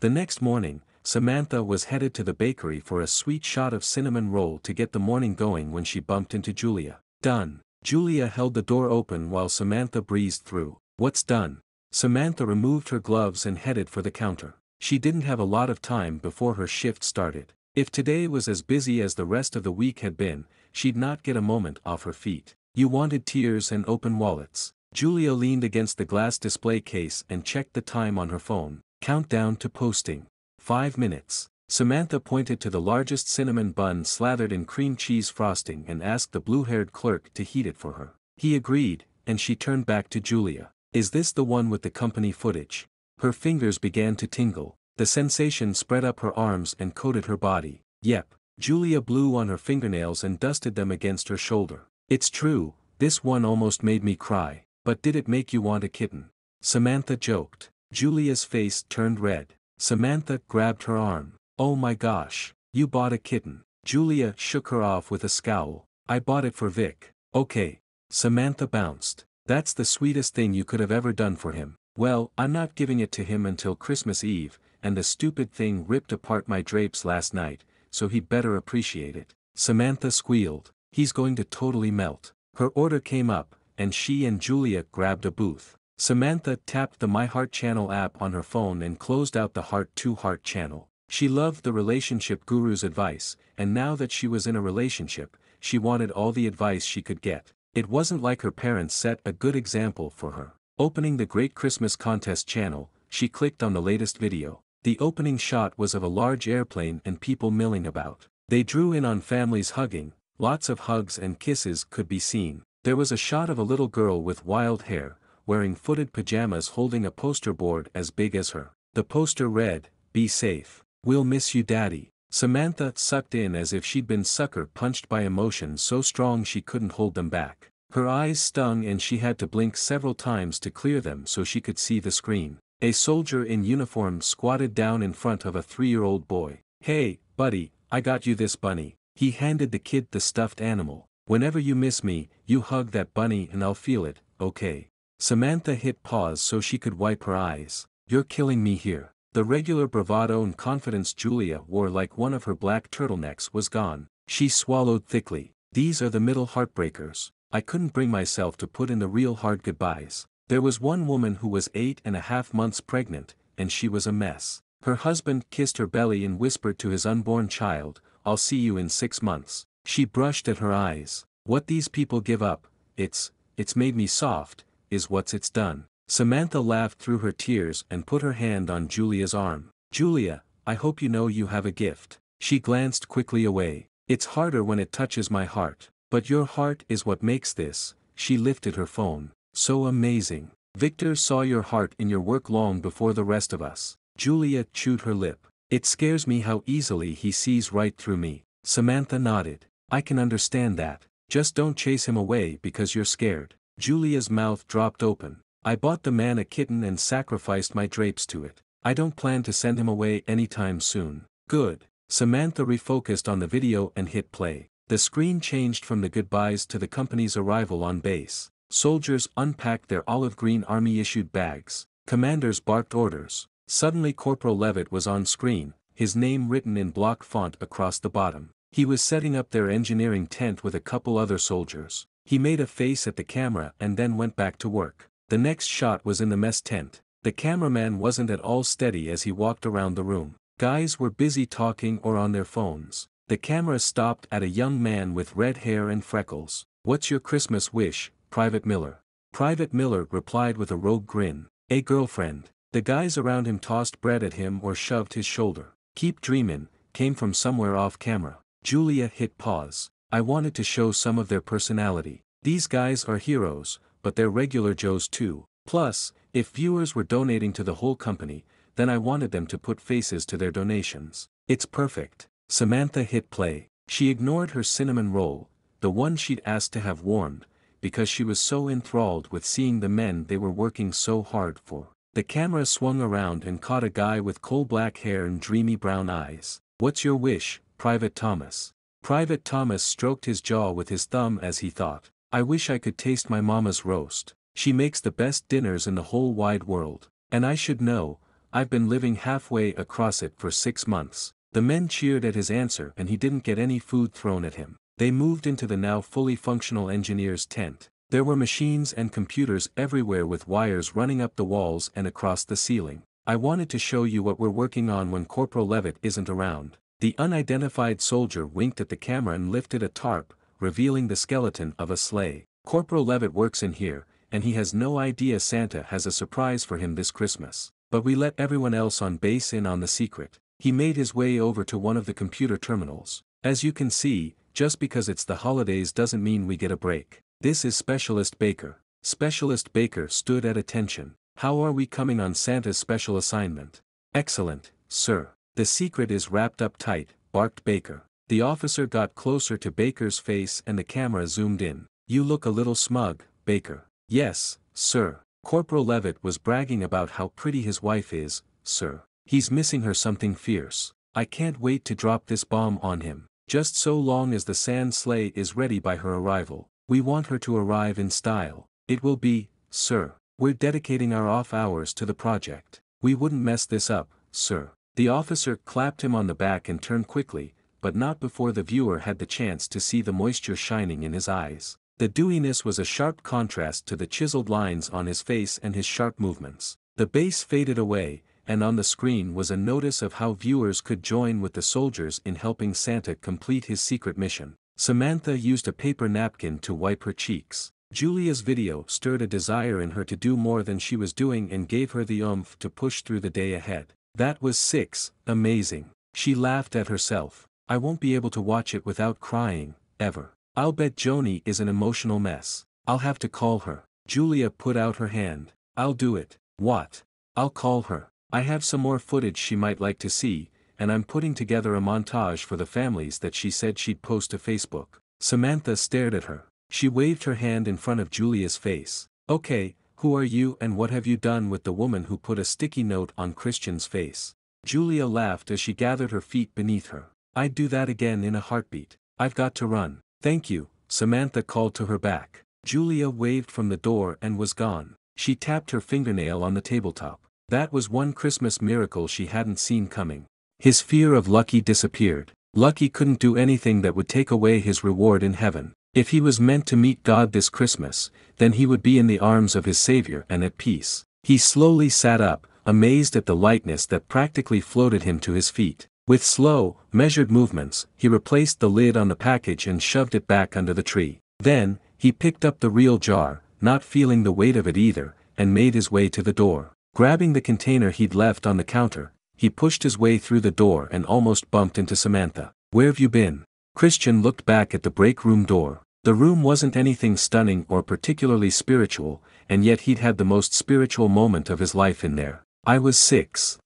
[SPEAKER 2] The next morning, Samantha was headed to the bakery for a sweet shot of cinnamon roll to get the morning going when she bumped into Julia. Done. Julia held the door open while Samantha breezed through. What's done? Samantha removed her gloves and headed for the counter. She didn't have a lot of time before her shift started. If today was as busy as the rest of the week had been, she'd not get a moment off her feet. You wanted tears and open wallets. Julia leaned against the glass display case and checked the time on her phone. Countdown to posting. Five minutes. Samantha pointed to the largest cinnamon bun slathered in cream cheese frosting and asked the blue-haired clerk to heat it for her. He agreed, and she turned back to Julia. Is this the one with the company footage? Her fingers began to tingle. The sensation spread up her arms and coated her body. Yep. Julia blew on her fingernails and dusted them against her shoulder. It's true, this one almost made me cry, but did it make you want a kitten? Samantha joked. Julia's face turned red. Samantha grabbed her arm. Oh my gosh, you bought a kitten. Julia shook her off with a scowl. I bought it for Vic. Okay. Samantha bounced. That's the sweetest thing you could have ever done for him. Well, I'm not giving it to him until Christmas Eve, and the stupid thing ripped apart my drapes last night, so he better appreciate it. Samantha squealed, he's going to totally melt. Her order came up, and she and Julia grabbed a booth. Samantha tapped the My Heart channel app on her phone and closed out the Heart to Heart channel. She loved the relationship guru's advice, and now that she was in a relationship, she wanted all the advice she could get. It wasn't like her parents set a good example for her. Opening the Great Christmas Contest channel, she clicked on the latest video. The opening shot was of a large airplane and people milling about. They drew in on families hugging, lots of hugs and kisses could be seen. There was a shot of a little girl with wild hair, wearing footed pajamas holding a poster board as big as her. The poster read, Be safe. We'll miss you daddy. Samantha sucked in as if she'd been sucker punched by emotion so strong she couldn't hold them back. Her eyes stung and she had to blink several times to clear them so she could see the screen. A soldier in uniform squatted down in front of a three-year-old boy. Hey, buddy, I got you this bunny. He handed the kid the stuffed animal. Whenever you miss me, you hug that bunny and I'll feel it, okay. Samantha hit pause so she could wipe her eyes. You're killing me here. The regular bravado and confidence Julia wore like one of her black turtlenecks was gone. She swallowed thickly. These are the middle heartbreakers. I couldn't bring myself to put in the real hard goodbyes. There was one woman who was eight and a half months pregnant, and she was a mess. Her husband kissed her belly and whispered to his unborn child, I'll see you in six months. She brushed at her eyes. What these people give up, it's, it's made me soft, is what's it's done. Samantha laughed through her tears and put her hand on Julia's arm. Julia, I hope you know you have a gift. She glanced quickly away. It's harder when it touches my heart. But your heart is what makes this. She lifted her phone. so amazing. Victor saw your heart in your work long before the rest of us. Julia chewed her lip. It scares me how easily he sees right through me. Samantha nodded. I can understand that. Just don't chase him away because you're scared. Julia's mouth dropped open. I bought the man a kitten and sacrificed my drapes to it. I don't plan to send him away anytime soon. Good. Samantha refocused on the video and hit play. The screen changed from the goodbyes to the company's arrival on base. Soldiers unpacked their olive green army-issued bags. Commanders barked orders. Suddenly Corporal Levitt was on screen, his name written in block font across the bottom. He was setting up their engineering tent with a couple other soldiers. He made a face at the camera and then went back to work. The next shot was in the mess tent. The cameraman wasn't at all steady as he walked around the room. Guys were busy talking or on their phones. The camera stopped at a young man with red hair and freckles. What's your Christmas wish, Private Miller. Private Miller replied with a rogue grin. A girlfriend. The guys around him tossed bread at him or shoved his shoulder. Keep dreamin', came from somewhere off camera. Julia hit pause. I wanted to show some of their personality. These guys are heroes, but they're regular Joes too. Plus, if viewers were donating to the whole company, then I wanted them to put faces to their donations. It's perfect. Samantha hit play. She ignored her cinnamon roll, the one she'd asked to have warmed, because she was so enthralled with seeing the men they were working so hard for. The camera swung around and caught a guy with coal black hair and dreamy brown eyes. What's your wish, Private Thomas? Private Thomas stroked his jaw with his thumb as he thought. I wish I could taste my mama's roast. She makes the best dinners in the whole wide world. And I should know, I've been living halfway across it for six months. The men cheered at his answer and he didn't get any food thrown at him. They moved into the now fully functional engineer's tent. There were machines and computers everywhere with wires running up the walls and across the ceiling. I wanted to show you what we're working on when Corporal Levitt isn't around. The unidentified soldier winked at the camera and lifted a tarp, revealing the skeleton of a sleigh. Corporal Levitt works in here, and he has no idea Santa has a surprise for him this Christmas. But we let everyone else on base in on the secret. He made his way over to one of the computer terminals. As you can see, just because it's the holidays doesn't mean we get a break. This is Specialist Baker. Specialist Baker stood at attention. How are we coming on Santa's special assignment? Excellent, sir. The secret is wrapped up tight, barked Baker. The officer got closer to Baker's face and the camera zoomed in. You look a little smug, Baker. Yes, sir. Corporal Levitt was bragging about how pretty his wife is, sir. He's missing her something fierce. I can't wait to drop this bomb on him. Just so long as the sand sleigh is ready by her arrival, we want her to arrive in style. It will be, sir. We're dedicating our off hours to the project. We wouldn't mess this up, sir. The officer clapped him on the back and turned quickly, but not before the viewer had the chance to see the moisture shining in his eyes. The dewiness was a sharp contrast to the chiseled lines on his face and his sharp movements. The base faded away, and on the screen was a notice of how viewers could join with the soldiers in helping Santa complete his secret mission. Samantha used a paper napkin to wipe her cheeks. Julia's video stirred a desire in her to do more than she was doing and gave her the oomph to push through the day ahead. That was six, amazing. She laughed at herself. I won't be able to watch it without crying, ever. I'll bet Joni is an emotional mess. I'll have to call her. Julia put out her hand. I'll do it. What? I'll call her. I have some more footage she might like to see, and I'm putting together a montage for the families that she said she'd post to Facebook. Samantha stared at her. She waved her hand in front of Julia's face. Okay, who are you and what have you done with the woman who put a sticky note on Christian's face? Julia laughed as she gathered her feet beneath her. I'd do that again in a heartbeat. I've got to run. Thank you, Samantha called to her back. Julia waved from the door and was gone. She tapped her fingernail on the tabletop. That was one Christmas miracle she hadn't seen coming. His fear of Lucky disappeared. Lucky couldn't do anything that would take away his reward in heaven. If he was meant to meet God this Christmas, then he would be in the arms of his Savior and at peace. He slowly sat up, amazed at the lightness that practically floated him to his feet. With slow, measured movements, he replaced the lid on the package and shoved it back under the tree. Then, he picked up the real jar, not feeling the weight of it either, and made his way to the door. Grabbing the container he'd left on the counter, he pushed his way through the door and almost bumped into Samantha. Where've you been? Christian looked back at the break room door. The room wasn't anything stunning or particularly spiritual, and yet he'd had the most spiritual moment of his life in there. I was six.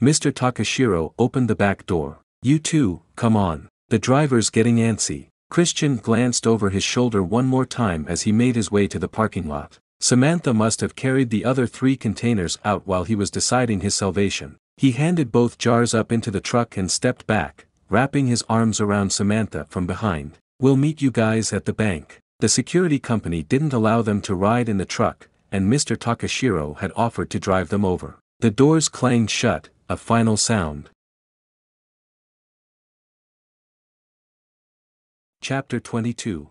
[SPEAKER 2] Mr. Takashiro opened the back door. You too, come on. The driver's getting antsy. Christian glanced over his shoulder one more time as he made his way to the parking lot. Samantha must have carried the other three containers out while he was deciding his salvation. He handed both jars up into the truck and stepped back, wrapping his arms around Samantha from behind. We'll meet you guys at the bank. The security company didn't allow them to ride in the truck, and Mr. Takashiro had offered to drive them over. The doors clanged shut, a final sound. Chapter 22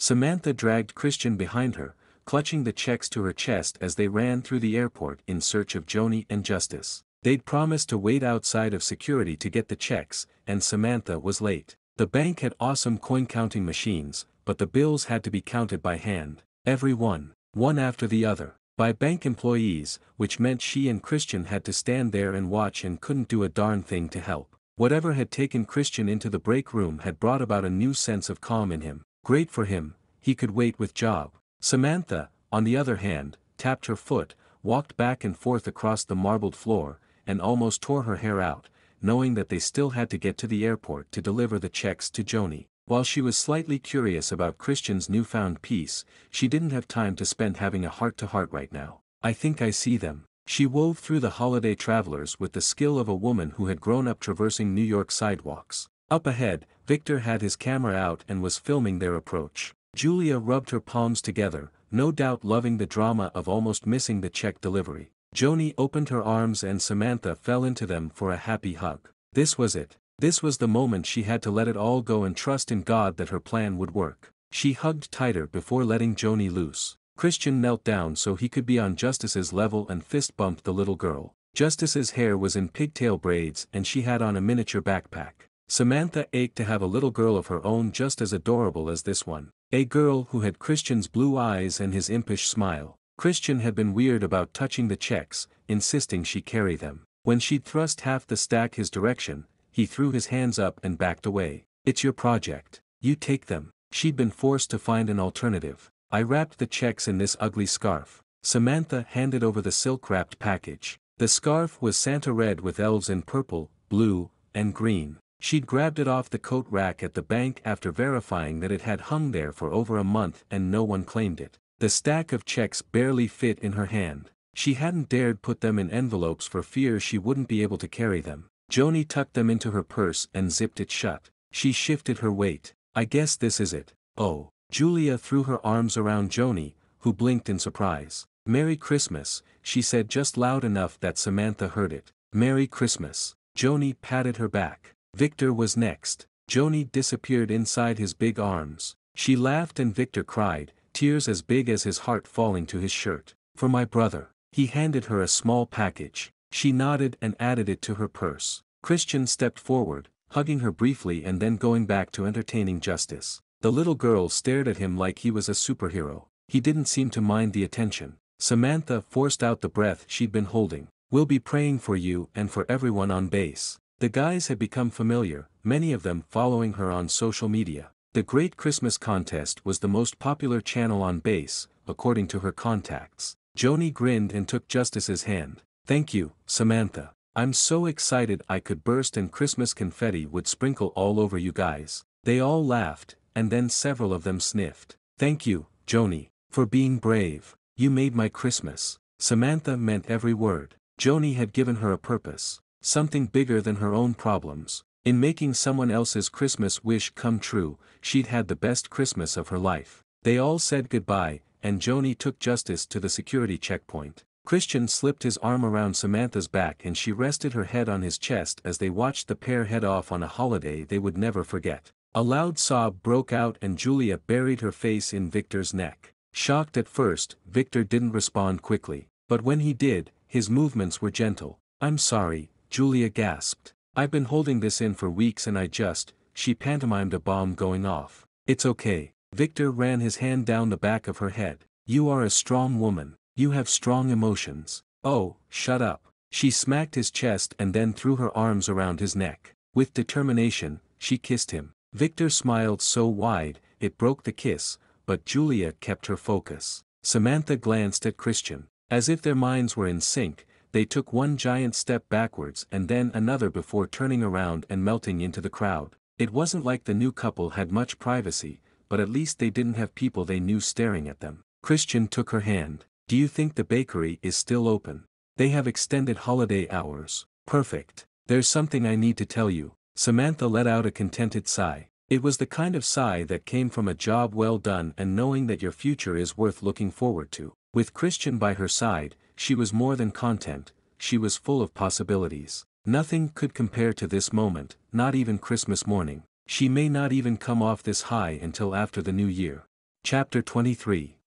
[SPEAKER 2] Samantha dragged Christian behind her, clutching the checks to her chest as they ran through the airport in search of Joni and Justice. They'd promised to wait outside of security to get the checks, and Samantha was late. The bank had awesome coin-counting machines, but the bills had to be counted by hand, every one, one after the other, by bank employees, which meant she and Christian had to stand there and watch and couldn't do a darn thing to help. Whatever had taken Christian into the break room had brought about a new sense of calm in him. Great for him, he could wait with job. Samantha, on the other hand, tapped her foot, walked back and forth across the marbled floor, and almost tore her hair out, knowing that they still had to get to the airport to deliver the checks to Joni. While she was slightly curious about Christian's newfound peace, she didn't have time to spend having a heart-to-heart right now. I think I see them. She wove through the holiday travelers with the skill of a woman who had grown up traversing New York sidewalks. Up ahead, Victor had his camera out and was filming their approach. Julia rubbed her palms together, no doubt loving the drama of almost missing the check delivery. Joni opened her arms and Samantha fell into them for a happy hug. This was it. This was the moment she had to let it all go and trust in God that her plan would work. She hugged tighter before letting Joni loose. Christian knelt down so he could be on Justice's level and fist bumped the little girl. Justice's hair was in pigtail braids and she had on a miniature backpack. Samantha ached to have a little girl of her own just as adorable as this one. A girl who had Christian's blue eyes and his impish smile. Christian had been weird about touching the checks, insisting she carry them. When she'd thrust half the stack his direction, he threw his hands up and backed away. It's your project. You take them. She'd been forced to find an alternative. I wrapped the checks in this ugly scarf. Samantha handed over the silk-wrapped package. The scarf was Santa red with elves in purple, blue, and green. She'd grabbed it off the coat rack at the bank after verifying that it had hung there for over a month and no one claimed it. The stack of checks barely fit in her hand. She hadn't dared put them in envelopes for fear she wouldn't be able to carry them. Joni tucked them into her purse and zipped it shut. She shifted her weight. I guess this is it. Oh. Julia threw her arms around Joni, who blinked in surprise. Merry Christmas, she said just loud enough that Samantha heard it. Merry Christmas. Joni patted her back. Victor was next. Joni disappeared inside his big arms. She laughed and Victor cried, tears as big as his heart falling to his shirt. For my brother. He handed her a small package. She nodded and added it to her purse. Christian stepped forward, hugging her briefly and then going back to entertaining Justice. The little girl stared at him like he was a superhero. He didn't seem to mind the attention. Samantha forced out the breath she'd been holding. We'll be praying for you and for everyone on base. The guys had become familiar, many of them following her on social media. The Great Christmas Contest was the most popular channel on base, according to her contacts. Joni grinned and took Justice's hand. Thank you, Samantha. I'm so excited I could burst and Christmas confetti would sprinkle all over you guys. They all laughed, and then several of them sniffed. Thank you, Joni, for being brave. You made my Christmas. Samantha meant every word. Joni had given her a purpose, something bigger than her own problems. In making someone else's Christmas wish come true, she'd had the best Christmas of her life. They all said goodbye, and Joni took Justice to the security checkpoint. Christian slipped his arm around Samantha's back and she rested her head on his chest as they watched the pair head off on a holiday they would never forget. A loud sob broke out and Julia buried her face in Victor's neck. Shocked at first, Victor didn't respond quickly, but when he did, his movements were gentle. I'm sorry, Julia gasped. I've been holding this in for weeks and I just, she pantomimed a bomb going off. It's okay. Victor ran his hand down the back of her head. You are a strong woman. You have strong emotions. Oh, shut up. She smacked his chest and then threw her arms around his neck. With determination, she kissed him. Victor smiled so wide, it broke the kiss, but Julia kept her focus. Samantha glanced at Christian. As if their minds were in sync, they took one giant step backwards and then another before turning around and melting into the crowd. It wasn't like the new couple had much privacy, but at least they didn't have people they knew staring at them. Christian took her hand. Do you think the bakery is still open? They have extended holiday hours. Perfect. There's something I need to tell you. Samantha let out a contented sigh. It was the kind of sigh that came from a job well done and knowing that your future is worth looking forward to. With Christian by her side, she was more than content, she was full of possibilities. Nothing could compare to this moment, not even Christmas morning. She may not even come off this high until after the new year. Chapter 23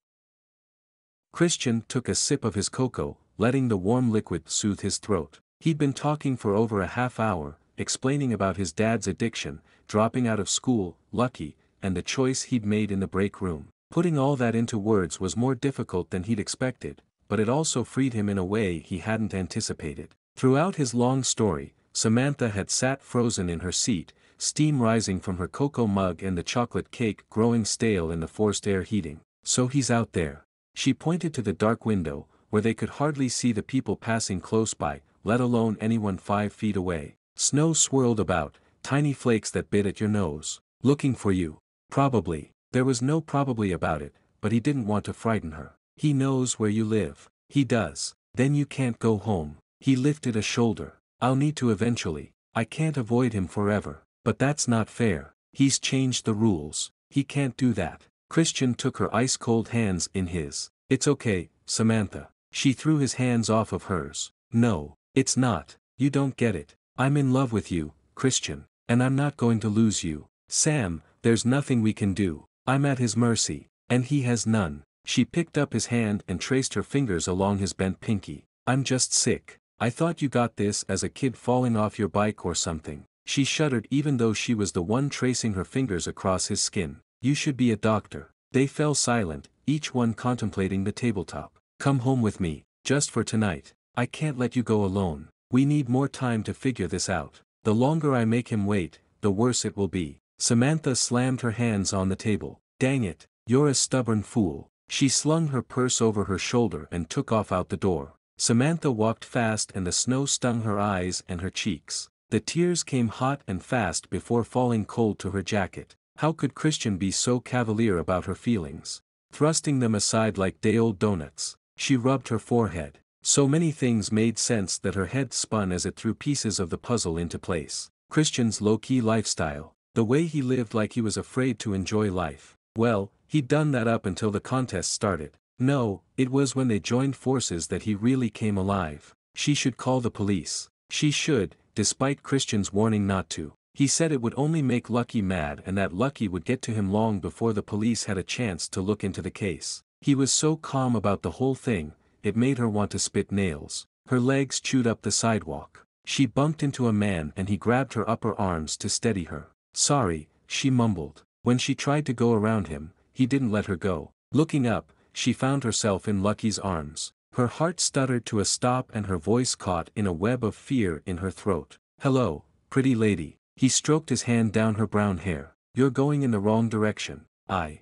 [SPEAKER 2] Christian took a sip of his cocoa, letting the warm liquid soothe his throat. He'd been talking for over a half hour, explaining about his dad's addiction, dropping out of school, lucky, and the choice he'd made in the break room. Putting all that into words was more difficult than he'd expected, but it also freed him in a way he hadn't anticipated. Throughout his long story, Samantha had sat frozen in her seat, steam rising from her cocoa mug and the chocolate cake growing stale in the forced air heating. So he's out there. She pointed to the dark window, where they could hardly see the people passing close by, let alone anyone five feet away. Snow swirled about, tiny flakes that bit at your nose. Looking for you. Probably. There was no probably about it, but he didn't want to frighten her. He knows where you live. He does. Then you can't go home. He lifted a shoulder. I'll need to eventually. I can't avoid him forever. But that's not fair. He's changed the rules. He can't do that. Christian took her ice-cold hands in his. It's okay, Samantha. She threw his hands off of hers. No, it's not. You don't get it. I'm in love with you, Christian. And I'm not going to lose you. Sam, there's nothing we can do. I'm at his mercy. And he has none. She picked up his hand and traced her fingers along his bent pinky. I'm just sick. I thought you got this as a kid falling off your bike or something. She shuddered even though she was the one tracing her fingers across his skin. You should be a doctor. They fell silent, each one contemplating the tabletop. Come home with me, just for tonight. I can't let you go alone. We need more time to figure this out. The longer I make him wait, the worse it will be. Samantha slammed her hands on the table. Dang it, you're a stubborn fool. She slung her purse over her shoulder and took off out the door. Samantha walked fast and the snow stung her eyes and her cheeks. The tears came hot and fast before falling cold to her jacket. How could Christian be so cavalier about her feelings? Thrusting them aside like day-old donuts, she rubbed her forehead. So many things made sense that her head spun as it threw pieces of the puzzle into place. Christian's low-key lifestyle, the way he lived like he was afraid to enjoy life. Well, He'd done that up until the contest started. No, it was when they joined forces that he really came alive. She should call the police. She should, despite Christian's warning not to. He said it would only make Lucky mad and that Lucky would get to him long before the police had a chance to look into the case. He was so calm about the whole thing, it made her want to spit nails. Her legs chewed up the sidewalk. She bumped into a man and he grabbed her upper arms to steady her. Sorry, she mumbled. When she tried to go around him, he didn't let her go. Looking up, she found herself in Lucky's arms. Her heart stuttered to a stop and her voice caught in a web of fear in her throat. Hello, pretty lady. He stroked his hand down her brown hair. You're going in the wrong direction. I.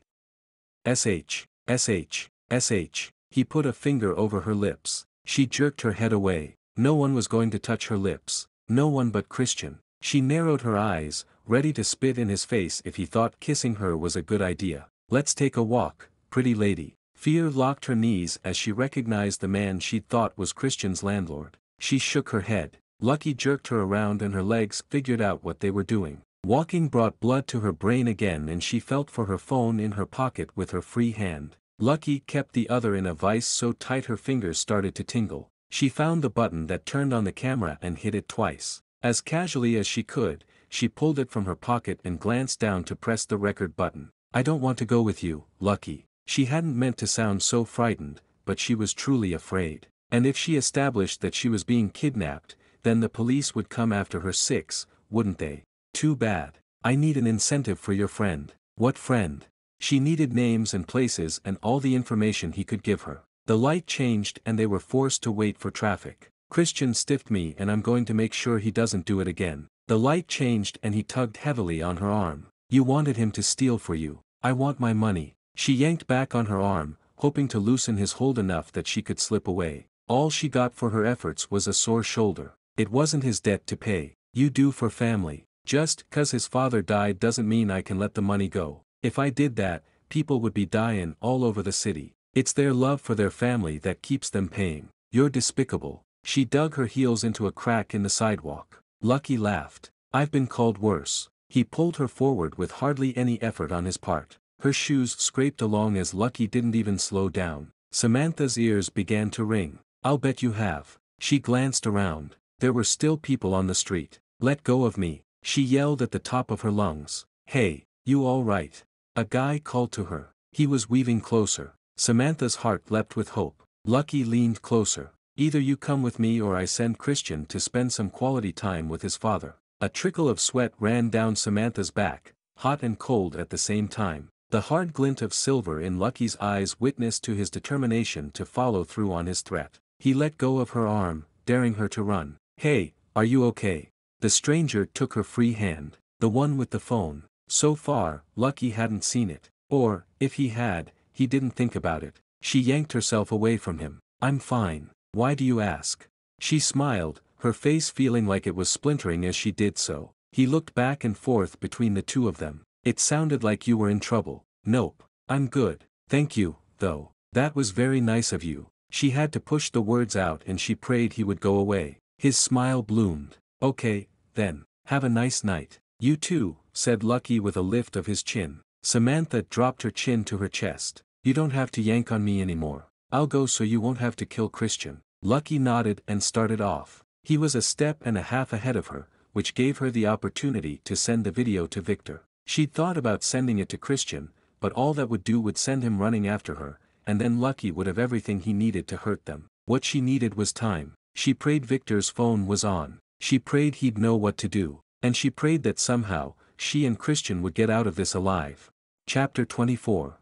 [SPEAKER 2] S-H, S-H, S-H. He put a finger over her lips. She jerked her head away. No one was going to touch her lips. No one but Christian. She narrowed her eyes, ready to spit in his face if he thought kissing her was a good idea. Let's take a walk, pretty lady. Fear locked her knees as she recognized the man she'd thought was Christian's landlord. She shook her head. Lucky jerked her around and her legs figured out what they were doing. Walking brought blood to her brain again and she felt for her phone in her pocket with her free hand. Lucky kept the other in a vice so tight her fingers started to tingle. She found the button that turned on the camera and hit it twice. As casually as she could, she pulled it from her pocket and glanced down to press the record button. I don't want to go with you, Lucky. She hadn't meant to sound so frightened, but she was truly afraid. And if she established that she was being kidnapped, then the police would come after her six, wouldn't they? Too bad. I need an incentive for your friend. What friend? She needed names and places and all the information he could give her. The light changed and they were forced to wait for traffic. Christian stiffed me and I'm going to make sure he doesn't do it again. The light changed and he tugged heavily on her arm. You wanted him to steal for you. I want my money. She yanked back on her arm, hoping to loosen his hold enough that she could slip away. All she got for her efforts was a sore shoulder. It wasn't his debt to pay. You do for family. Just cause his father died doesn't mean I can let the money go. If I did that, people would be dying all over the city. It's their love for their family that keeps them paying. You're despicable. She dug her heels into a crack in the sidewalk. Lucky laughed. I've been called worse. He pulled her forward with hardly any effort on his part. Her shoes scraped along as Lucky didn't even slow down. Samantha's ears began to ring. I'll bet you have. She glanced around. There were still people on the street. Let go of me, she yelled at the top of her lungs. Hey, you all right? A guy called to her. He was weaving closer. Samantha's heart leapt with hope. Lucky leaned closer. Either you come with me or I send Christian to spend some quality time with his father. A trickle of sweat ran down Samantha's back, hot and cold at the same time. The hard glint of silver in Lucky's eyes witnessed to his determination to follow through on his threat. He let go of her arm, daring her to run. Hey, are you okay? The stranger took her free hand, the one with the phone. So far, Lucky hadn't seen it. Or, if he had, he didn't think about it. She yanked herself away from him. I'm fine. Why do you ask? She smiled, her face feeling like it was splintering as she did so. He looked back and forth between the two of them. It sounded like you were in trouble. Nope. I'm good. Thank you, though. That was very nice of you. She had to push the words out and she prayed he would go away. His smile bloomed. Okay, then, have a nice night. You too, said Lucky with a lift of his chin. Samantha dropped her chin to her chest. You don't have to yank on me anymore. I'll go so you won't have to kill Christian. Lucky nodded and started off. He was a step and a half ahead of her, which gave her the opportunity to send the video to Victor. She'd thought about sending it to Christian, but all that would do would send him running after her, and then Lucky would have everything he needed to hurt them. What she needed was time. She prayed Victor's phone was on. She prayed he'd know what to do, and she prayed that somehow, she and Christian would get out of this alive. Chapter 24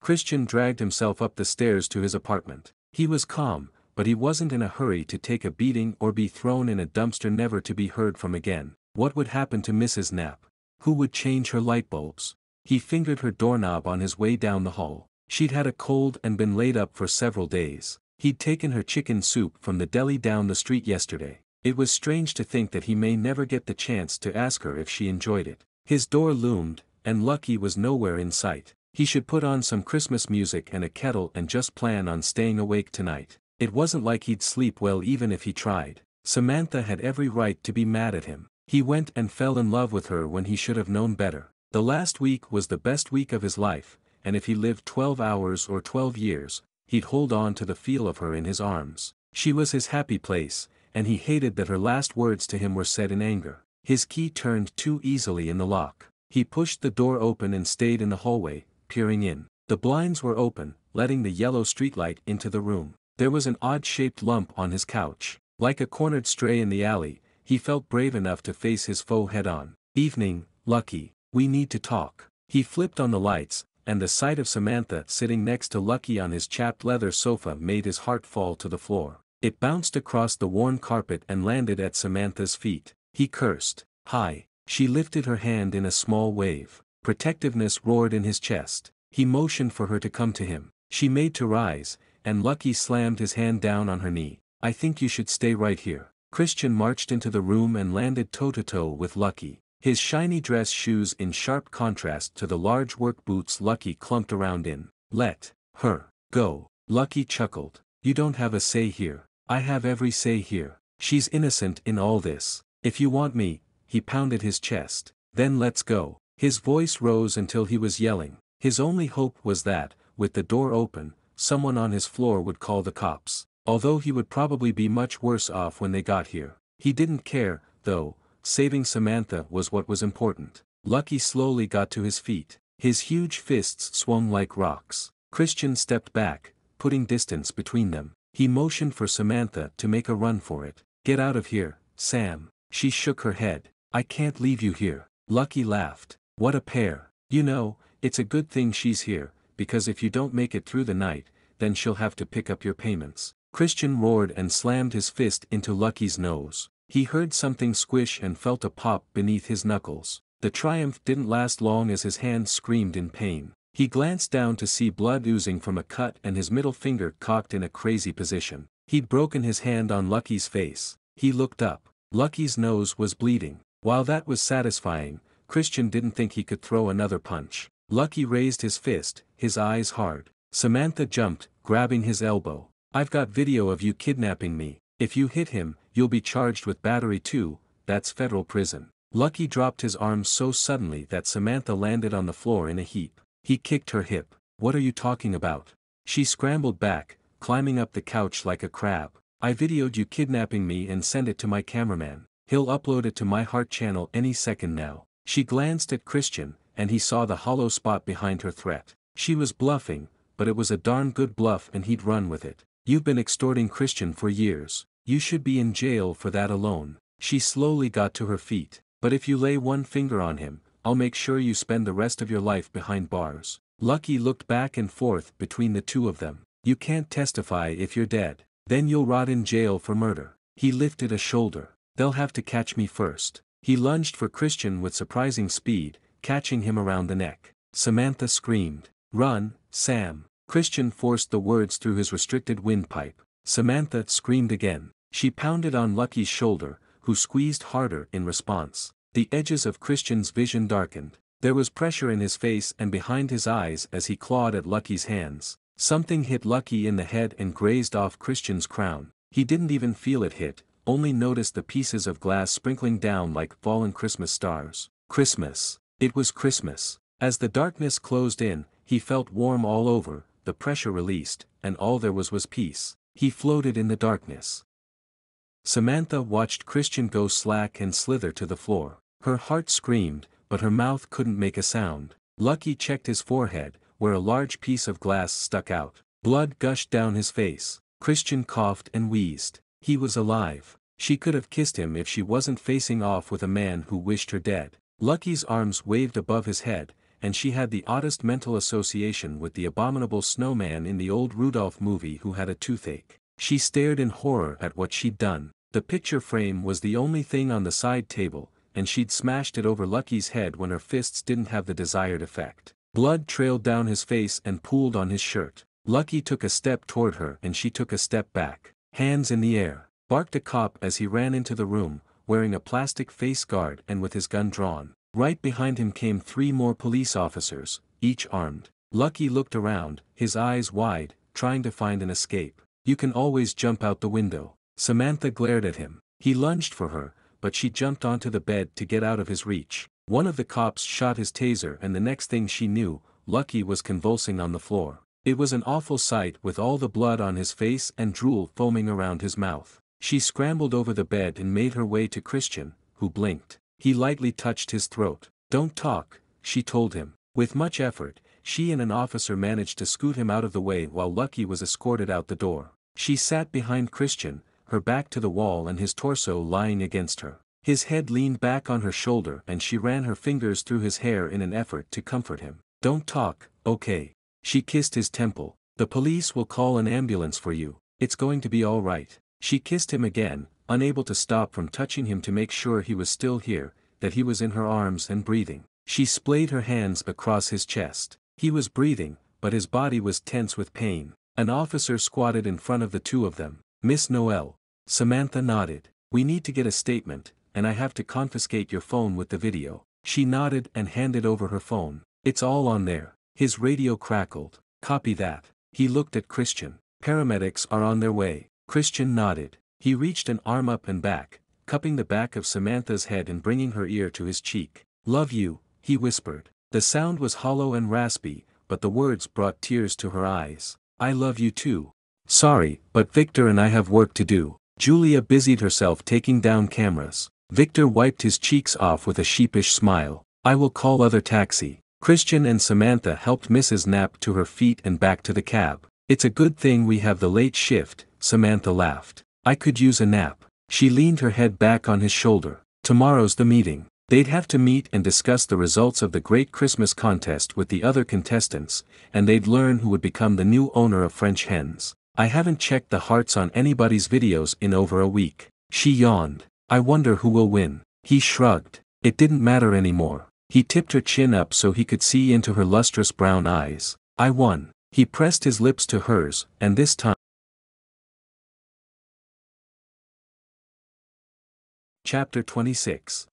[SPEAKER 2] Christian dragged himself up the stairs to his apartment. He was calm, but he wasn't in a hurry to take a beating or be thrown in a dumpster never to be heard from again. What would happen to Mrs. Knapp? Who would change her light bulbs? He fingered her doorknob on his way down the hall. She'd had a cold and been laid up for several days. He'd taken her chicken soup from the deli down the street yesterday. It was strange to think that he may never get the chance to ask her if she enjoyed it. His door loomed, and Lucky was nowhere in sight. He should put on some Christmas music and a kettle and just plan on staying awake tonight. It wasn't like he'd sleep well even if he tried. Samantha had every right to be mad at him. He went and fell in love with her when he should have known better. The last week was the best week of his life, and if he lived 12 hours or 12 years, he'd hold on to the feel of her in his arms. She was his happy place, and he hated that her last words to him were said in anger. His key turned too easily in the lock. He pushed the door open and stayed in the hallway, peering in. The blinds were open, letting the yellow streetlight into the room. There was an odd-shaped lump on his couch. Like a cornered stray in the alley, he felt brave enough to face his foe head-on. Evening, Lucky, we need to talk. He flipped on the lights, and the sight of Samantha sitting next to Lucky on his chapped leather sofa made his heart fall to the floor. It bounced across the worn carpet and landed at Samantha's feet. He cursed. Hi. She lifted her hand in a small wave. Protectiveness roared in his chest. He motioned for her to come to him. She made to rise, and Lucky slammed his hand down on her knee. I think you should stay right here. Christian marched into the room and landed toe-to-toe with Lucky. His shiny dress shoes in sharp contrast to the large work boots Lucky clumped around in. Let her go. Lucky chuckled. You don't have a say here. I have every say here. She's innocent in all this. If you want me, he pounded his chest. Then let's go. His voice rose until he was yelling. His only hope was that, with the door open, someone on his floor would call the cops. Although he would probably be much worse off when they got here. He didn't care, though, saving Samantha was what was important. Lucky slowly got to his feet. His huge fists swung like rocks. Christian stepped back, putting distance between them. He motioned for Samantha to make a run for it. Get out of here, Sam. She shook her head. I can't leave you here. Lucky laughed. What a pair. You know, it's a good thing she's here, because if you don't make it through the night, then she'll have to pick up your payments. Christian roared and slammed his fist into Lucky's nose. He heard something squish and felt a pop beneath his knuckles. The triumph didn't last long as his hand screamed in pain. He glanced down to see blood oozing from a cut and his middle finger cocked in a crazy position. He'd broken his hand on Lucky's face. He looked up. Lucky's nose was bleeding. While that was satisfying, Christian didn't think he could throw another punch. Lucky raised his fist, his eyes hard. Samantha jumped, grabbing his elbow. I've got video of you kidnapping me. If you hit him, you'll be charged with battery too, that's federal prison. Lucky dropped his arms so suddenly that Samantha landed on the floor in a heap. He kicked her hip. What are you talking about? She scrambled back, climbing up the couch like a crab. I videoed you kidnapping me and sent it to my cameraman. He'll upload it to my heart channel any second now. She glanced at Christian, and he saw the hollow spot behind her threat. She was bluffing, but it was a darn good bluff and he'd run with it. You've been extorting Christian for years. You should be in jail for that alone. She slowly got to her feet. But if you lay one finger on him, I'll make sure you spend the rest of your life behind bars. Lucky looked back and forth between the two of them. You can't testify if you're dead. Then you'll rot in jail for murder. He lifted a shoulder. They'll have to catch me first. He lunged for Christian with surprising speed, catching him around the neck. Samantha screamed. Run, Sam. Christian forced the words through his restricted windpipe. Samantha screamed again. She pounded on Lucky's shoulder, who squeezed harder in response. The edges of Christian's vision darkened. There was pressure in his face and behind his eyes as he clawed at Lucky's hands. Something hit Lucky in the head and grazed off Christian's crown. He didn't even feel it hit, only noticed the pieces of glass sprinkling down like fallen Christmas stars. Christmas. It was Christmas. As the darkness closed in, he felt warm all over, the pressure released, and all there was was peace. He floated in the darkness. Samantha watched Christian go slack and slither to the floor. Her heart screamed, but her mouth couldn't make a sound. Lucky checked his forehead, where a large piece of glass stuck out. Blood gushed down his face. Christian coughed and wheezed. He was alive. She could have kissed him if she wasn't facing off with a man who wished her dead. Lucky's arms waved above his head, and she had the oddest mental association with the abominable snowman in the old Rudolph movie who had a toothache. She stared in horror at what she'd done. The picture frame was the only thing on the side table, and she'd smashed it over Lucky's head when her fists didn't have the desired effect. Blood trailed down his face and pooled on his shirt. Lucky took a step toward her and she took a step back. Hands in the air. Barked a cop as he ran into the room, wearing a plastic face guard and with his gun drawn. Right behind him came three more police officers, each armed. Lucky looked around, his eyes wide, trying to find an escape. You can always jump out the window. Samantha glared at him. He lunged for her, but she jumped onto the bed to get out of his reach. One of the cops shot his taser and the next thing she knew, Lucky was convulsing on the floor. It was an awful sight with all the blood on his face and drool foaming around his mouth. She scrambled over the bed and made her way to Christian, who blinked. He lightly touched his throat. Don't talk, she told him. With much effort, she and an officer managed to scoot him out of the way while Lucky was escorted out the door. She sat behind Christian, her back to the wall and his torso lying against her. His head leaned back on her shoulder and she ran her fingers through his hair in an effort to comfort him. Don't talk, okay. She kissed his temple. The police will call an ambulance for you. It's going to be all right. She kissed him again, unable to stop from touching him to make sure he was still here, that he was in her arms and breathing. She splayed her hands across his chest. He was breathing, but his body was tense with pain. An officer squatted in front of the two of them. Miss Noel. Samantha nodded. We need to get a statement, and I have to confiscate your phone with the video. She nodded and handed over her phone. It's all on there. His radio crackled. Copy that. He looked at Christian. Paramedics are on their way. Christian nodded. He reached an arm up and back, cupping the back of Samantha's head and bringing her ear to his cheek. Love you, he whispered. The sound was hollow and raspy, but the words brought tears to her eyes. I love you too. Sorry, but Victor and I have work to do. Julia busied herself taking down cameras. Victor wiped his cheeks off with a sheepish smile. I will call other taxi. Christian and Samantha helped Mrs. Knapp to her feet and back to the cab. It's a good thing we have the late shift, Samantha laughed. I could use a nap. She leaned her head back on his shoulder. Tomorrow's the meeting. They'd have to meet and discuss the results of the great Christmas contest with the other contestants, and they'd learn who would become the new owner of French hens. I haven't checked the hearts on anybody's videos in over a week. She yawned. I wonder who will win. He shrugged. It didn't matter anymore. He tipped her chin up so he could see into her lustrous brown eyes. I won. He pressed his lips to hers, and this time. Chapter 26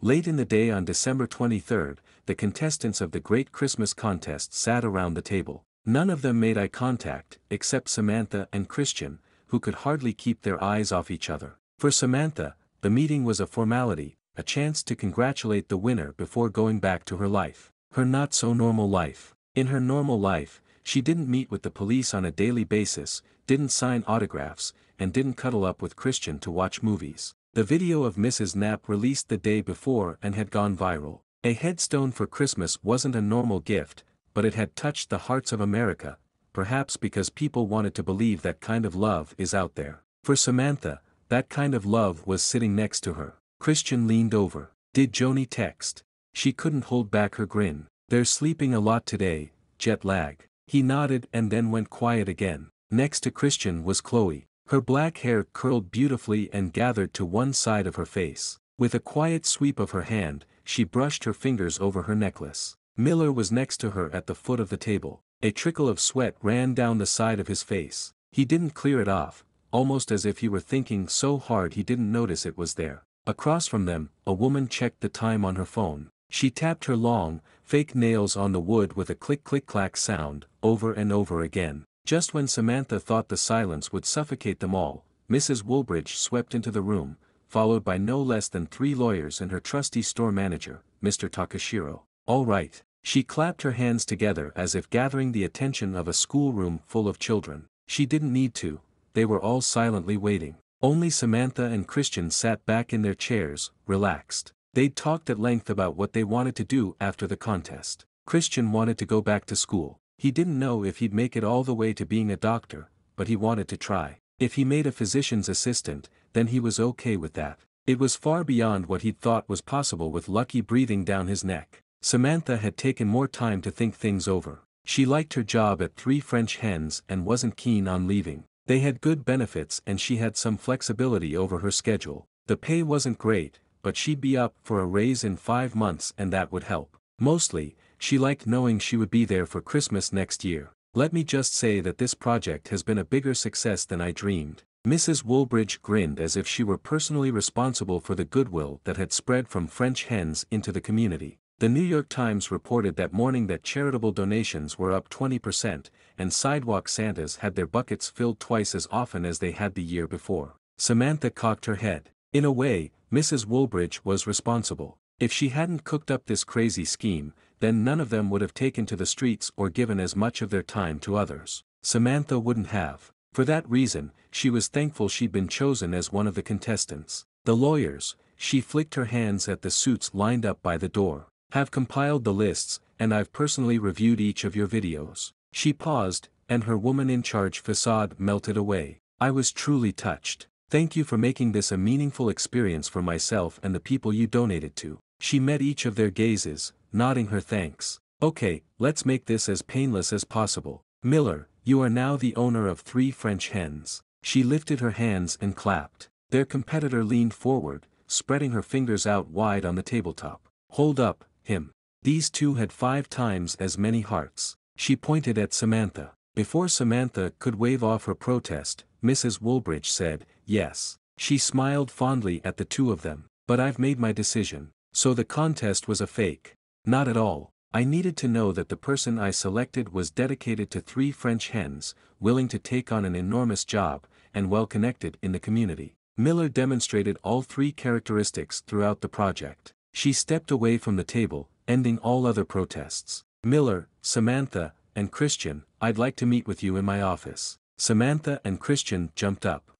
[SPEAKER 2] Late in the day on December 23, the contestants of the Great Christmas Contest sat around the table. None of them made eye contact, except Samantha and Christian, who could hardly keep their eyes off each other. For Samantha, the meeting was a formality, a chance to congratulate the winner before going back to her life. Her not-so-normal life. In her normal life, she didn't meet with the police on a daily basis, didn't sign autographs, and didn't cuddle up with Christian to watch movies. The video of Mrs. Knapp released the day before and had gone viral. A headstone for Christmas wasn't a normal gift, but it had touched the hearts of America, perhaps because people wanted to believe that kind of love is out there. For Samantha, that kind of love was sitting next to her. Christian leaned over. Did Joni text? She couldn't hold back her grin. They're sleeping a lot today, jet lag. He nodded and then went quiet again. Next to Christian was Chloe. Her black hair curled beautifully and gathered to one side of her face. With a quiet sweep of her hand, she brushed her fingers over her necklace. Miller was next to her at the foot of the table. A trickle of sweat ran down the side of his face. He didn't clear it off, almost as if he were thinking so hard he didn't notice it was there. Across from them, a woman checked the time on her phone. She tapped her long, fake nails on the wood with a click-click-clack sound, over and over again. Just when Samantha thought the silence would suffocate them all, Mrs. Woolbridge swept into the room, followed by no less than three lawyers and her trusty store manager, Mr. Takashiro. All right. She clapped her hands together as if gathering the attention of a schoolroom full of children. She didn't need to, they were all silently waiting. Only Samantha and Christian sat back in their chairs, relaxed. They'd talked at length about what they wanted to do after the contest. Christian wanted to go back to school. He didn't know if he'd make it all the way to being a doctor, but he wanted to try. If he made a physician's assistant, then he was okay with that. It was far beyond what he'd thought was possible with Lucky breathing down his neck. Samantha had taken more time to think things over. She liked her job at Three French Hens and wasn't keen on leaving. They had good benefits and she had some flexibility over her schedule. The pay wasn't great, but she'd be up for a raise in five months and that would help. Mostly, she liked knowing she would be there for Christmas next year. Let me just say that this project has been a bigger success than I dreamed. Mrs. Woolbridge grinned as if she were personally responsible for the goodwill that had spread from French hens into the community. The New York Times reported that morning that charitable donations were up 20%, and sidewalk Santas had their buckets filled twice as often as they had the year before. Samantha cocked her head. In a way, Mrs. Woolbridge was responsible. If she hadn't cooked up this crazy scheme, then none of them would have taken to the streets or given as much of their time to others. Samantha wouldn't have. For that reason, she was thankful she'd been chosen as one of the contestants. The lawyers, she flicked her hands at the suits lined up by the door. Have compiled the lists, and I've personally reviewed each of your videos. She paused, and her woman-in-charge facade melted away. I was truly touched. Thank you for making this a meaningful experience for myself and the people you donated to. She met each of their gazes, nodding her thanks. Okay, let's make this as painless as possible. Miller, you are now the owner of three French hens. She lifted her hands and clapped. Their competitor leaned forward, spreading her fingers out wide on the tabletop. Hold up, him. These two had five times as many hearts. She pointed at Samantha. Before Samantha could wave off her protest, Mrs. Woolbridge said, yes. She smiled fondly at the two of them. But I've made my decision. So the contest was a fake. Not at all. I needed to know that the person I selected was dedicated to three French hens, willing to take on an enormous job, and well connected in the community. Miller demonstrated all three characteristics throughout the project. She stepped away from the table, ending all other protests. Miller, Samantha, and Christian, I'd like to meet with you in my office. Samantha and Christian jumped up.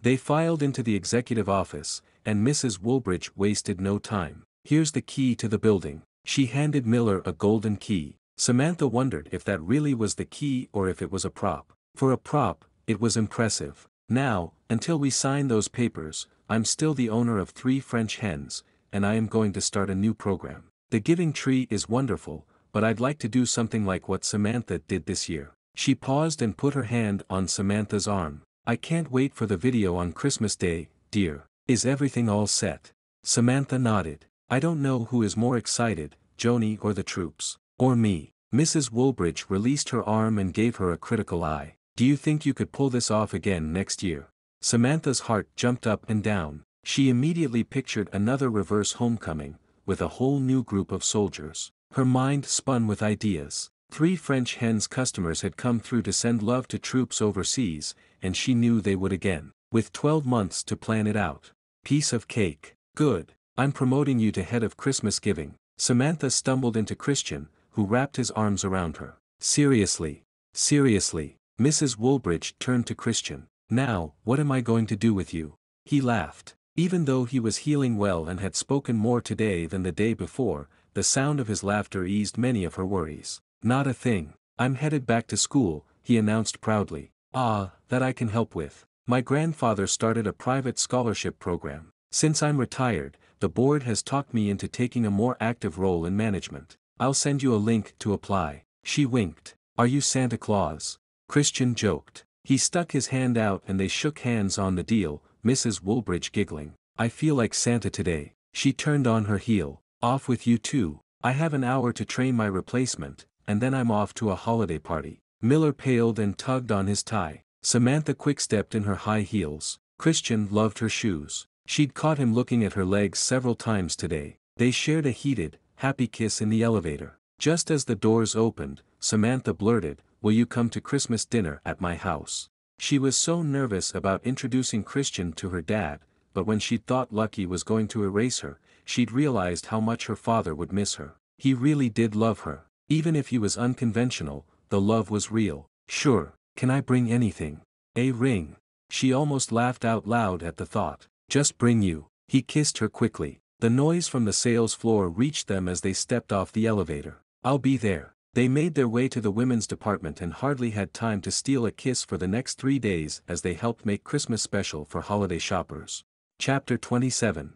[SPEAKER 2] They filed into the executive office, and Mrs. Woolbridge wasted no time. Here's the key to the building. She handed Miller a golden key. Samantha wondered if that really was the key or if it was a prop. For a prop, it was impressive. Now, until we sign those papers, I'm still the owner of three French hens, and I am going to start a new program. The Giving Tree is wonderful, but I'd like to do something like what Samantha did this year. She paused and put her hand on Samantha's arm. I can't wait for the video on Christmas Day, dear. Is everything all set? Samantha nodded. I don't know who is more excited, Joni or the troops. Or me. Mrs. Woolbridge released her arm and gave her a critical eye. Do you think you could pull this off again next year? Samantha's heart jumped up and down. She immediately pictured another reverse homecoming, with a whole new group of soldiers. Her mind spun with ideas. Three French hens customers had come through to send love to troops overseas, and she knew they would again. With 12 months to plan it out. Piece of cake. Good. I'm promoting you to head of Christmas giving. Samantha stumbled into Christian, who wrapped his arms around her. Seriously. Seriously. Mrs. Woolbridge turned to Christian. Now, what am I going to do with you? He laughed. Even though he was healing well and had spoken more today than the day before, the sound of his laughter eased many of her worries. Not a thing. I'm headed back to school, he announced proudly. Ah, that I can help with. My grandfather started a private scholarship program. Since I'm retired, the board has talked me into taking a more active role in management. I'll send you a link to apply. She winked. Are you Santa Claus? Christian joked. He stuck his hand out and they shook hands on the deal, Mrs. Woolbridge giggling. I feel like Santa today. She turned on her heel. Off with you too. I have an hour to train my replacement, and then I'm off to a holiday party. Miller paled and tugged on his tie. Samantha quick-stepped in her high heels. Christian loved her shoes. She'd caught him looking at her legs several times today. They shared a heated, happy kiss in the elevator. Just as the doors opened, Samantha blurted, Will you come to Christmas dinner at my house? She was so nervous about introducing Christian to her dad, but when she'd thought Lucky was going to erase her, she'd realized how much her father would miss her. He really did love her. Even if he was unconventional, the love was real. Sure, can I bring anything? A ring. She almost laughed out loud at the thought. Just bring you. He kissed her quickly. The noise from the sales floor reached them as they stepped off the elevator. I'll be there. They made their way to the women's department and hardly had time to steal a kiss for the next three days as they helped make Christmas special for holiday shoppers. Chapter 27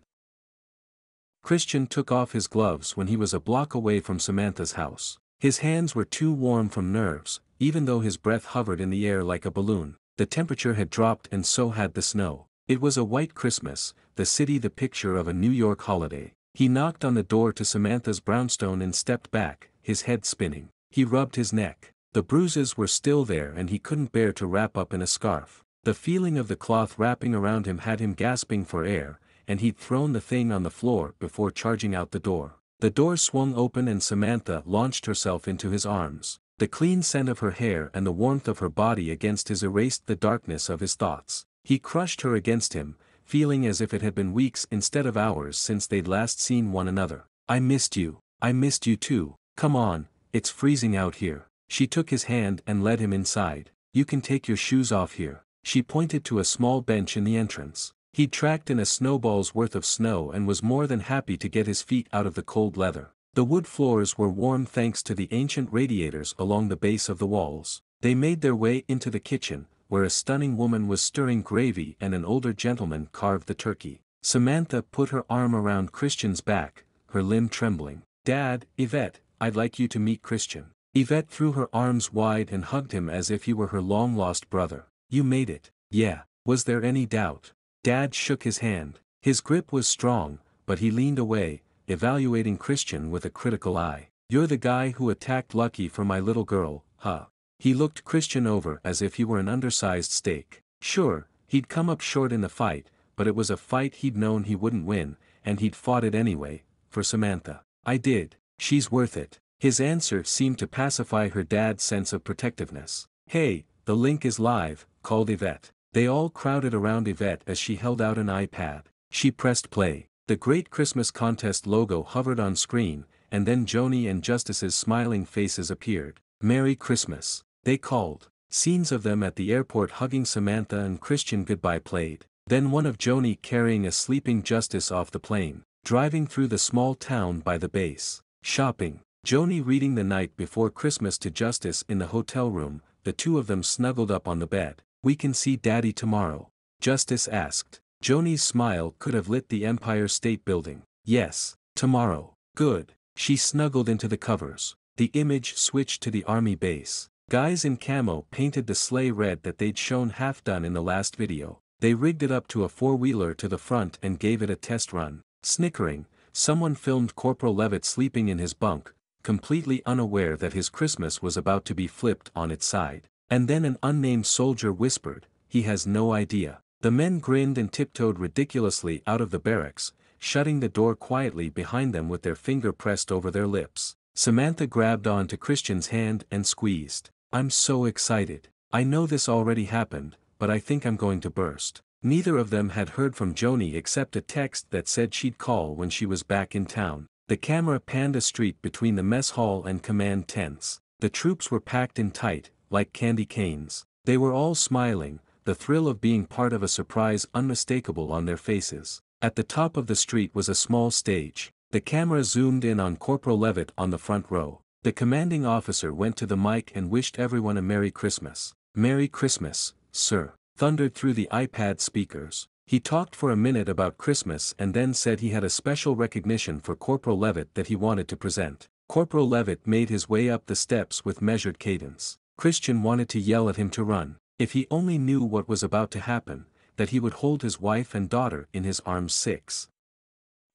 [SPEAKER 2] Christian took off his gloves when he was a block away from Samantha's house. His hands were too warm from nerves, even though his breath hovered in the air like a balloon. The temperature had dropped and so had the snow. It was a white Christmas, the city the picture of a New York holiday. He knocked on the door to Samantha's brownstone and stepped back, his head spinning. He rubbed his neck. The bruises were still there and he couldn't bear to wrap up in a scarf. The feeling of the cloth wrapping around him had him gasping for air, and he'd thrown the thing on the floor before charging out the door. The door swung open and Samantha launched herself into his arms. The clean scent of her hair and the warmth of her body against his erased the darkness of his thoughts. He crushed her against him, feeling as if it had been weeks instead of hours since they'd last seen one another. I missed you. I missed you too. Come on, it's freezing out here. She took his hand and led him inside. You can take your shoes off here. She pointed to a small bench in the entrance. He'd tracked in a snowball's worth of snow and was more than happy to get his feet out of the cold leather. The wood floors were warm thanks to the ancient radiators along the base of the walls. They made their way into the kitchen, where a stunning woman was stirring gravy and an older gentleman carved the turkey. Samantha put her arm around Christian's back, her limb trembling. Dad, Yvette, I'd like you to meet Christian. Yvette threw her arms wide and hugged him as if he were her long-lost brother. You made it. Yeah. Was there any doubt? Dad shook his hand. His grip was strong, but he leaned away, evaluating Christian with a critical eye. You're the guy who attacked Lucky for my little girl, huh? He looked Christian over as if he were an undersized steak. Sure, he'd come up short in the fight, but it was a fight he'd known he wouldn't win, and he'd fought it anyway, for Samantha. I did. She's worth it. His answer seemed to pacify her dad's sense of protectiveness. Hey, the link is live, called Yvette. They all crowded around Yvette as she held out an iPad. She pressed play. The Great Christmas Contest logo hovered on screen, and then Joni and Justice's smiling faces appeared. Merry Christmas. They called. Scenes of them at the airport hugging Samantha and Christian goodbye played. Then one of Joni carrying a sleeping Justice off the plane, driving through the small town by the base. Shopping. Joni reading the night before Christmas to Justice in the hotel room, the two of them snuggled up on the bed. We can see Daddy tomorrow. Justice asked. Joni's smile could have lit the Empire State Building. Yes, tomorrow. Good. She snuggled into the covers. The image switched to the army base. Guys in camo painted the sleigh red that they'd shown half done in the last video. They rigged it up to a four-wheeler to the front and gave it a test run. Snickering, someone filmed Corporal Levitt sleeping in his bunk, completely unaware that his Christmas was about to be flipped on its side. And then an unnamed soldier whispered, he has no idea. The men grinned and tiptoed ridiculously out of the barracks, shutting the door quietly behind them with their finger pressed over their lips. Samantha grabbed onto Christian's hand and squeezed. I'm so excited. I know this already happened, but I think I'm going to burst. Neither of them had heard from Joni except a text that said she'd call when she was back in town. The camera panned a street between the mess hall and command tents. The troops were packed in tight, like candy canes. They were all smiling, the thrill of being part of a surprise unmistakable on their faces. At the top of the street was a small stage. The camera zoomed in on Corporal Levitt on the front row. The commanding officer went to the mic and wished everyone a Merry Christmas. Merry Christmas, sir thundered through the iPad speakers. He talked for a minute about Christmas and then said he had a special recognition for Corporal Levitt that he wanted to present. Corporal Levitt made his way up the steps with measured cadence. Christian wanted to yell at him to run. If he only knew what was about to happen, that he would hold his wife and daughter in his arms six.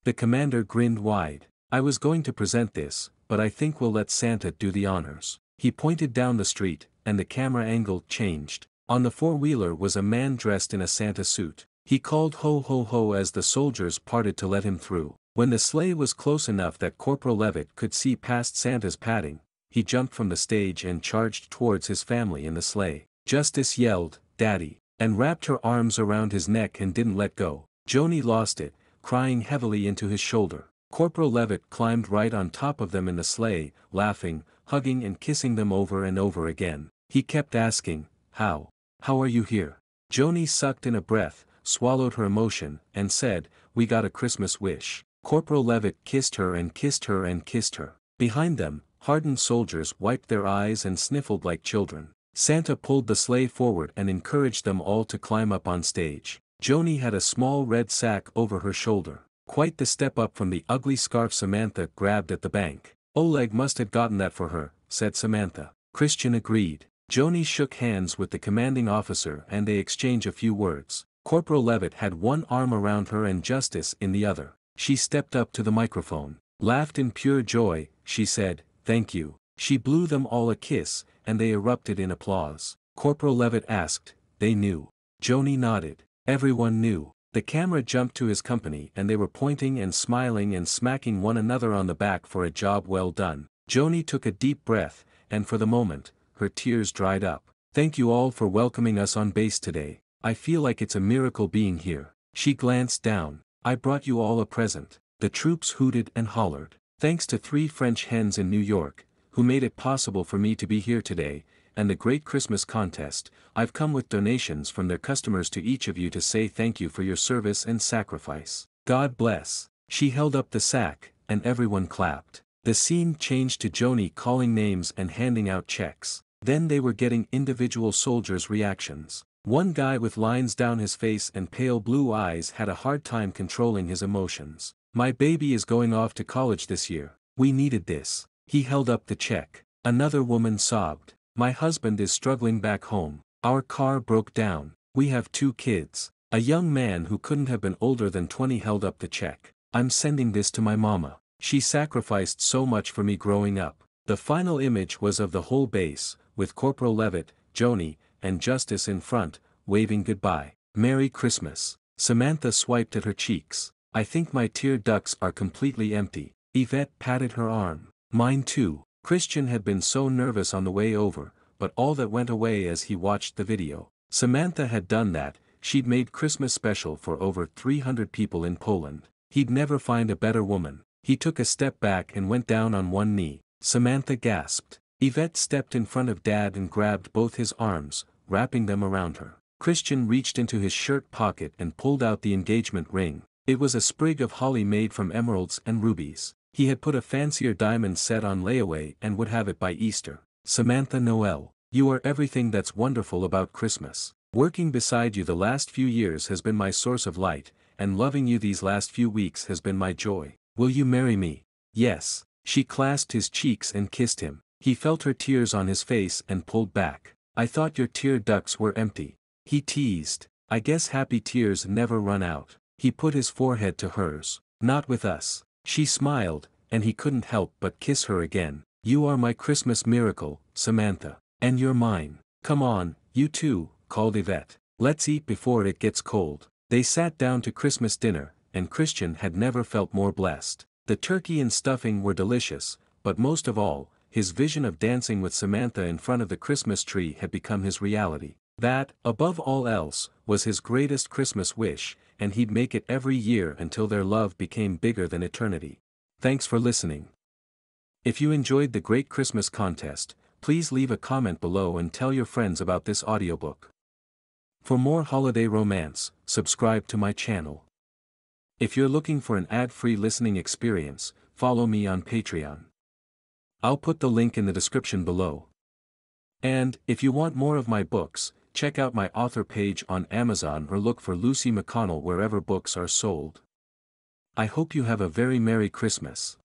[SPEAKER 2] The commander grinned wide. I was going to present this, but I think we'll let Santa do the honors. He pointed down the street, and the camera angle changed. On the four-wheeler was a man dressed in a Santa suit. He called ho ho ho as the soldiers parted to let him through. When the sleigh was close enough that Corporal Levitt could see past Santa's padding, he jumped from the stage and charged towards his family in the sleigh. Justice yelled, Daddy, and wrapped her arms around his neck and didn't let go. Joni lost it, crying heavily into his shoulder. Corporal Levitt climbed right on top of them in the sleigh, laughing, hugging and kissing them over and over again. He kept asking, How? How are you here? Joni sucked in a breath, swallowed her emotion, and said, We got a Christmas wish. Corporal Levitt kissed her and kissed her and kissed her. Behind them, hardened soldiers wiped their eyes and sniffled like children. Santa pulled the sleigh forward and encouraged them all to climb up on stage. Joni had a small red sack over her shoulder. Quite the step up from the ugly scarf Samantha grabbed at the bank. Oleg must have gotten that for her, said Samantha. Christian agreed. Joni shook hands with the commanding officer and they exchanged a few words. Corporal Levitt had one arm around her and Justice in the other. She stepped up to the microphone, laughed in pure joy, she said, thank you. She blew them all a kiss, and they erupted in applause. Corporal Levitt asked, they knew. Joni nodded. Everyone knew. The camera jumped to his company and they were pointing and smiling and smacking one another on the back for a job well done. Joni took a deep breath, and for the moment, her tears dried up. Thank you all for welcoming us on base today, I feel like it's a miracle being here. She glanced down. I brought you all a present. The troops hooted and hollered. Thanks to three French hens in New York, who made it possible for me to be here today, and the Great Christmas Contest, I've come with donations from their customers to each of you to say thank you for your service and sacrifice. God bless. She held up the sack, and everyone clapped. The scene changed to Joni calling names and handing out checks. Then they were getting individual soldiers' reactions. One guy with lines down his face and pale blue eyes had a hard time controlling his emotions. My baby is going off to college this year, we needed this. He held up the check. Another woman sobbed. My husband is struggling back home. Our car broke down. We have two kids. A young man who couldn't have been older than 20 held up the check. I'm sending this to my mama. She sacrificed so much for me growing up. The final image was of the whole base, with Corporal Levitt, Joni, and Justice in front, waving goodbye. Merry Christmas. Samantha swiped at her cheeks. I think my tear ducts are completely empty. Yvette patted her arm. Mine too. Christian had been so nervous on the way over, but all that went away as he watched the video. Samantha had done that, she'd made Christmas special for over 300 people in Poland. He'd never find a better woman. He took a step back and went down on one knee. Samantha gasped. Yvette stepped in front of Dad and grabbed both his arms, wrapping them around her. Christian reached into his shirt pocket and pulled out the engagement ring. It was a sprig of holly made from emeralds and rubies. He had put a fancier diamond set on layaway and would have it by Easter. Samantha Noel, you are everything that's wonderful about Christmas. Working beside you the last few years has been my source of light, and loving you these last few weeks has been my joy. Will you marry me? Yes. She clasped his cheeks and kissed him. He felt her tears on his face and pulled back. I thought your tear ducts were empty. He teased. I guess happy tears never run out. He put his forehead to hers. Not with us. She smiled, and he couldn't help but kiss her again. You are my Christmas miracle, Samantha. And you're mine. Come on, you too, called Yvette. Let's eat before it gets cold. They sat down to Christmas dinner, and Christian had never felt more blessed. The turkey and stuffing were delicious, but most of all, his vision of dancing with Samantha in front of the Christmas tree had become his reality. That, above all else, was his greatest Christmas wish, and he'd make it every year until their love became bigger than eternity. Thanks for listening. If you enjoyed the Great Christmas Contest, please leave a comment below and tell your friends about this audiobook. For more holiday romance, subscribe to my channel. If you're looking for an ad-free listening experience, follow me on Patreon. I'll put the link in the description below. And, if you want more of my books, check out my author page on Amazon or look for Lucy McConnell wherever books are sold. I hope you have a very Merry Christmas.